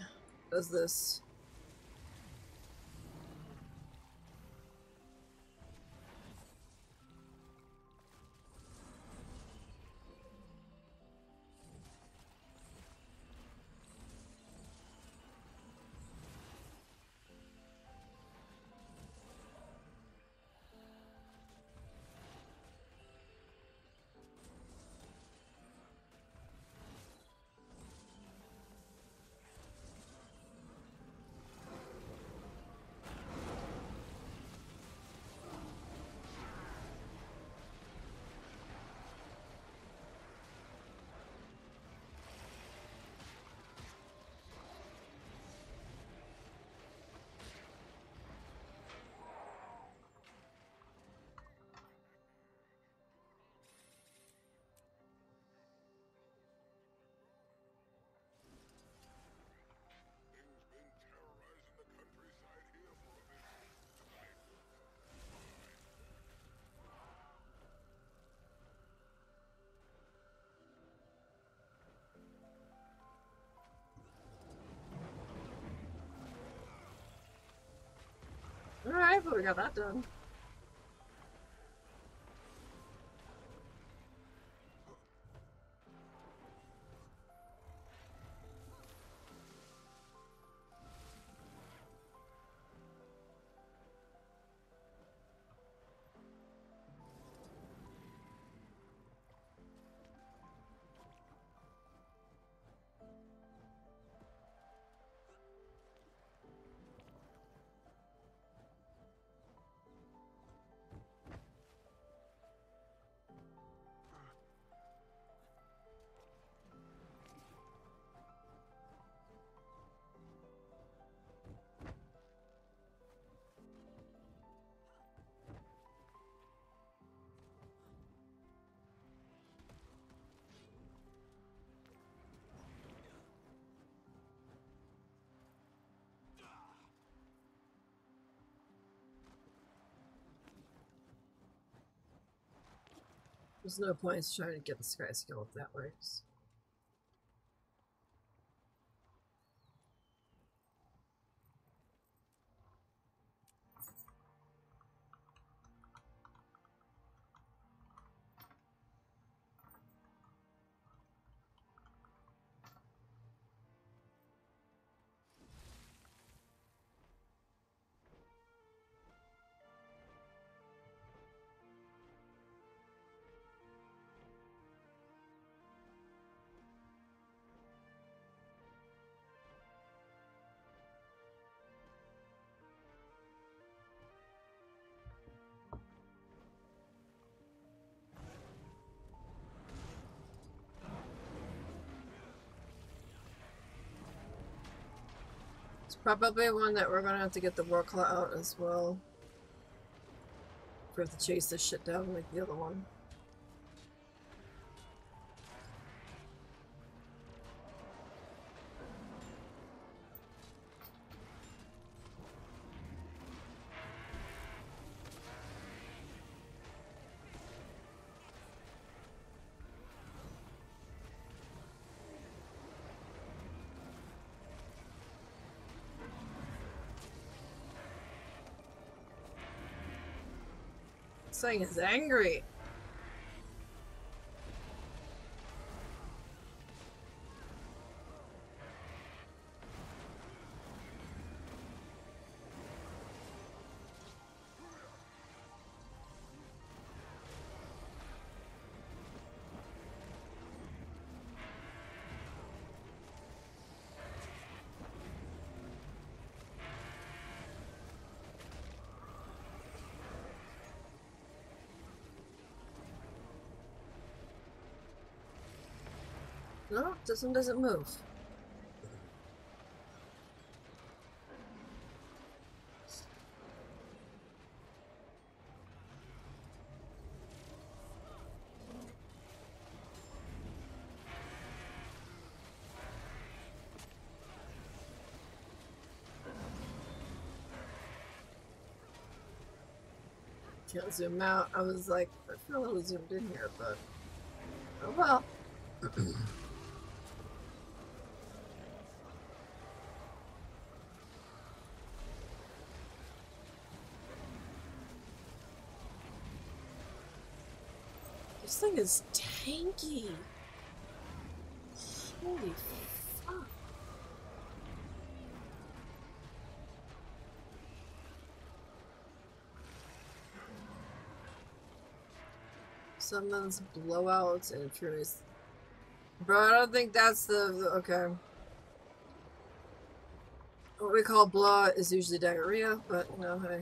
Does this. But we got that done. There's no point in trying to get the skyscale if that works. Probably one that we're gonna have to get the Warclaw out as well. We have to chase this shit down like the other one. Thing is angry. This one doesn't move. Can't zoom out. I was like, I feel a little zoomed in here, but oh well. This thing is tanky. Holy fuck. Summons blowouts and furies. Bro, I don't think that's the, the- okay. What we call blowout is usually diarrhea, but no, know,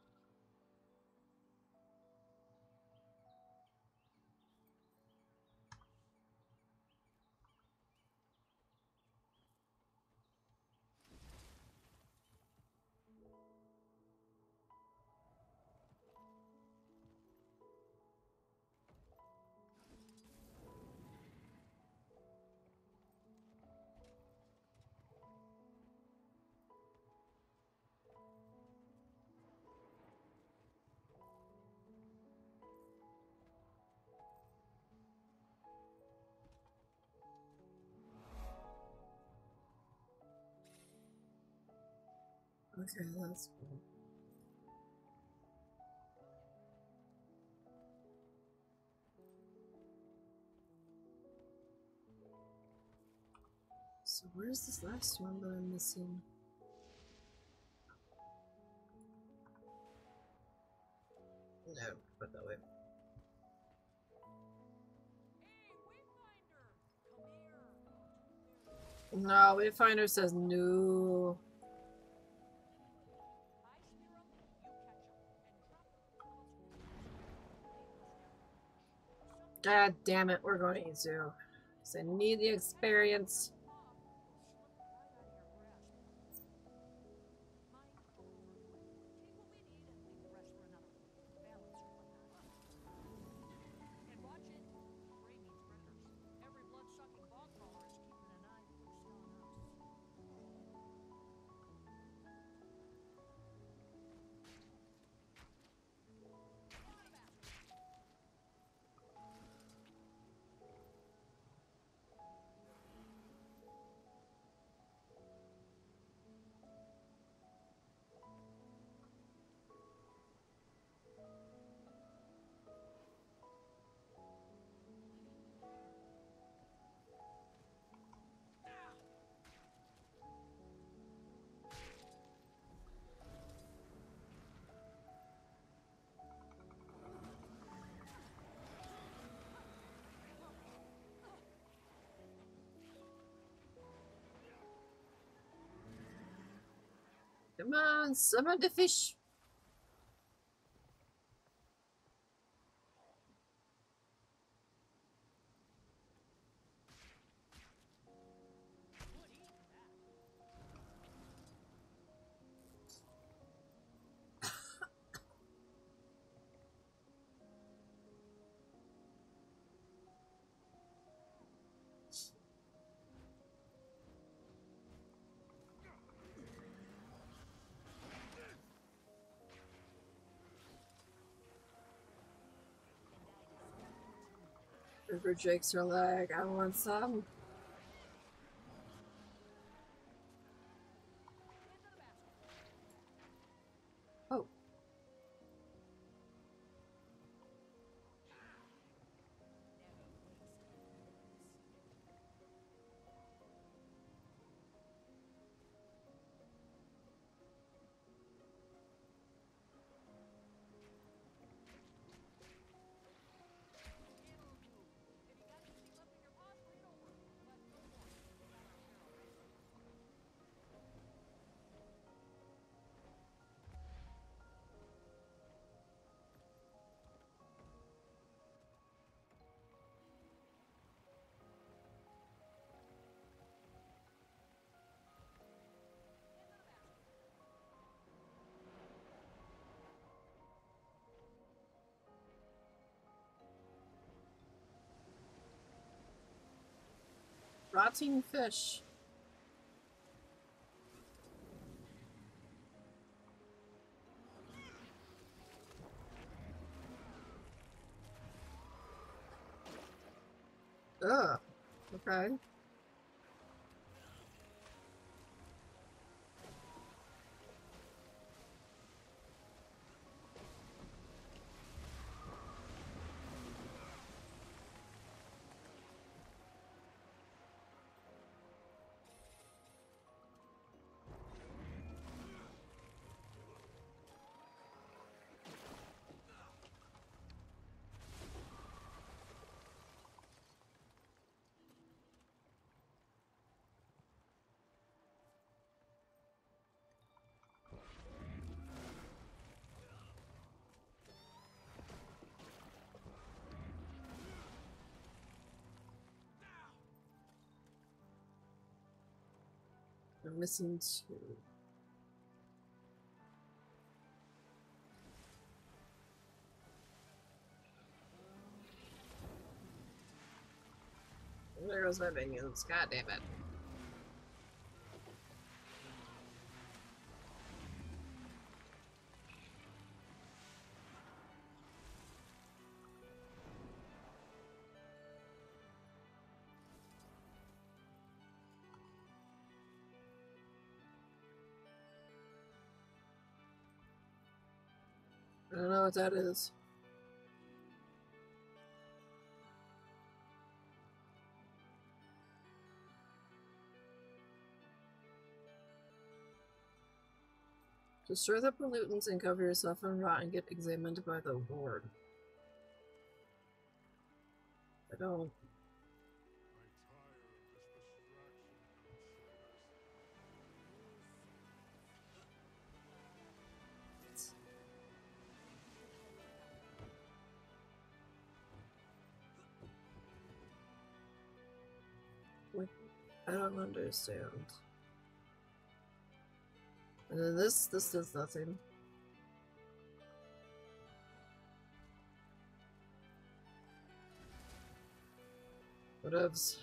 Huh. Okay, that's cool. So where's this last one that I'm missing? No, put that way. No, Wayfinder says no. God damn it, we're going to. 'Cause I need the experience. Come on, summon the fish. River drakes are like, I want some. Rotting fish. Ugh. Okay. Missing two. There goes my minions. God damn it. Know what that is. Destroy the pollutants and cover yourself in rot and get examined by the ward. I don't. What? I don't understand. And then this, this does nothing. Whatevs.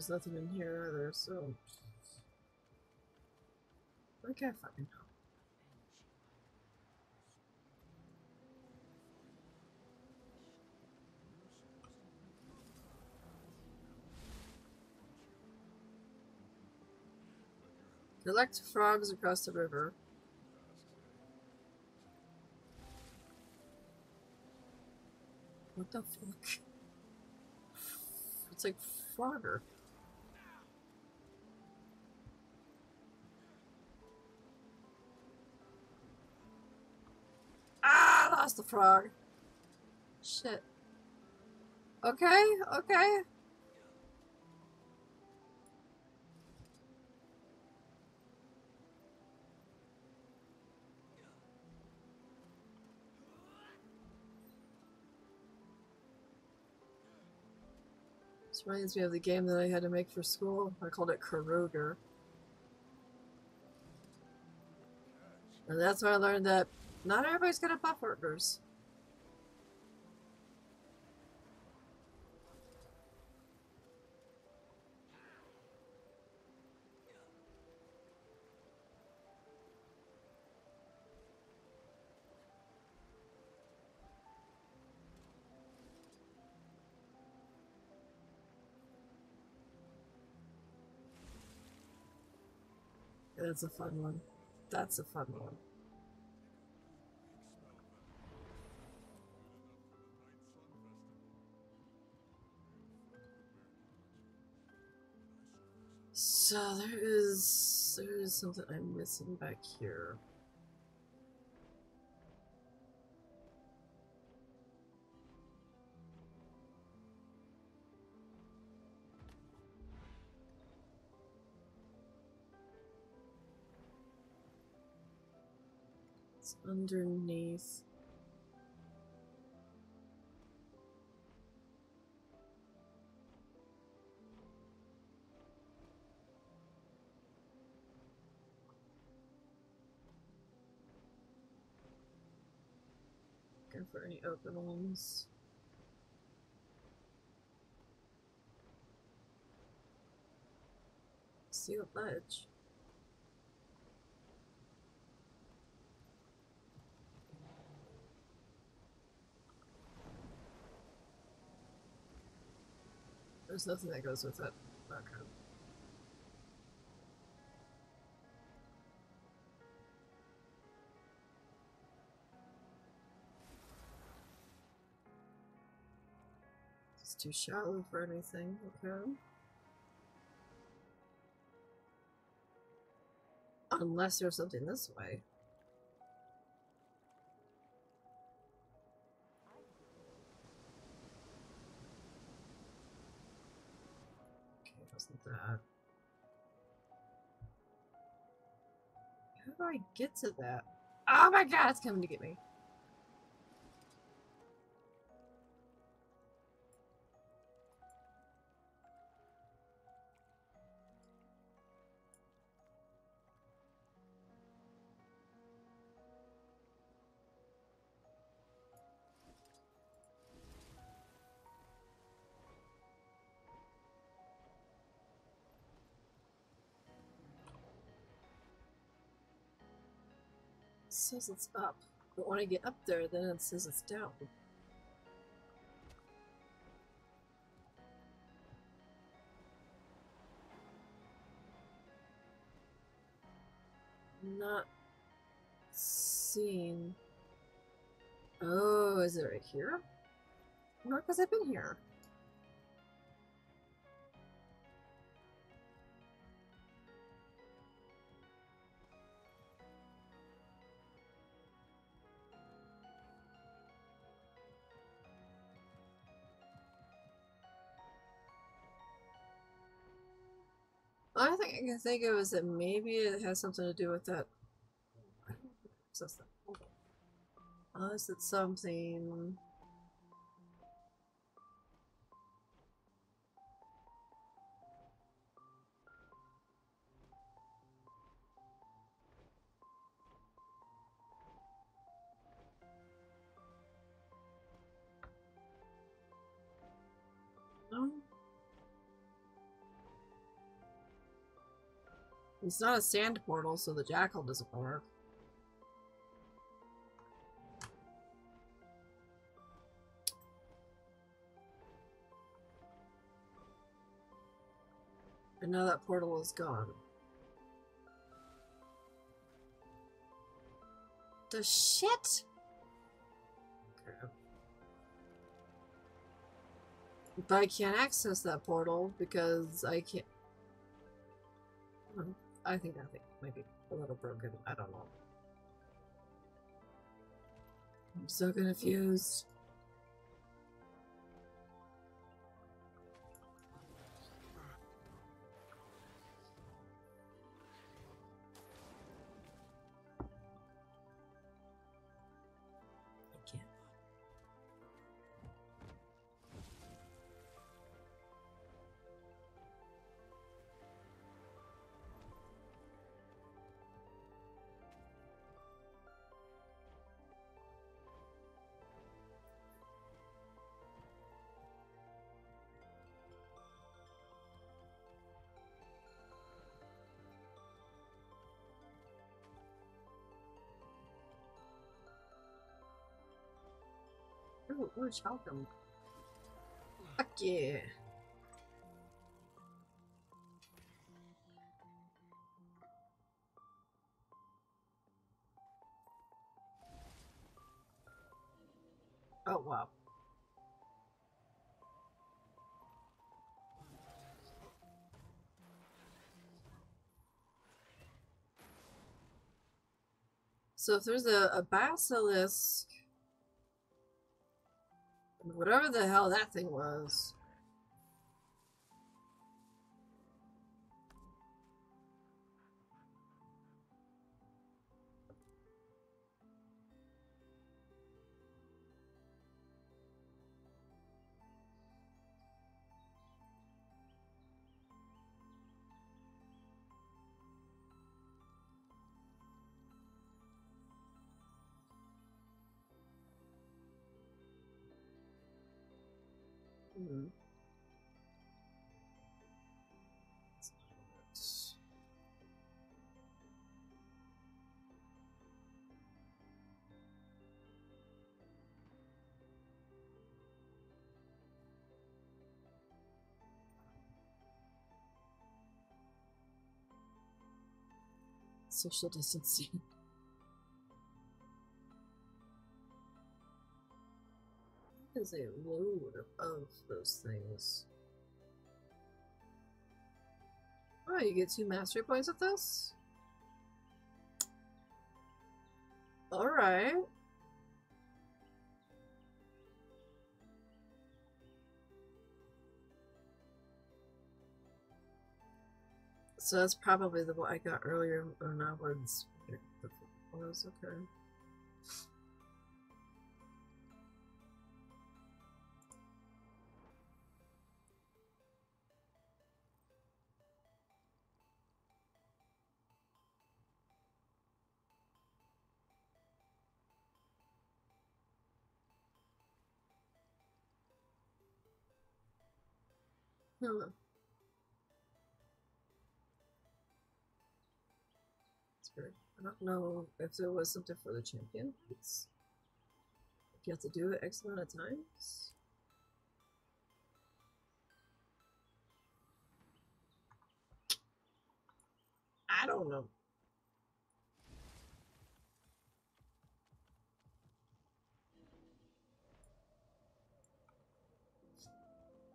There's nothing in here either, so. I can't fucking know. Collect frogs across the river. What the fuck? It's like Frogger. The frog. Shit. Okay, okay. Reminds me of the game that I had to make for school. I called it Kuroger. And that's when I learned that not everybody's gonna buff workers. That's a fun one. That's a fun one. So there is there is something I'm missing back here. It's underneath. For any open ones. Sealed ledge. There's nothing that goes with it. Okay. Too shallow for anything, okay. Unless there's something this way. Okay, wasn't that. How do I get to that? Oh my god, it's coming to get me. Says it's up. But when I get up there, then it says it's down. Not seeing. Oh, is it right here? No, because I've been here. Only thing I can think of is that maybe it has something to do with that. I. Unless it's something. It's not a sand portal, so the jackal doesn't work. And now that portal is gone. The shit? But I can't access that portal because I can't. I think I think might be a little broken. I don't know. I'm so confused. Ooh, welcome. Fuck yeah. Oh wow. So if there's a, a basilisk Whatever the hell that thing was. Social distancing. (laughs) There's a load of those things. Oh, you get two mastery points with this? Alright. So that's probably the one I got earlier when I was was okay. No. Weird. I don't know if there was something for the champions. If you have to do it X amount of times. I don't know.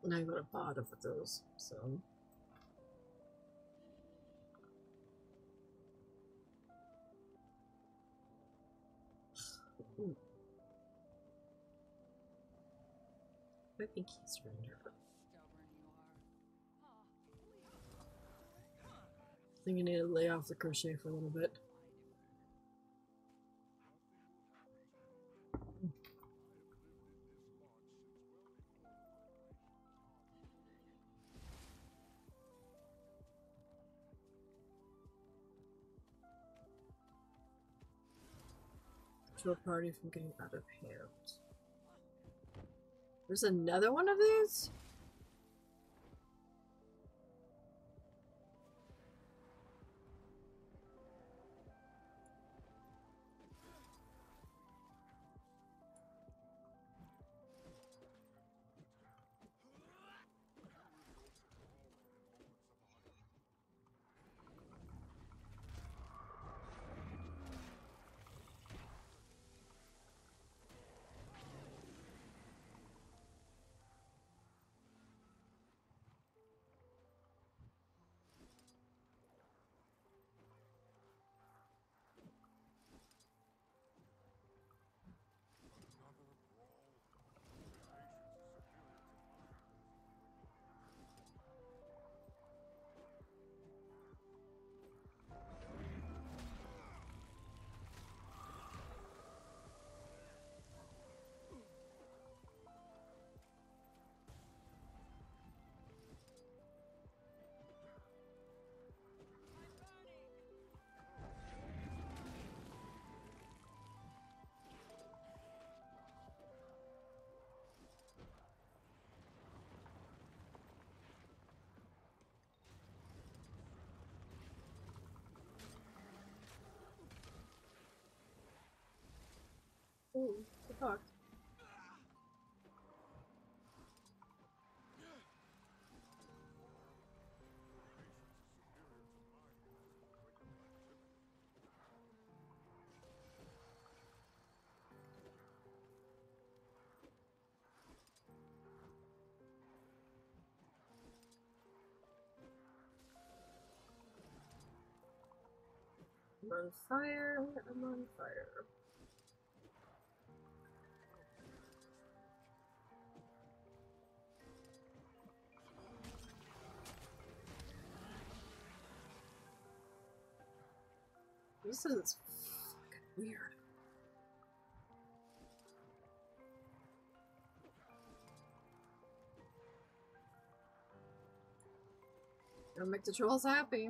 And I got a bother with those, so. (sighs) I think he's surrendered. I think you need to lay off the crochet for a little bit. To a party from getting out of hand. There's another one of these? Ooh, the fuck. I'm on fire. I'm on fire. This is fucking weird. Gotta make the trolls happy.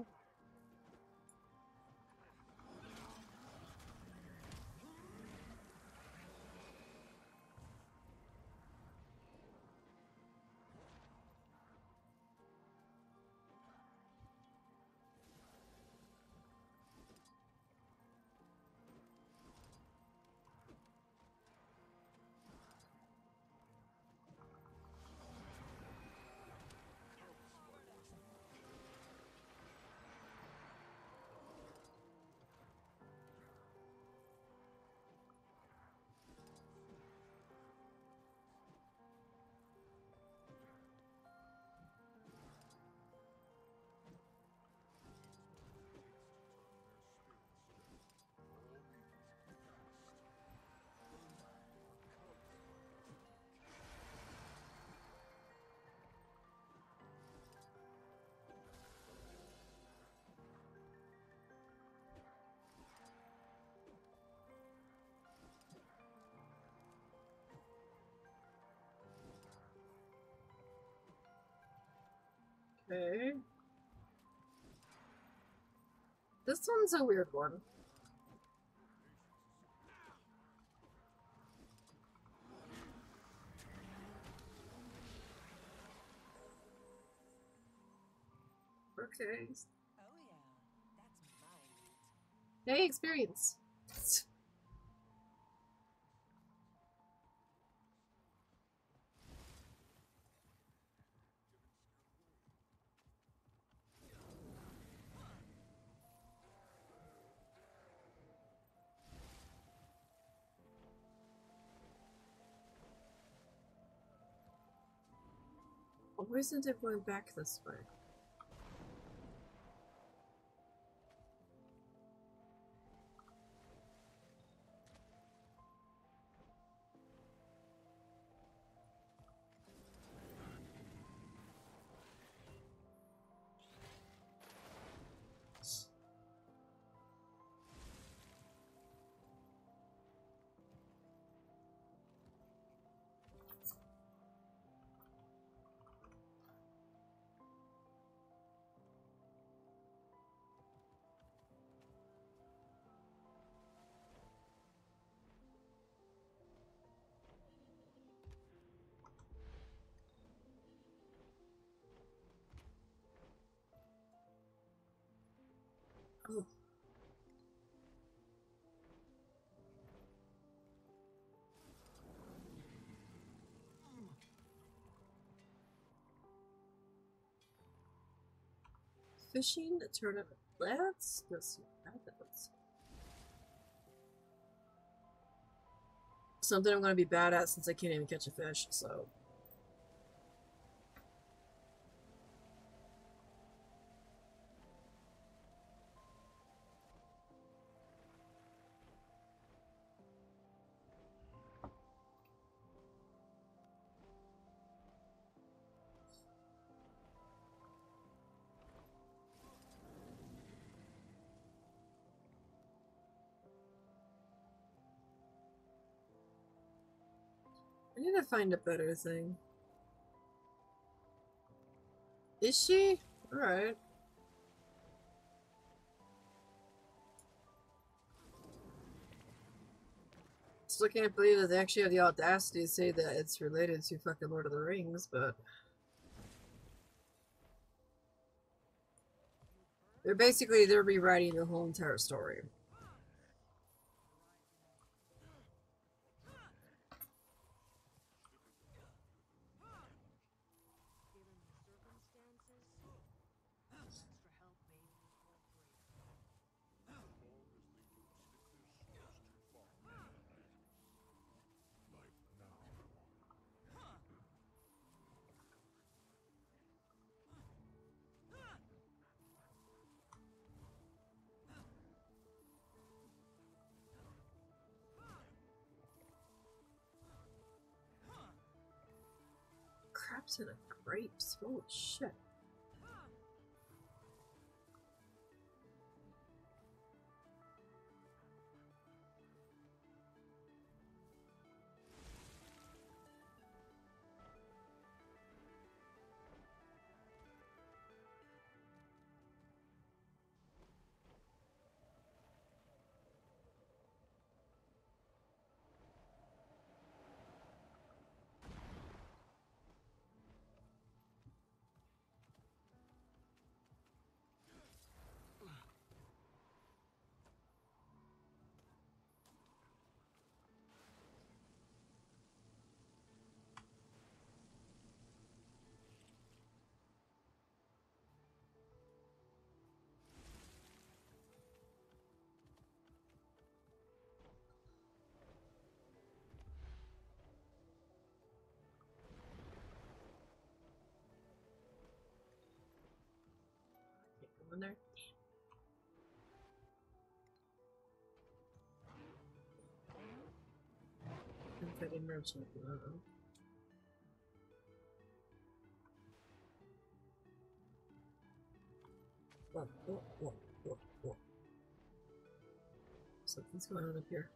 Okay. This one's a weird one. Okay. Oh yeah, that's my. Hey, experience. (laughs) isn't it going back this way? Fishing tournament. Let's let's see what happens. Something I'm gonna be bad at since I can't even catch a fish, so find a better thing. Is she? Alright. Still can't believe that they actually have the audacity to say that it's related to fucking Lord of the Rings, but. They're basically they're rewriting the whole entire story. Crabs and grapes. Holy shit. In there. Confetti merchant. Uh-oh. Whoa, whoa, whoa, whoa, whoa. Something's going on up here.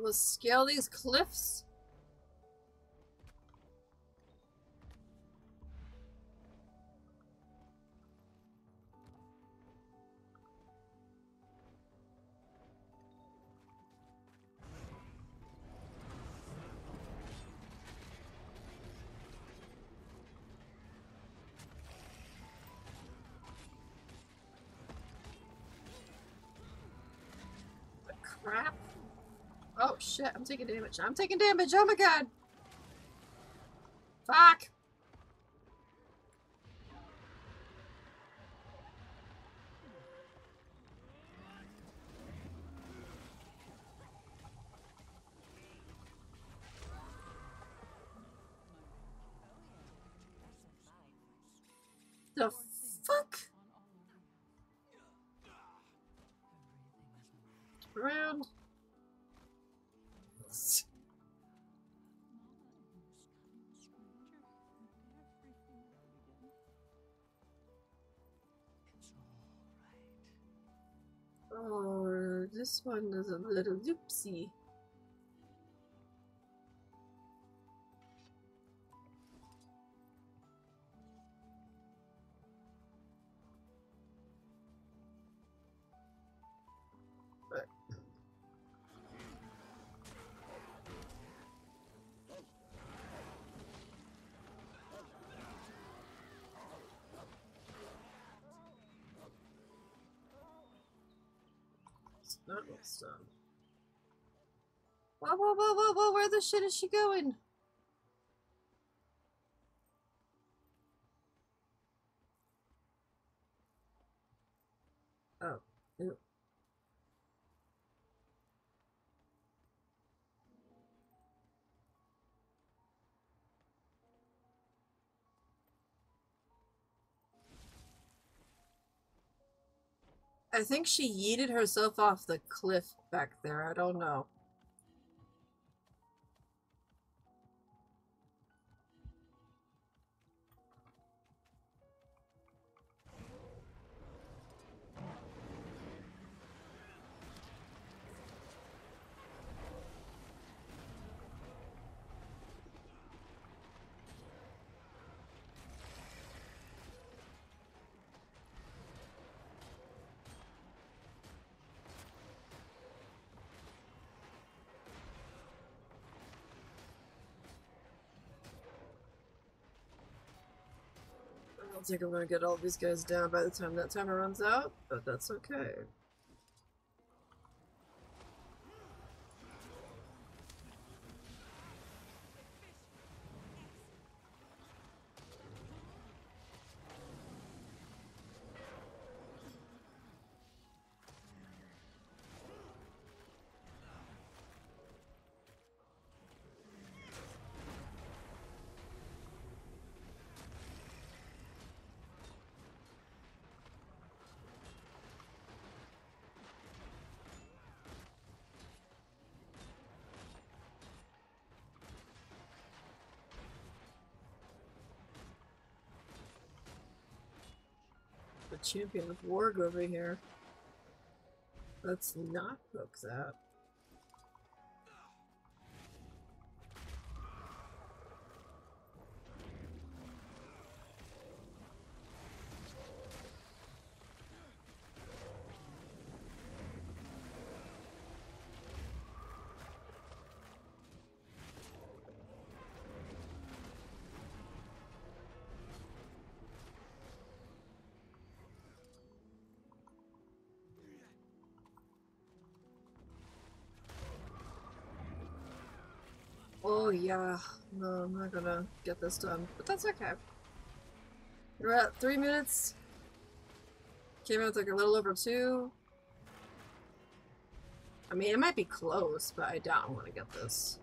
We'll scale these cliffs. Shit, I'm taking damage. I'm taking damage. Oh my god. Fuck. This one is a little oopsie. It's done. Whoa, whoa, whoa, whoa, whoa, where the shit is she going? Oh, ew. I think she yeeted herself off the cliff back there. I don't know. Think I'm gonna get all these guys down by the time that timer runs out, but that's okay. Champion of Warg over here. Let's not poke that. Oh yeah, no, I'm not gonna get this done, but that's okay. We're at three minutes. Came out like a little over two. I mean, it might be close, but I doubt I'm gonna get this.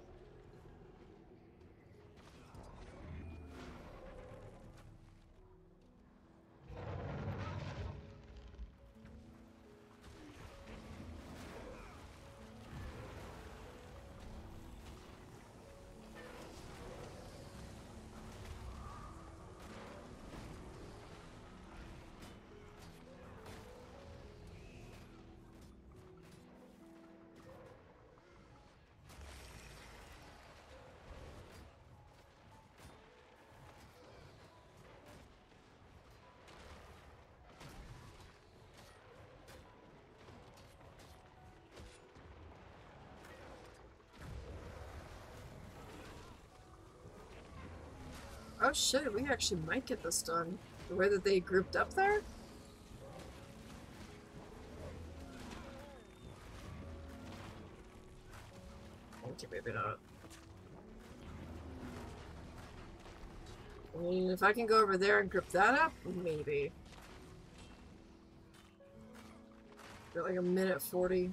Shit, we actually might get this done. The way that they grouped up there? Okay, maybe not. I mean, if I can go over there and grip that up, maybe. Got like a minute 40.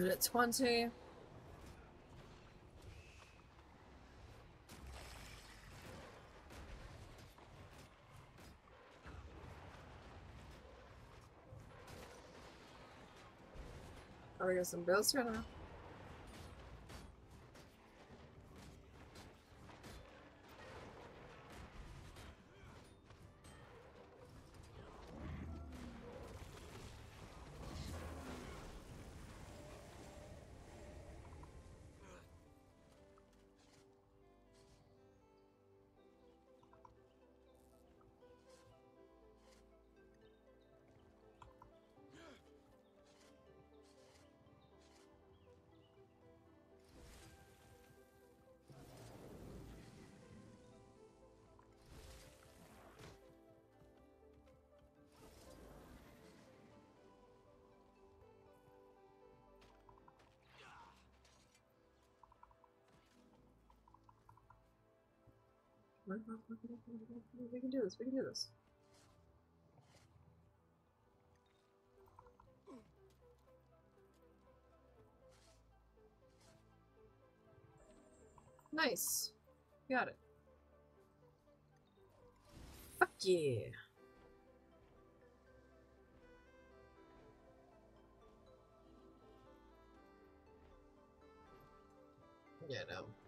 Minute 20. Oh, we got some bills here now. We can do this. We can do this. Nice. Got it. Fuck yeah. Yeah, no.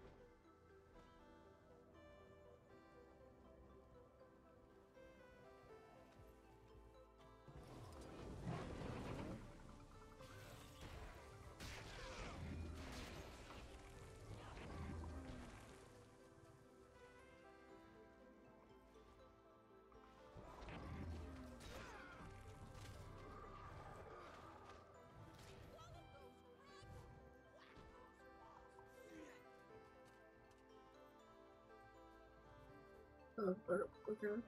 Oh, oh,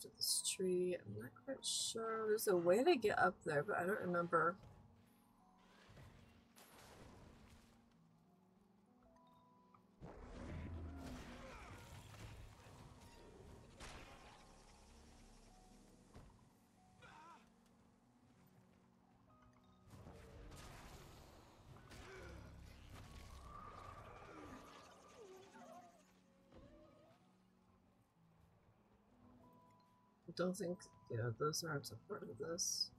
to this tree. I'm not quite sure. There's a way to get up there, but I don't remember. I don't think, yeah, those aren't part of this.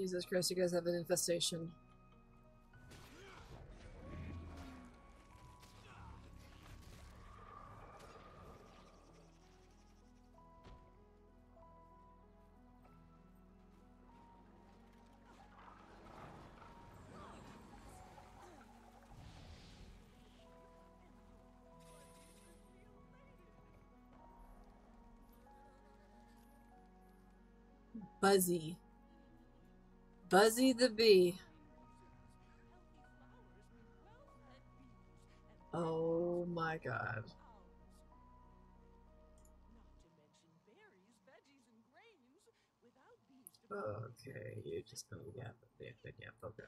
Jesus Christ, you guys have an infestation. Buzzy. Buzzy the bee. Oh my god. Okay, you're just gonna yap, yap, yap, okay.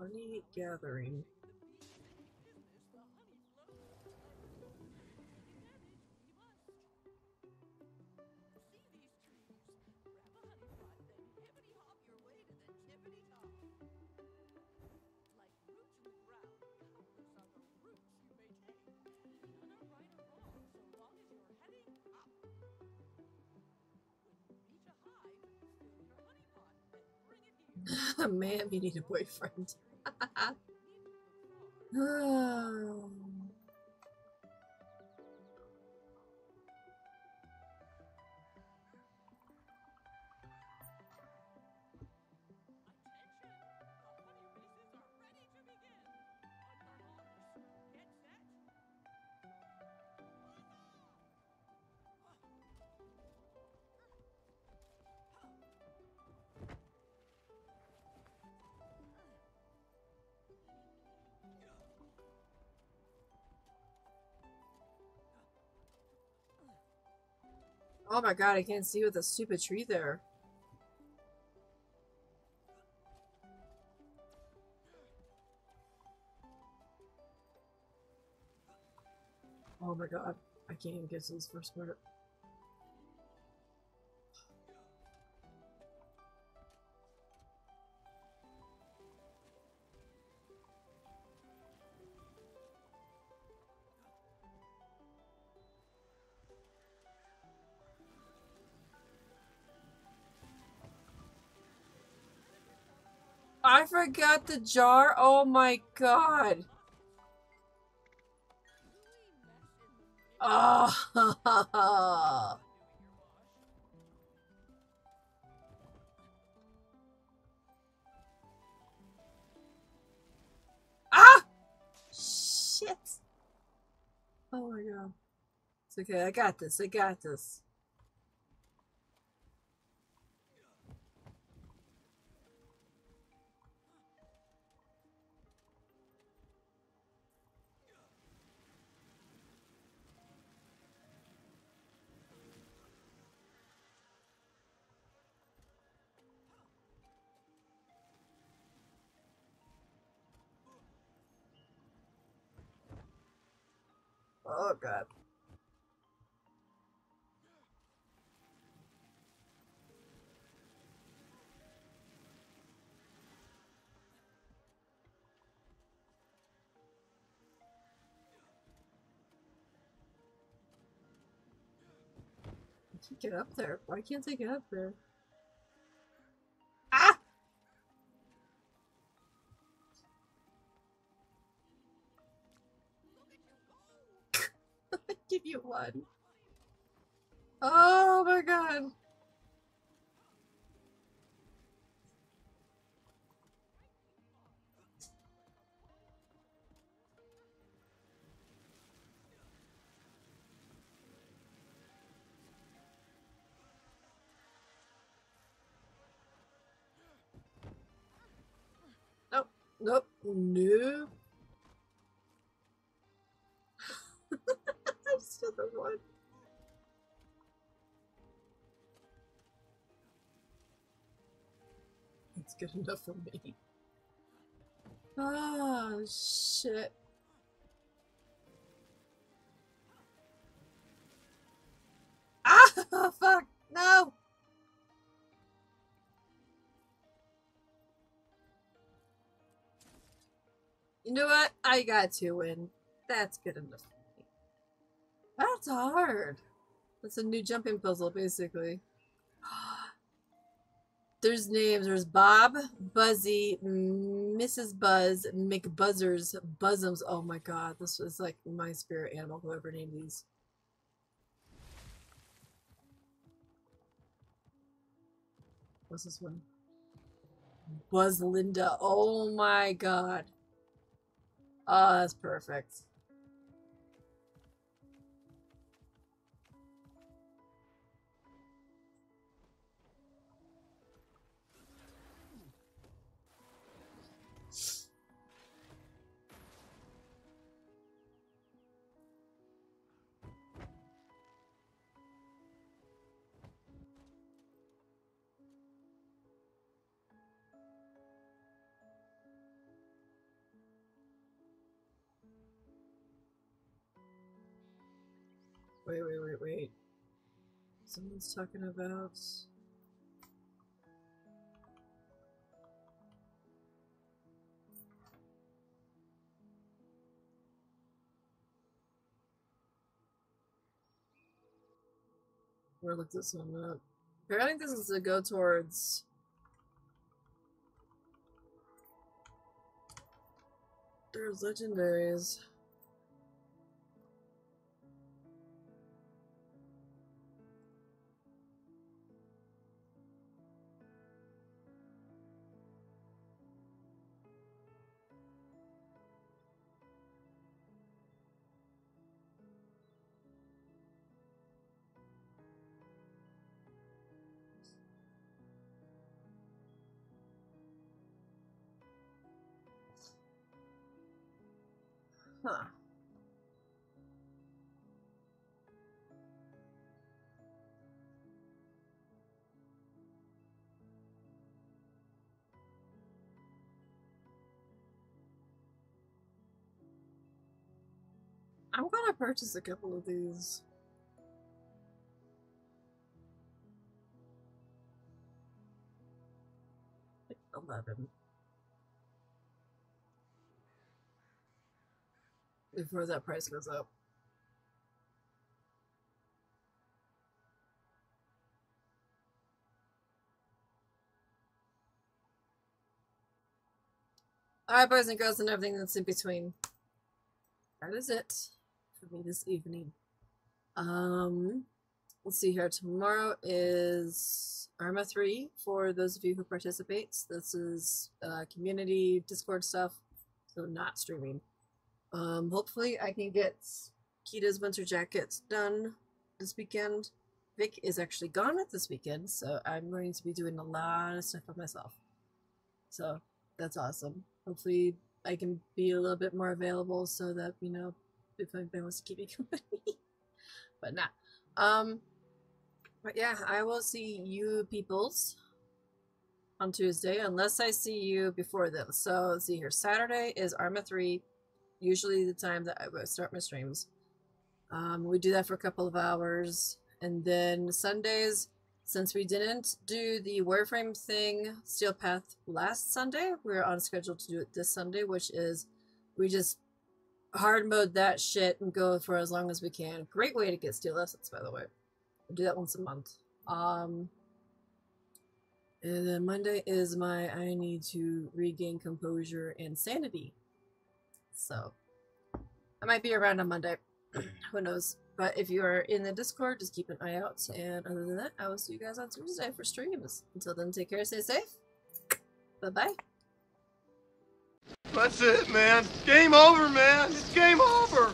Honey gathering. (laughs) Man, you need a boyfriend. Oh. (laughs) (sighs) (sighs) Oh my god, I can't see with a stupid tree there. Oh my god, I can't even get to this first part. Forgot the jar. Oh my god. Oh. (laughs) ah! Shit. Oh my god. It's okay. I got this. I got this. Oh god. Get up there. Why can't I get up there? You one. Oh my god. Nope, nope, no. One. That's good enough for me. Oh, shit. Ah, (laughs) fuck, no! You know what? I got to win. That's good enough. That's hard. That's a new jumping puzzle, basically. (gasps) There's names. There's Bob, Buzzy, Mrs. Buzz McBuzzers Buzzums. Oh my god, this was like my spirit animal, whoever named these. What's this one? Buzz Linda. Oh my god. Oh, that's perfect. Wait, wait, wait, wait. Someone's talking about. Where look this one up? I think this is to go towards. There's legendaries. I'm gonna purchase a couple of these. Eleven. Before that price goes up. Alright, boys and girls, and everything that's in between. That is it for me this evening. Um, let's see here. Tomorrow is Arma 3 for those of you who participate. This is uh, community Discord stuff, so not streaming. Um, hopefully I can get Kita's winter jacket done this weekend. Vic is actually gone this weekend, so I'm going to be doing a lot of stuff by myself. So that's awesome. Hopefully I can be a little bit more available so that, you know, if anybody wants to keep me company. but nah. Um but yeah, I will see you peoples on Tuesday unless I see you before then. So let's see here. Saturday is Arma 3 usually the time that I start my streams. Um, we do that for a couple of hours, and then Sundays, since we didn't do the Warframe thing, Steel Path last Sunday, we're on schedule to do it this Sunday, which is we just hard mode that shit and go for as long as we can. Great way to get steel essence, by the way. We do that once a month. Um, and then Monday is my I need to regain composure and sanity so I might be around on Monday. (clears throat) Who knows? But if you are in the Discord, just keep an eye out. And other than that, I will see you guys on Tuesday for streams. Until then, take care, stay safe. Bye bye. That's it, man. Game over, man. It's game over.